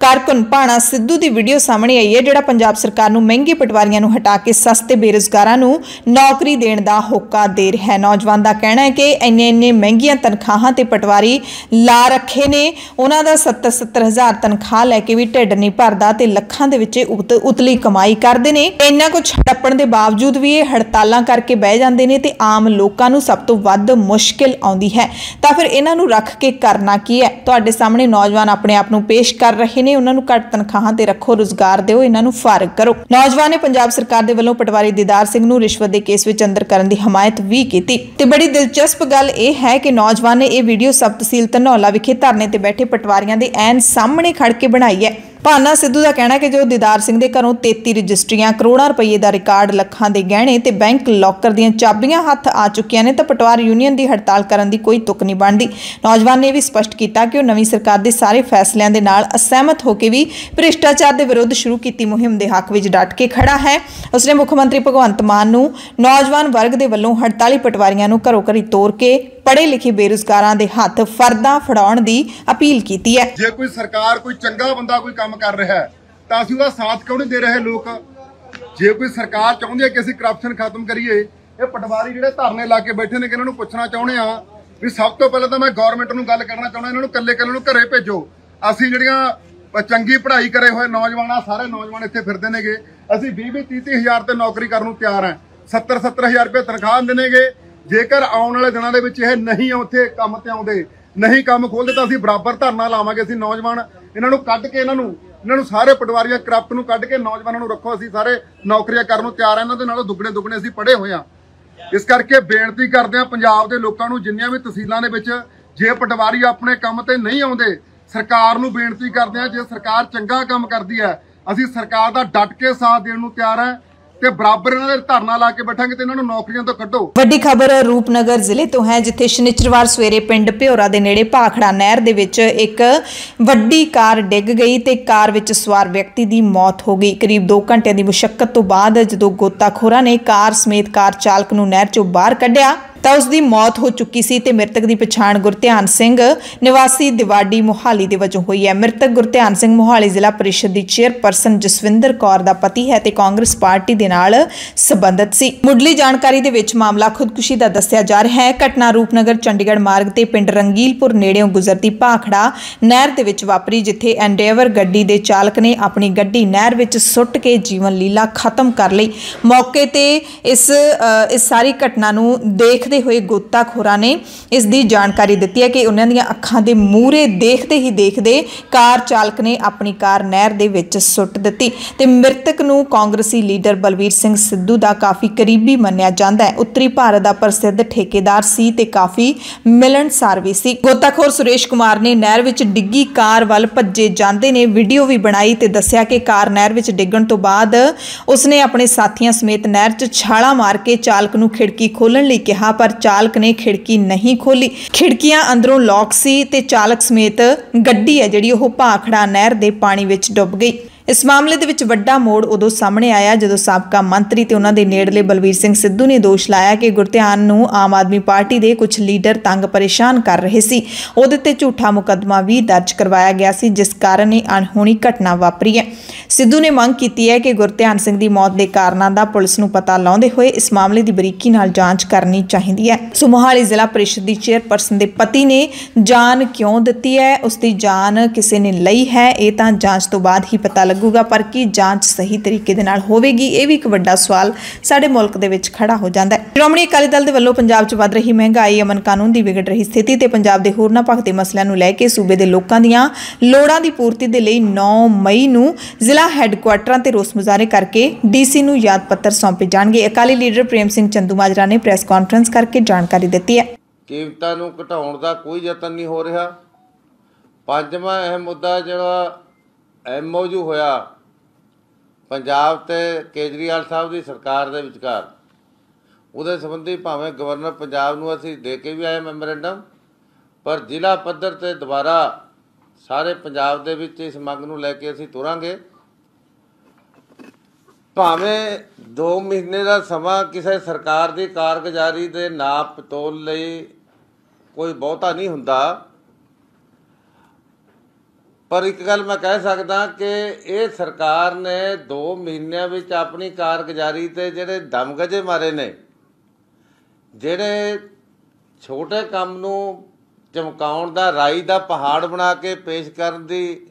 ਕਾਰਕੁਨ ਭਾਣਾ ਸਿੱਧੂ ਦੀ ਵੀਡੀਓ ਸਾਹਮਣੇ ਆਈ ਹੈ, ਜਿਹੜਾ ਪੰਜਾਬ ਸਰਕਾਰ ਨੂੰ ਮਹਿੰਗੇ ਪਟਵਾਰੀਆਂ ਨੂੰ ਹਟਾ ਕੇ ਸਸਤੇ ਬੇਰੁਜ਼ਗਾਰਾਂ ਨੂੰ ਨੌਕਰੀ ਦੇਣ ਦਾ ਹੋਕਾ ਦੇ ਰਿਹਾ ਹੈ। ਨੌਜਵਾਨ ਦਾ ਕਹਿਣਾ ਹੈ ਕਿ ਇੰਨੇ ਇੰਨੇ ਮਹਿੰਗੀਆਂ ਤਨਖਾਹਾਂ ਤੇ ਪਟਵਾਰੀ ਲਾ ਰੱਖੇ ਨੇ। ਉਹਨਾਂ ਦਾ 70 70 ਤਨਖਾਹ ਲੈ ਕੇ ਵੀ ਢਿੱਡ ਨਹੀਂ ਭਰਦਾ ਤੇ ਲੱਖਾਂ ਦੇ ਵਿੱਚ ਉਤਲੀ ਕਮਾਈ ਕਰਦੇ ਨੇ। ਇੰਨਾ ਕੁਝ ਹੜੱਪਣ ਦੇ ਬਾਵਜੂਦ ਵੀ ਇਹ ਹੜਤਾਲਾਂ ਕਰਕੇ ਬਹਿ ਜਾਂਦੇ ਨੇ ਤੇ ਆਮ ਲੋਕਾਂ ਨੂੰ ਸਭ ਤੋਂ ਵੱਧ ਮੁਸ਼ਕਿਲ ਆਉਂਦੀ ਹੈ। ਤਾਂ ਫਿਰ ਇਹਨਾਂ ਨੂੰ ਰੱਖ ਕੇ ਕਰਨਾ ਕੀ ਹੈ? ਤੁਹਾਡੇ ਸਾਹਮਣੇ ਨੌਜਵਾਨ ਆਪਣੇ ਆਪ ਨੂੰ ਪੇਸ਼ ਕਰ ਰਹੇ ਨੇ। ਉਹਨਾਂ ਨੂੰ ਘੱਟ ਤਨਖਾਹਾਂ ਤੇ ਰੱਖੋ, ਰੁਜ਼ਗਾਰ ਦਿਓ, ਇਹਨਾਂ ਨੂੰ ਫਾਰਗ ਕਰੋ। ਨੌਜਵਾਨ ਨੇ ਪੰਜਾਬ ਸਰਕਾਰ ਦੇ ਵੱਲੋਂ ਪਟਵਾਰੀ ਦੀਦਾਰ ਸਿੰਘ ਨੂੰ ਰਿਸ਼ਵਤ ਦੇ ਕੇਸ ਵਿੱਚ ਅੰਦਰ ਕਰਨ ਦੀ ਹਮਾਇਤ ਵੀ ਕੀਤੀ। ਤੇ ਬੜੀ ਦਿਲਚਸਪ ਗੱਲ ਇਹ ਹੈ ਕਿ ਨੌਜਵਾਨ ਨੇ ਇਹ ਵੀਡੀਓ ਸਬ ਤਹਿਸੀਲ ਧਨੌਲਾ ਵਿਖੇ ਧਰਨੇ ਤੇ ਬੈਠੇ ਪਟਵਾਰੀਆਂ ਦੇ ਐਨ ਸਾਹਮਣੇ ਖੜ ਕੇ ਬਣਾਈ ਹੈ। ਭਾਨਾ ਸਿੱਧੂ ਦਾ ਕਹਿਣਾ ਹੈ ਕਿ ਜੋ ਦੀਦਾਰ ਸਿੰਘ ਦੇ ਘਰੋਂ 33 ਰਜਿਸਟਰੀਆਂ ਕਰੋੜਾਂ ਰੁਪਏ ਦਾ ਰਿਕਾਰਡ ਲੱਖਾਂ ਦੇ ਗਹਿਣੇ ਤੇ ਬੈਂਕ ਲੋਕਰ ਦੀਆਂ ਚਾਬੀਆਂ ਹੱਥ ਆ ਚੁੱਕੀਆਂ ਨੇ ਤਾਂ ਪਟਵਾਰ ਯੂਨੀਅਨ ਦੀ ਹੜਤਾਲ ਕਰਨ ਦੀ ਕੋਈ ਤੁਕ ਨਹੀਂ ਬਣਦੀ। ਨੌਜਵਾਨ ਨੇ ਇਹ ਵੀ ਸਪਸ਼ਟ ਕੀਤਾ ਕਿ ਉਹ ਨਵੀਂ ਸਰਕਾਰ ਦੇ ਸਾਰੇ ਫੈਸਲਿਆਂ ਦੇ ਨਾਲ ਅਸਹਿਮਤ ਹੋ ਕੇ ਵੀ ਭ੍ਰਿਸ਼ਟਾਚਾਰ ਦੇ ਵਿਰੁੱਧ ਸ਼ੁਰੂ ਕੀਤੀ ਮੁਹਿੰਮ ਦੇ ਹੱਕ ਵਿੱਚ ਡਟ ਕੇ ਖੜਾ ਹੈ। ਉਸਨੇ ਮੁੱਖ ਮੰਤਰੀ ਭਗਵੰਤ ਮਾਨ ਨੂੰ ਨੌਜਵਾਨ ਵਰਗ ਦੇ ਵੱਲੋਂ ਹੜਤਾਲੀ ਪਟਵਾਰੀਆਂ ਨੂੰ ਘਰੋਂ ਘਰੀ ਤੋਰ ਕੇ ਪੜ੍ਹੇ ਲਿਖੇ ਬੇਰੁਜ਼ਗਾਰਾਂ ਦੇ ਹੱਥ ਫਰਦਾਂ ਫੜਾਉਣ ਦੀ ਅਪੀਲ ਕੀਤੀ ਹੈ। ਜੇ ਕੋਈ ਸਰਕਾਰ, ਕੋਈ ਚੰਗਾ ਬੰਦਾ ਕੋਈ ਕੰਮ ਕਰ ਰਿਹਾ ਹੈ, ਤਾਂ ਅਸੀਂ ਉਹਦਾ ਸਾਥ ਕਿਉਂ ਨਹੀਂ ਦੇ ਰਹੇ ਲੋਕ? ਜੇ ਕੋਈ ਸਰਕਾਰ ਚਾਹੁੰਦੀ ਹੈ ਕਿ ਅਸੀਂ ਕਰਪਸ਼ਨ ਖਤਮ ਕਰੀਏ, ਇਹ ਪਟਵਾਰੀ ਜਿਹੜੇ ਧਰਨੇ ਲਾ ਕੇ ਬੈਠੇ ਨੇ ਕਿ ਇਹਨਾਂ ਨੂੰ ਪੁੱਛਣਾ ਚਾਹੁੰਦੇ ਆ ਵੀ ਸਭ ਤੋਂ ਪਹਿਲਾਂ ਤਾਂ ਮੈਂ ਗਵਰਨਮੈਂਟ ਨੂੰ ਗੱਲ ਕਰਨਾ ਚਾਹੁੰਦਾ, ਇਹਨਾਂ ਨੂੰ ਕੱਲੇ ਕੱਲੇ ਨੂੰ ਘਰੇ ਭੇਜੋ। ਅਸੀਂ ਜਿਹੜੀਆਂ ਚੰਗੀ ਪੜ੍ਹਾਈ ਕਰੇ ਹੋਏ ਨੌਜਵਾਨ ਆ ਸਾਰੇ ਨੌਜਵਾਨ ਇੱਥੇ ਫਿਰਦੇ ਨੇਗੇ। ਅਸੀਂ 20 20 30 ਹਜ਼ਾਰ ਤੇ ਨੌਕਰੀ ਕਰਨ ਨੂੰ ਤਿਆਰ ਹਾਂ। 70 70 ਹਜ਼ਾਰ ਰੁਪਏ ਤਨਖਾਹ ਦਿੰਦੇ ਨੇਗੇ। ਜੇਕਰ ਆਉਣ ਵਾਲੇ ਦਿਨਾਂ ਦੇ ਵਿੱਚ ਇਹ ਨਹੀਂ ਉੱਥੇ ਕੰਮ ਤੇ ਆਉਂਦੇ, ਨਹੀਂ ਕੰਮ ਖੋਲਦੇ ਤਾਂ ਅਸੀਂ ਬਰਾਬਰ ਧਰਨਾ ਲਾਵਾਂਗੇ, ਅਸੀਂ ਨੌਜਵਾਨ ਇਹਨਾਂ ਨੂੰ ਕੱਢ ਕੇ ਇਹਨਾਂ ਨੂੰ ਇਹਨਾਂ ਨੂੰ ਸਾਰੇ ਪਟਵਾਰੀਆਂ ਕਰਪਟ ਨੂੰ ਕੱਢ ਕੇ ਨੌਜਵਾਨਾਂ ਨੂੰ ਰੱਖੋ, ਅਸੀਂ ਸਾਰੇ ਨੌਕਰੀਆਂ ਕਰਨ ਨੂੰ ਤਿਆਰ ਹਾਂ ਇਹਨਾਂ ਦੇ ਨਾਲੋਂ ਦੁੱਗਣੇ ਦੁੱਗਣੇ ਅਸੀਂ ਪੜ੍ਹੇ ਹੋਏ ਹਾਂ ਇਸ ਕਰਕੇ ਬੇਨਤੀ ਕਰਦੇ ਹਾਂ ਪੰਜਾਬ ਦੇ ਲੋਕਾਂ ਨੂੰ, ਜਿੰਨੀਆਂ ਵੀ ਤਹਿਸੀਲਾਂ ਦੇ ਵਿੱਚ ਜੇ ਪਟਵਾਰੀ ਆਪਣੇ ਕੰਮ ਤੇ ਨਹੀਂ ਆਉਂਦੇ, ਸਰਕਾਰ ਨੂੰ ਬੇਨਤੀ ਕਰਦੇ ਹਾਂ, ਜੇ ਸਰਕਾਰ ਚੰਗਾ ਕੰਮ ਕਰਦੀ ਹੈ, ਅਸੀਂ ਸਰਕਾਰ ਦਾ ਡਟ ਕੇ ਸਾਥ ਦੇਣ ਨੂੰ ਤਿਆਰ ਹਾਂ। ਤੇ ਬਰਾਬਰ ਇਹਨਾਂ ਦੇ ਧਰਨਾ ਲਾ ਕੇ ਬੈਠਾਂਗੇ ਤੇ ਇਹਨਾਂ ਨੂੰ ਨੌਕਰੀਆਂ ਤੋਂ ਕੱਢੋ। ਵੱਡੀ ਖਬਰ ਰੂਪਨਗਰ ਜ਼ਿਲ੍ਹੇ ਤੋਂ ਹੈ, ਜਿੱਥੇ ਸ਼ਨੀਚਰਵਾਰ ਸਵੇਰੇ ਪਿੰਡ ਭਿਓਰਾ ਦੇ ਨੇੜੇ ਭਾਖੜਾ ਨਹਿਰ ਦੇ ਵਿੱਚ ਇੱਕ ਵੱਡੀ ਕਾਰ ਡਿੱਗ ਗਈ ਤੇ ਕਾਰ ਵਿੱਚ ਸਵਾਰ ਵਿਅਕਤੀ ਦੀ ਮੌਤ ਹੋ ਗਈ। ਕਰੀਬ 2 ਘੰਟਿਆਂ ਦੀ ਮੁਸ਼ਕਲ ਤੋਂ ਬਾਅਦ ਜਦੋਂ ਗੋਤਾਖੋਰਾਂ ਨੇ ਕਾਰ ਸਮੇਤ ਕਾਰ ਚਾਲਕ ਨੂੰ ਨਹਿਰ ਚੋਂ ਬਾਹਰ ਕੱਢਿਆ ਤਾਂ ਉਸ ਦੀ ਮੌਤ ਹੋ ਚੁੱਕੀ ਸੀ ਤੇ ਮ੍ਰਿਤਕ ਦੀ ਪਛਾਣ ਗੁਰਧਿਆਨ ਸਿੰਘ ਨਿਵਾਸੀ ਦਿਵਾੜੀ ਮੁਹਾਲੀ ਦੇ ਵਜੋਂ ਹੋਈ ਹੈ। ਮ੍ਰਿਤਕ ਗੁਰਧਿਆਨ ਸਿੰਘ ਮੁਹਾਲੀ ਜ਼ਿਲ੍ਹਾ ਪਰਿਸ਼ਦ ਦੀ ਚੇਅਰਪਰਸਨ ਜਸਵਿੰਦਰ ਕੌਰ ਦਾ ਪਤੀ ਹੈ ਤੇ ਕਾਂਗਰਸ ਪਾਰਟੀ ਦੇ ਨਾਲ ਸੰਬੰਧਿਤ ਸੀ। ਮੁੱਢਲੀ ਜਾਣਕਾਰੀ ਦੇ ਵਿੱਚ ਮਾਮਲਾ ਖੁਦਕੁਸ਼ੀ ਦਾ ਦੱਸਿਆ ਜਾ ਰਿਹਾ ਹੈ। ਘਟਨਾ ਰੂਪਨਗਰ, ਚੰਡੀਗੜ੍ਹ ਮਾਰਗ ਤੇ ਪਿੰਡ ਰੰਗੀਲਪੁਰ ਨੇੜਿਓਂ ਗੁਜ਼ਰਦੀ ਭਾਖੜਾ ਨਹਿਰ ਦੇ ਵਿੱਚ ਵਾਪਰੀ, ਜਿੱਥੇ ਐਂਡੇਵਰ ਗੱਡੀ ਦੇ ਚਾਲਕ ਨੇ ਆਪਣੀ ਗੱਡੀ ਨਹਿਰ ਵਿੱਚ ਸੁੱਟ ਕੇ ਜੀਵਨ ਲੀਲਾ ਖਤਮ ਕਰ ਲਈ। ਮੌਕੇ ਤੇ ਇਸ ਇਸ ਸਾਰੀ ਘਟਨਾ ਨੂੰ ਦੇਖ ਦੇਖਦੇ ਹੋਏ ਗੋਤਾਖੋਰਾਂ ਨੇ ਇਸ ਦੀ ਜਾਣਕਾਰੀ ਦਿੱਤੀ ਹੈ ਕਿ ਉਹਨਾਂ ਦੀਆਂ ਅੱਖਾਂ ਦੇ ਮੂਹਰੇ ਦੇਖਦੇ ਹੀ ਦੇਖਦੇ ਕਾਰ ਚਾਲਕ ਨੇ ਆਪਣੀ ਕਾਰ ਨਹਿਰ ਦੇ ਵਿੱਚ ਸੁੱਟ ਦਿੱਤੀ ਤੇ ਮ੍ਰਿਤਕ ਨੂੰ ਕਾਂਗਰਸੀ ਲੀਡਰ ਬਲਵੀਰ ਸਿੰਘ ਸਿੱਧੂ ਦਾ ਕਾਫੀ ਕਰੀਬੀ ਮੰਨਿਆ ਜਾਂਦਾ ਹੈ। ਉੱਤਰੀ ਭਾਰਤ ਦਾ ਪ੍ਰਸਿੱਧ ਠੇਕੇਦਾਰ ਸੀ ਤੇ ਕਾਫੀ ਮਿਲਣਸਾਰ ਵੀ ਸੀ। ਗੋਤਾਖੋਰ ਸੁਰੇਸ਼ ਕੁਮਾਰ ਨੇ ਨਹਿਰ ਵਿੱਚ ਡਿੱਗੀ ਕਾਰ ਵੱਲ ਭੱਜੇ ਜਾਂਦੇ ਨੇ ਵੀਡੀਓ ਵੀ ਬਣਾਈ ਤੇ ਦੱਸਿਆ ਕਿ ਕਾਰ ਨਹਿਰ ਵਿੱਚ ਡਿੱਗਣ ਤੋਂ ਬਾਅਦ ਉਸਨੇ ਆਪਣੇ ਸਾਥੀਆਂ ਸਮੇਤ ਨਹਿਰ 'ਚ ਛਾਲਾ ਮਾਰ ਕੇ ਚਾਲਕ ਨੂੰ ਖਿੜਕੀ ਖੋਲਣ ਲਈ ਕਿਹਾ ਪਰ ਚਾਲਕ ਨੇ ਖਿੜਕੀ ਨਹੀਂ ਖੋਲੀ ਖਿੜਕੀਆਂ ਅੰਦਰੋਂ ਲੌਕ ਸੀ ਤੇ ਚਾਲਕ ਸਮੇਤ ਗੱਡੀ ਹੈ ਜਿਹੜੀ ਉਹ ਭਾਖੜਾ ਨਹਿਰ ਦੇ ਪਾਣੀ ਵਿੱਚ ਡੁੱਬ ਗਈ। ਇਸ ਮਾਮਲੇ ਦੇ ਵਿੱਚ ਵੱਡਾ ਮੋੜ ਉਦੋਂ ਸਾਹਮਣੇ ਆਇਆ ਜਦੋਂ ਸਾਬਕਾ ਮੰਤਰੀ ਤੇ ਉਹਨਾਂ ਦੇ ਨੇੜਲੇ ਬਲਵੀਰ ਸਿੰਘ ਸਿੱਧੂ ਨੇ ਦੋਸ਼ ਲਾਇਆ ਕਿ ਗੁਰਧਿਆਨ ਨੂੰ ਆਮ ਆਦਮੀ ਪਾਰਟੀ ਦੇ ਕੁਝ ਲੀਡਰ ਤੰਗ ਪਰੇਸ਼ਾਨ ਕਰ ਰਹੇ ਸੀ। ਉਹਦੇ ਤੇ ਝੂਠਾ ਮੁਕੱਦਮਾ ਵੀ ਦਰਜ ਕਰਵਾਇਆ ਗਿਆ ਸੀ, ਜਿਸ ਕਾਰਨ ਇਹ ਅਣਹੋਣੀ ਘਟਨਾ ਵਾਪਰੀ ਹੈ। ਸਿੱਧੂ ਨੇ ਮੰਗ ਕੀਤੀ ਹੈ ਕਿ ਗੁਰਧਿਆਨ ਸਿੰਘ ਦੀ ਮੌਤ ਦੇ ਕਾਰਨਾਂ ਦਾ ਪੁਲਿਸ ਨੂੰ ਪਤਾ ਲਾਉਂਦੇ ਹੋਏ ਇਸ ਮਾਮਲੇ ਦੀ ਬਰੀਕੀ ਨਾਲ ਜਾਂਚ ਕਰਨੀ ਚਾਹੀਦੀ ਹੈ। ਸੋ ਮੋਹਾਲੀ ਜ਼ਿਲ੍ਹਾ ਪਰਿਸ਼ਦ ਦੀ ਚੇਅਰਪਰਸਨ ਦੇ ਪਤੀ ਨੇ ਜਾਨ ਕਿਉਂ ਦਿੱਤੀ ਹੈ? ਉਸ ਦੀ ਜਾਨ ਕਿਸੇ ਨੇ ਲਈ ਹੈ? ਇਹ ਤਾਂ ਜਾਂਚ ਤੋਂ ਬਾਅਦ ਹੀ ਪਤਾ ਲੱਗੂਗਾ, ਪਰ ਕੀ ਜਾਂਚ ਸਹੀ ਤਰੀਕੇ ਦੇ ਨਾਲ ਹੋਵੇਗੀ, ਇਹ ਵੀ ਇੱਕ ਵੱਡਾ ਸਵਾਲ ਸਾਡੇ ਮੁਲਕ ਦੇ ਵਿੱਚ ਖੜਾ ਹੋ ਜਾਂਦਾ ਹੈ। ਸ਼੍ਰੋਮਣੀ ਅਕਾਲੀ ਦਲ ਦੇ ਵੱਲੋਂ ਪੰਜਾਬ 'ਚ ਵੱਧ ਰਹੀ ਮਹਿੰਗਾਈ, ਅਮਨ ਕਾਨੂੰਨ ਦੀ ਵਿਗੜ ਰਹੀ ਸਥਿਤੀ ਤੇ ਪੰਜਾਬ ਦੇ ਹੋਰਨਾਂ ਭਗਤੇ ਮਸਲਿਆਂ ਨੂੰ ਲੈ ਕੇ ਸੂਬੇ ਦੇ ਲੋਕਾਂ ਦੀਆਂ ਲੋੜਾਂ ਦੀ ਪੂਰਤੀ ਦੇ ਲਈ 9 ਮਈ ਨੂੰ ਜ਼ਿਲ੍ਹਾ ਹੈੱਡਕੁਆਟਰਾਂ ਤੇ ਰੋਸ ਮੁਜ਼ਾਹਰੇ ਕਰਕੇ ਡੀਸੀ ਨੂੰ ਯਾਦ ਪੱਤਰ ਸੌਂਪੇ ਜਾਣਗੇ। ਅਕਾਲੀ ਲੀਡਰ ਪ੍ਰੇਮ ਸਿੰਘ ਚੰਦੂਮਾਜਰਾ ਨੇ ਪ੍ਰੈਸ ਕਾਨਫਰੰਸ ਕਰਕੇ ਜਾਣਕਾਰੀ ਦਿੱਤੀ ਹੈ। ਕੀਮਤਾਂ ਨੂੰ ਘਟਾਉਣ ਦਾ ਕੋਈ ਯਤਨ ਨਹੀਂ ਹੋ ਰਿਹਾ। ਪੰਜਵਾਂ ਅਹਿਮ ਮੁੱਦਾ ਜਿਹੜਾ ਐਮਓਯੂ ਹੋਇਆ ਪੰਜਾਬ ਤੇ ਕੇਜਰੀਵਾਲ ਸਾਹਿਬ ਦੀ ਸਰਕਾਰ ਦੇ ਵਿਚਕਾਰ। ਉਹਦੇ ਸੰਬੰਧੀ ਭਾਵੇਂ ਗਵਰਨਰ ਪੰਜਾਬ ਨੂੰ ਅਸੀਂ ਦੇ ਕੇ ਵੀ ਆਏ ਮੈਮੋਰੈਂਡਮ, ਪਰ ਜ਼ਿਲ੍ਹਾ ਪੱਧਰ ਤੇ ਦੁਬਾਰਾ ਸਾਰੇ ਪੰਜਾਬ ਦੇ ਵਿੱਚ ਇਸ ਮੰਗ ਨੂੰ ਲੈ ਕੇ ਅਸੀਂ ਤੁਰਾਂਗੇ। ਭਾਵੇਂ 2 ਮਹੀਨੇ ਦਾ ਸਮਾਂ ਕਿਸੇ ਸਰਕਾਰ ਦੀ ਕਾਰਗੁਜ਼ਾਰੀ ਦੇ ਨਾਪ ਤੋਲ ਲਈ ਕੋਈ ਬਹੁਤਾ ਨਹੀਂ ਹੁੰਦਾ ਪਰ ਇੱਕ ਗੱਲ ਮੈਂ ਕਹਿ ਸਕਦਾ ਕਿ ਇਹ ਸਰਕਾਰ ਨੇ 2 ਮਹੀਨਿਆਂ ਵਿੱਚ ਆਪਣੀ ਕਾਰਗੁਜ਼ਾਰੀ ਤੇ ਜਿਹੜੇ ਦਮਗਜੇ ਮਾਰੇ ਨੇ, ਜਿਹੜੇ ਛੋਟੇ ਕੰਮ ਨੂੰ ਚਮਕਾਉਣ ਦਾ, ਰਾਈ ਦਾ ਪਹਾੜ ਬਣਾ ਕੇ ਪੇਸ਼ ਕਰਨ ਦੀ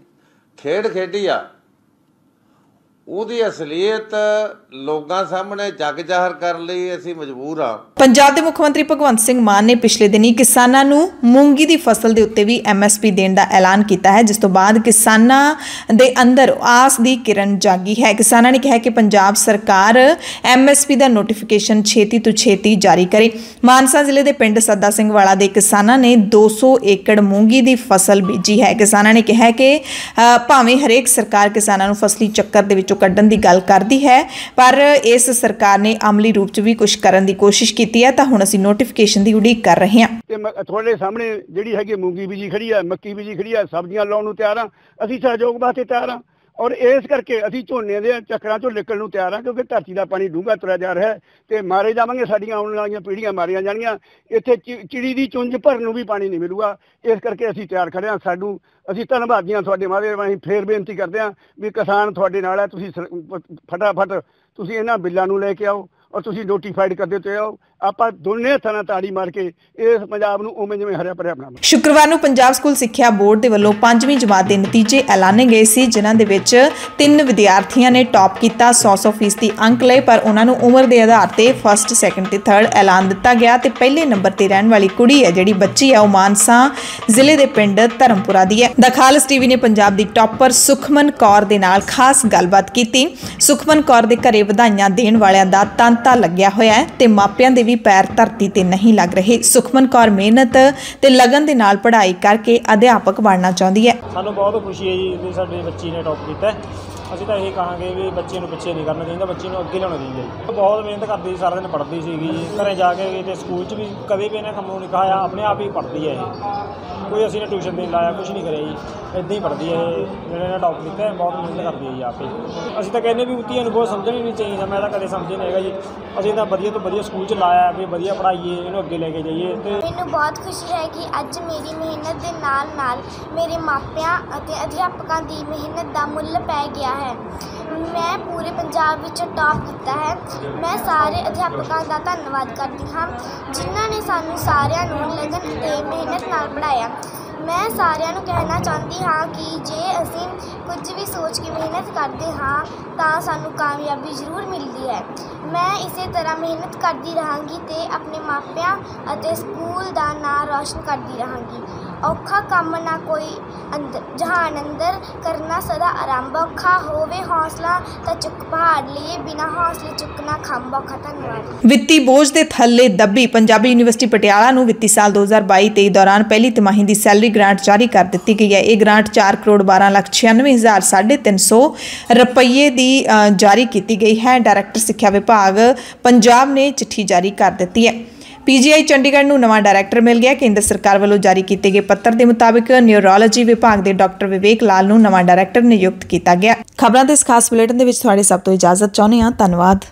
ਖੇਡ ਖੇਡੀ ਆ ਉਹਦੀ ਅਸਲੀਅਤ ਲੋਕਾਂ ਸਾਹਮਣੇ ਜਗ ਜ਼ਾਹਰ ਕਰਨ ਲਈ ਅਸੀਂ ਮਜਬੂਰ ਹਾਂ। ਪੰਜਾਬ ਦੇ ਮੁੱਖ ਮੰਤਰੀ ਭਗਵੰਤ ਸਿੰਘ ਮਾਨ ਨੇ ਪਿਛਲੇ ਦਿਨੀ ਕਿਸਾਨਾਂ ਨੂੰ ਮੂੰਗੀ ਦੀ ਫਸਲ ਦੇ ਉੱਤੇ ਵੀ ਐਮਐਸਪੀ ਦੇਣ ਦਾ ਐਲਾਨ ਕੀਤਾ ਹੈ, ਜਿਸ ਤੋਂ ਬਾਅਦ ਕਿਸਾਨਾਂ ਦੇ ਅੰਦਰ ਆਸ ਦੀ ਕਿਰਨ ਜਾਗੀ ਹੈ। ਕਿਸਾਨਾਂ ਨੇ ਕਿਹਾ ਕਿ ਪੰਜਾਬ ਸਰਕਾਰ ਐਮਐਸਪੀ ਦਾ ਨੋਟੀਫਿਕੇਸ਼ਨ ਛੇਤੀ ਤੋਂ ਛੇਤੀ ਜਾਰੀ ਕਰੇ। ਮਾਨਸਾ ਜ਼ਿਲ੍ਹੇ ਦੇ ਪਿੰਡ ਸੱਦਾ ਸਿੰਘ ਵਾਲਾ ਦੇ ਕਿਸਾਨਾਂ ਨੇ 200 ਏਕੜ ਮੂੰਗੀ ਦੀ ਫਸਲ ਬੀਜੀ ਹੈ। ਕਿਸਾਨਾਂ ਨੇ ਕਿਹਾ ਕਿ ਭਾਵੇਂ ਹਰੇਕ ਸਰਕਾਰ ਕਿਸਾਨਾਂ ਨੂੰ ਫਸਲੀ ਚੱਕਰ ਦੇ ਵਿੱਚੋਂ ਕੱਢਣ ਦੀ ਗੱਲ ਕਰਦੀ ਹੈ, ਪਰ ਇਸ ਸਰਕਾਰ ਨੇ ਅਮਲੀ ਰੂਪ 'ਚ ਵੀ ਕੁਝ ਕਰਨ ਦੀ ਕੋਸ਼ਿਸ਼ ਕੀਤੀ ਹੈ, ਤਾਂ ਹੁਣ ਅਸੀਂ ਨੋਟੀਫਿਕੇਸ਼ਨ ਦੀ ਉਡੀਕ ਕਰ ਰਹੇ ਹਾਂ। ਤੇ ਤੁਹਾਡੇ ਸਾਹਮਣੇ ਜਿਹੜੀ ਹੈਗੀ ਮੂੰਗੀ ਬੀਜੀ ਖੜੀ ਆ ਮੱਕੀ ਬੀਜੀ ਖੜੀ ਆ ਸਬਜ਼ੀਆਂ ਲਾਉਣ ਨੂੰ ਤਿਆਰ ਆ ਅਸੀਂ ਸਹਿਯੋਗ ਵਾਸਤੇ ਤਿਆਰ ਆ ਔਰ ਇਸ ਕਰਕੇ ਅਸੀਂ ਝੋਨੇ ਦੇ ਚੱਕਰਾਂ ਚੋਂ ਨਿਕਲਣ ਨੂੰ ਤਿਆਰ ਹਾਂ, ਕਿਉਂਕਿ ਧਰਤੀ ਦਾ ਪਾਣੀ ਡੂੰਘਾ ਤੁਰਿਆ ਜਾ ਰਿਹਾ ਹੈ ਤੇ ਮਾਰੇ ਜਾਵਾਂਗੇ, ਸਾਡੀਆਂ ਆਉਣ ਵਾਲੀਆਂ ਪੀੜ੍ਹੀਆਂ ਮਾਰੀਆਂ ਜਾਣਗੀਆਂ। ਇੱਥੇ ਚਿ- ਚਿੜੀ ਦੀ ਚੁੰਝ ਭਰਨ ਨੂੰ ਵੀ ਪਾਣੀ ਨਹੀਂ ਮਿਲੂਗਾ। ਇਸ ਕਰਕੇ ਅਸੀਂ ਤਿਆਰ ਖੜੇ ਹਾਂ ਸਾਨੂੰ ਅਸੀਂ ਧੰਨਵਾਦੀਆਂ ਤੁਹਾਡੇ ਮਾਰੇ ਅਸੀਂ ਫੇਰ ਬੇਨਤੀ ਕਰਦੇ ਹਾਂ ਵੀ ਕਿਸਾਨ ਤੁਹਾਡੇ ਨਾਲ ਹੈ, ਤੁਸੀਂ ਸਰ- ਫਟਾਫਟ ਤੁਸੀਂ ਇਹਨਾਂ ਬਿੱਲਾਂ ਨੂੰ ਲੈ ਕੇ ਆਓ ਔਰ ਤੁਸੀਂ ਨੋਟੀਫਾਈਡ ਕਰਦੇ ਦਿੱਤੇ ਆਓ। ਆਪਾਂ ਦੋਨੇ ਥਾਂ ਤਾੜੀ ਮਾਰ ਕੇ ਇਸ ਪੰਜਾਬ ਨੂੰ ਉਵੇਂ ਜਿਵੇਂ ਹਰਿਆ ਭਰਿਆ ਬਣਾਵਾਂਗੇ। ਸ਼ੁੱਕਰਵਾਰ ਨੂੰ ਪੰਜਾਬ ਸਕੂਲ ਸਿੱਖਿਆ ਬੋਰਡ ਦੇ ਵੱਲੋਂ 5ਵੀਂ ਜਮਾਤ ਦੇ ਨਤੀਜੇ ਐਲਾਨੇ ਗਏ ਸੀ, ਜਿਨ੍ਹਾਂ ਦੇ ਵਿੱਚ ਤਿੰਨ ਵਿਦਿਆਰਥੀਆਂ ਨੇ ਟੌਪ ਕੀਤਾ 100 ਫੀਸਦੀ ਅੰਕ ਲਏ, ਪਰ ਉਹਨਾਂ ਨੂੰ ਉਮਰ ਦੇ ਆਧਾਰ ਤੇ ਫਸਟ ਸੈਕੰਡ ਤੇ ਥਰਡ ਐਲਾਨ ਦਿੱਤਾ ਗਿਆ ਤੇ ਪਹਿਲੇ ਨੰਬਰ ਤੇ ਰਹਿਣ ਵਾਲੀ ਕੁੜੀ ਹੈ, ਜਿਹੜੀ ਬੱਚੀ ਹੈ, ਉਹ ਮਾਨਸਾ ਜ਼ਿਲ੍ਹੇ ਦੇ ਪਿੰਡ ਧਰਮਪੁਰਾ ਦੀ ਹੈ। ਦਾ ਖਾਲਸ ਟੀਵੀ ਨੇ ਪੰਜਾਬ ਦੀ ਟੌਪਰ ਸੁਖਮਨ ਕੌਰ ਦੇ ਨਾਲ ਖਾਸ ਗੱਲਬਾਤ ਕੀਤੀ। ਸੁਖਮਨ ਕੌਰ ਦੇ ਘਰੇ ਵਧਾਈਆਂ ਦੇਣ ਵਾਲਿਆਂ ਦਾ ਤਾਂਤਾ ਲੱਗਿਆ ਹੋਇਆ ਹੈ ਤੇ ਮਾਪਿਆਂ ਦੇ ਵੀ ਪੈਰ ਧਰਤੀ ਤੇ ਨਹੀਂ ਲੱਗ ਰਹੇ। ਸੁਖਮਨ ਕੌਰ ਮਿਹਨਤ ਤੇ ਲਗਨ ਦੇ ਨਾਲ ਪੜ੍ਹਾਈ ਕਰਕੇ ਅਧਿਆਪਕ ਬਣਨਾ ਚਾਹੁੰਦੀ ਹੈ। ਸਾਨੂੰ ਬਹੁਤ ਖੁਸ਼ੀ ਹੈ ਜੀ ਵੀ ਸਾਡੇ ਬੱਚੀ ਨੇ ਟੌਪ ਕੀਤਾ ਅਸੀਂ ਤਾਂ ਇਹ ਕਹਾਂਗੇ ਵੀ ਬੱਚੇ ਨੂੰ ਪਿੱਛੇ ਨਹੀਂ ਕਰਨਾ ਚਾਹੀਦਾ ਬੱਚੇ ਨੂੰ ਅੱਗੇ ਲਿਆਉਣਾ ਚਾਹੀਦਾ ਜੀ। ਬਹੁਤ ਮਿਹਨਤ ਕਰਦੀ ਸੀ ਸਾਰਾ ਦਿਨ ਪੜ੍ਹਦੀ ਸੀਗੀ। ਜੀ ਘਰੇ ਜਾ ਕੇ ਵੀ ਤੇ ਸਕੂਲ 'ਚ ਵੀ ਕਦੇ ਵੀ ਇਹਨੇ ਕੰਮ ਨੂੰ ਨਹੀਂ ਕਹਾਇਆ ਆਪਣੇ ਆਪ ਹੀ ਪੜ੍ਹਦੀ ਹੈ ਇਹ। ਕੋਈ ਅਸੀਂ ਨੇ ਟਿਊਸ਼ਨ ਨਹੀਂ ਲਾਇਆ ਕੁਝ ਨਹੀਂ ਕਰਿਆ ਜੀ। ਇਦਾਂ ਹੀ ਪੜ੍ਹਦੀ ਹੈ ਇਹ। ਜਿਹੜੇ ਨੇ ਟੌਪ ਕੀਤਾ ਹੈ, ਬਹੁਤ ਮਿਹਨਤ ਕਰਦੀ ਹੈ ਜੀ ਆਪੇ ਅਸੀਂ ਤਾਂ ਕਹਿੰਦੇ ਵੀ ਧੀਆਂ ਨੂੰ ਬਹੁਤ ਸਮਝਣਾ ਹੀ ਨਹੀਂ ਚਾਹੀਦਾ ਮੈਂ ਤਾਂ ਕਦੇ ਸਮਝੇ ਨਹੀਂ ਹੈਗਾ ਜੀ। ਅਸੀਂ ਤਾਂ ਵਧੀਆ ਤੋਂ ਵਧੀਆ ਸਕੂਲ 'ਚ ਲਾਇਆ ਵੀ ਵਧੀਆ ਪੜ੍ਹਾਈਏ ਇਹਨੂੰ ਅੱਗੇ ਲੈ ਕੇ ਜਾਈਏ ਤੇ ਮੈਨੂੰ ਬਹੁਤ ਖੁਸ਼ੀ ਹੈ ਕਿ ਅੱਜ ਮੇਰੀ ਮਿਹਨਤ ਦੇ ਨਾਲ ਨਾਲ ਮੇਰੇ ਮਾਪਿਆਂ ਅਤੇ ਅਧਿਆਪਕਾਂ ਦੀ ਮਿਹਨਤ ਦਾ ਮੁੱਲ ਪੈ ਗਿਆ ਹੈ। ਮੈਂ ਪੂਰੇ ਪੰਜਾਬ ਵਿੱਚ ਟਾਪ ਕੀਤਾ ਹੈ। ਮੈਂ ਸਾਰੇ ਅਧਿਆਪਕਾਂ ਦਾ ਧੰਨਵਾਦ ਕਰਦੀ ਹਾਂ, ਜਿਨ੍ਹਾਂ ਨੇ ਸਾਨੂੰ ਸਾਰਿਆਂ ਨੂੰ ਲਗਨ ਤੇ ਮਿਹਨਤ ਨਾਲ ਪੜ੍ਹਾਇਆ ਮੈਂ ਸਾਰਿਆਂ ਨੂੰ ਕਹਿਣਾ ਚਾਹੁੰਦੀ ਹਾਂ ਕਿ ਜੇ ਅਸੀਂ ਕੁਝ ਵੀ ਸੋਚ ਕੇ ਮਿਹਨਤ ਕਰਦੇ ਹਾਂ, ਤਾਂ ਸਾਨੂੰ ਕਾਮਯਾਬੀ ਜ਼ਰੂਰ ਮਿਲਦੀ ਹੈ। ਮੈਂ ਇਸੇ ਤਰ੍ਹਾਂ ਮਿਹਨਤ ਕਰਦੀ ਰਹਾਂਗੀ ਤੇ ਆਪਣੇ ਮਾਪਿਆਂ ਅਤੇ ਸਕੂਲ ਦਾ ਨਾਂ ਰੌਸ਼ਨ ਕਰਦੀ ਰਹਾਂਗੀ। ਔਖਾ ਕੰਮ ਨਾ ਕੋਈ ਅੰਦਰ ਜਹਾਨ ਅੰਦਰ ਕਰਨਾ ਸਦਾ ਆਰੰਭ। ਔਖਾ ਹੋਵੇ ਹੌਸਲਾ ਤਾਂ ਚੁੱਕ ਪਹਾੜ ਲਈ ਬਿਨਾ ਹੌਸਲੇ ਚੁੱਕਣਾ ਖੰਭ। ਔਖਾ ਧੰਨਵਾਦ। ਵਿੱਤੀ ਬੋਝ ਦੇ ਥੱਲੇ ਦੱਬੀ ਪੰਜਾਬੀ ਯੂਨੀਵਰਸਿਟੀ ਪਟਿਆਲਾ ਨੂੰ ਵਿੱਤੀ ਸਾਲ 2022-23 ਦੌਰਾਨ ਪਹਿਲੀ ਤਿਮਾਹੀ ਦੀ ਸੈਲਰੀ ਗ੍ਰਾਂਟ ਜਾਰੀ ਕਰ ਦਿੱਤੀ ਗਈ ਹੈ। ਇਹ ਗ੍ਰਾਂਟ 4 ਕਰੋੜ 12 ਲੱਖ 96350 ਰੁਪਏ ਦੀ ਜਾਰੀ ਕੀਤੀ ਗਈ ਹੈ। ਡਾਇਰੈਕਟਰ ਸਿੱਖਿਆ ਵਿਭਾਗ ਪੰਜਾਬ ਨੇ ਚਿੱਠੀ ਜਾਰੀ ਕਰ ਦਿੱਤੀ ਹੈ। ਪੀਜੀਆਈ ਚੰਡੀਗੜ੍ਹ ਨੂੰ ਨਵਾਂ ਡਾਇਰੈਕਟਰ ਮਿਲ ਗਿਆ। ਕੇਂਦਰ ਸਰਕਾਰ ਵੱਲੋਂ ਜਾਰੀ ਕੀਤੇ ਗਏ ਪੱਤਰ ਦੇ ਮੁਤਾਬਿਕ ਨਿਊਰੋਲੋਜੀ ਵਿਭਾਗ ਦੇ ਡਾਕਟਰ ਵਿਵੇਕ ਲਾਲ ਨੂੰ ਨਵਾਂ ਡਾਇਰੈਕਟਰ ਨਿਯੁਕਤ ਕੀਤਾ ਗਿਆ। ਖਬਰਾਂ ਦੇ ਇਸ ਖਾਸ ਬੁਲੇਟਿਨ ਦੇ ਵਿੱਚ ਤੁਹਾਡੇ ਸਭ ਤੋਂ ਇਜਾਜ਼ਤ ਚਾਹੁੰਦੇ ਹਾਂ। ਧੰਨਵਾਦ।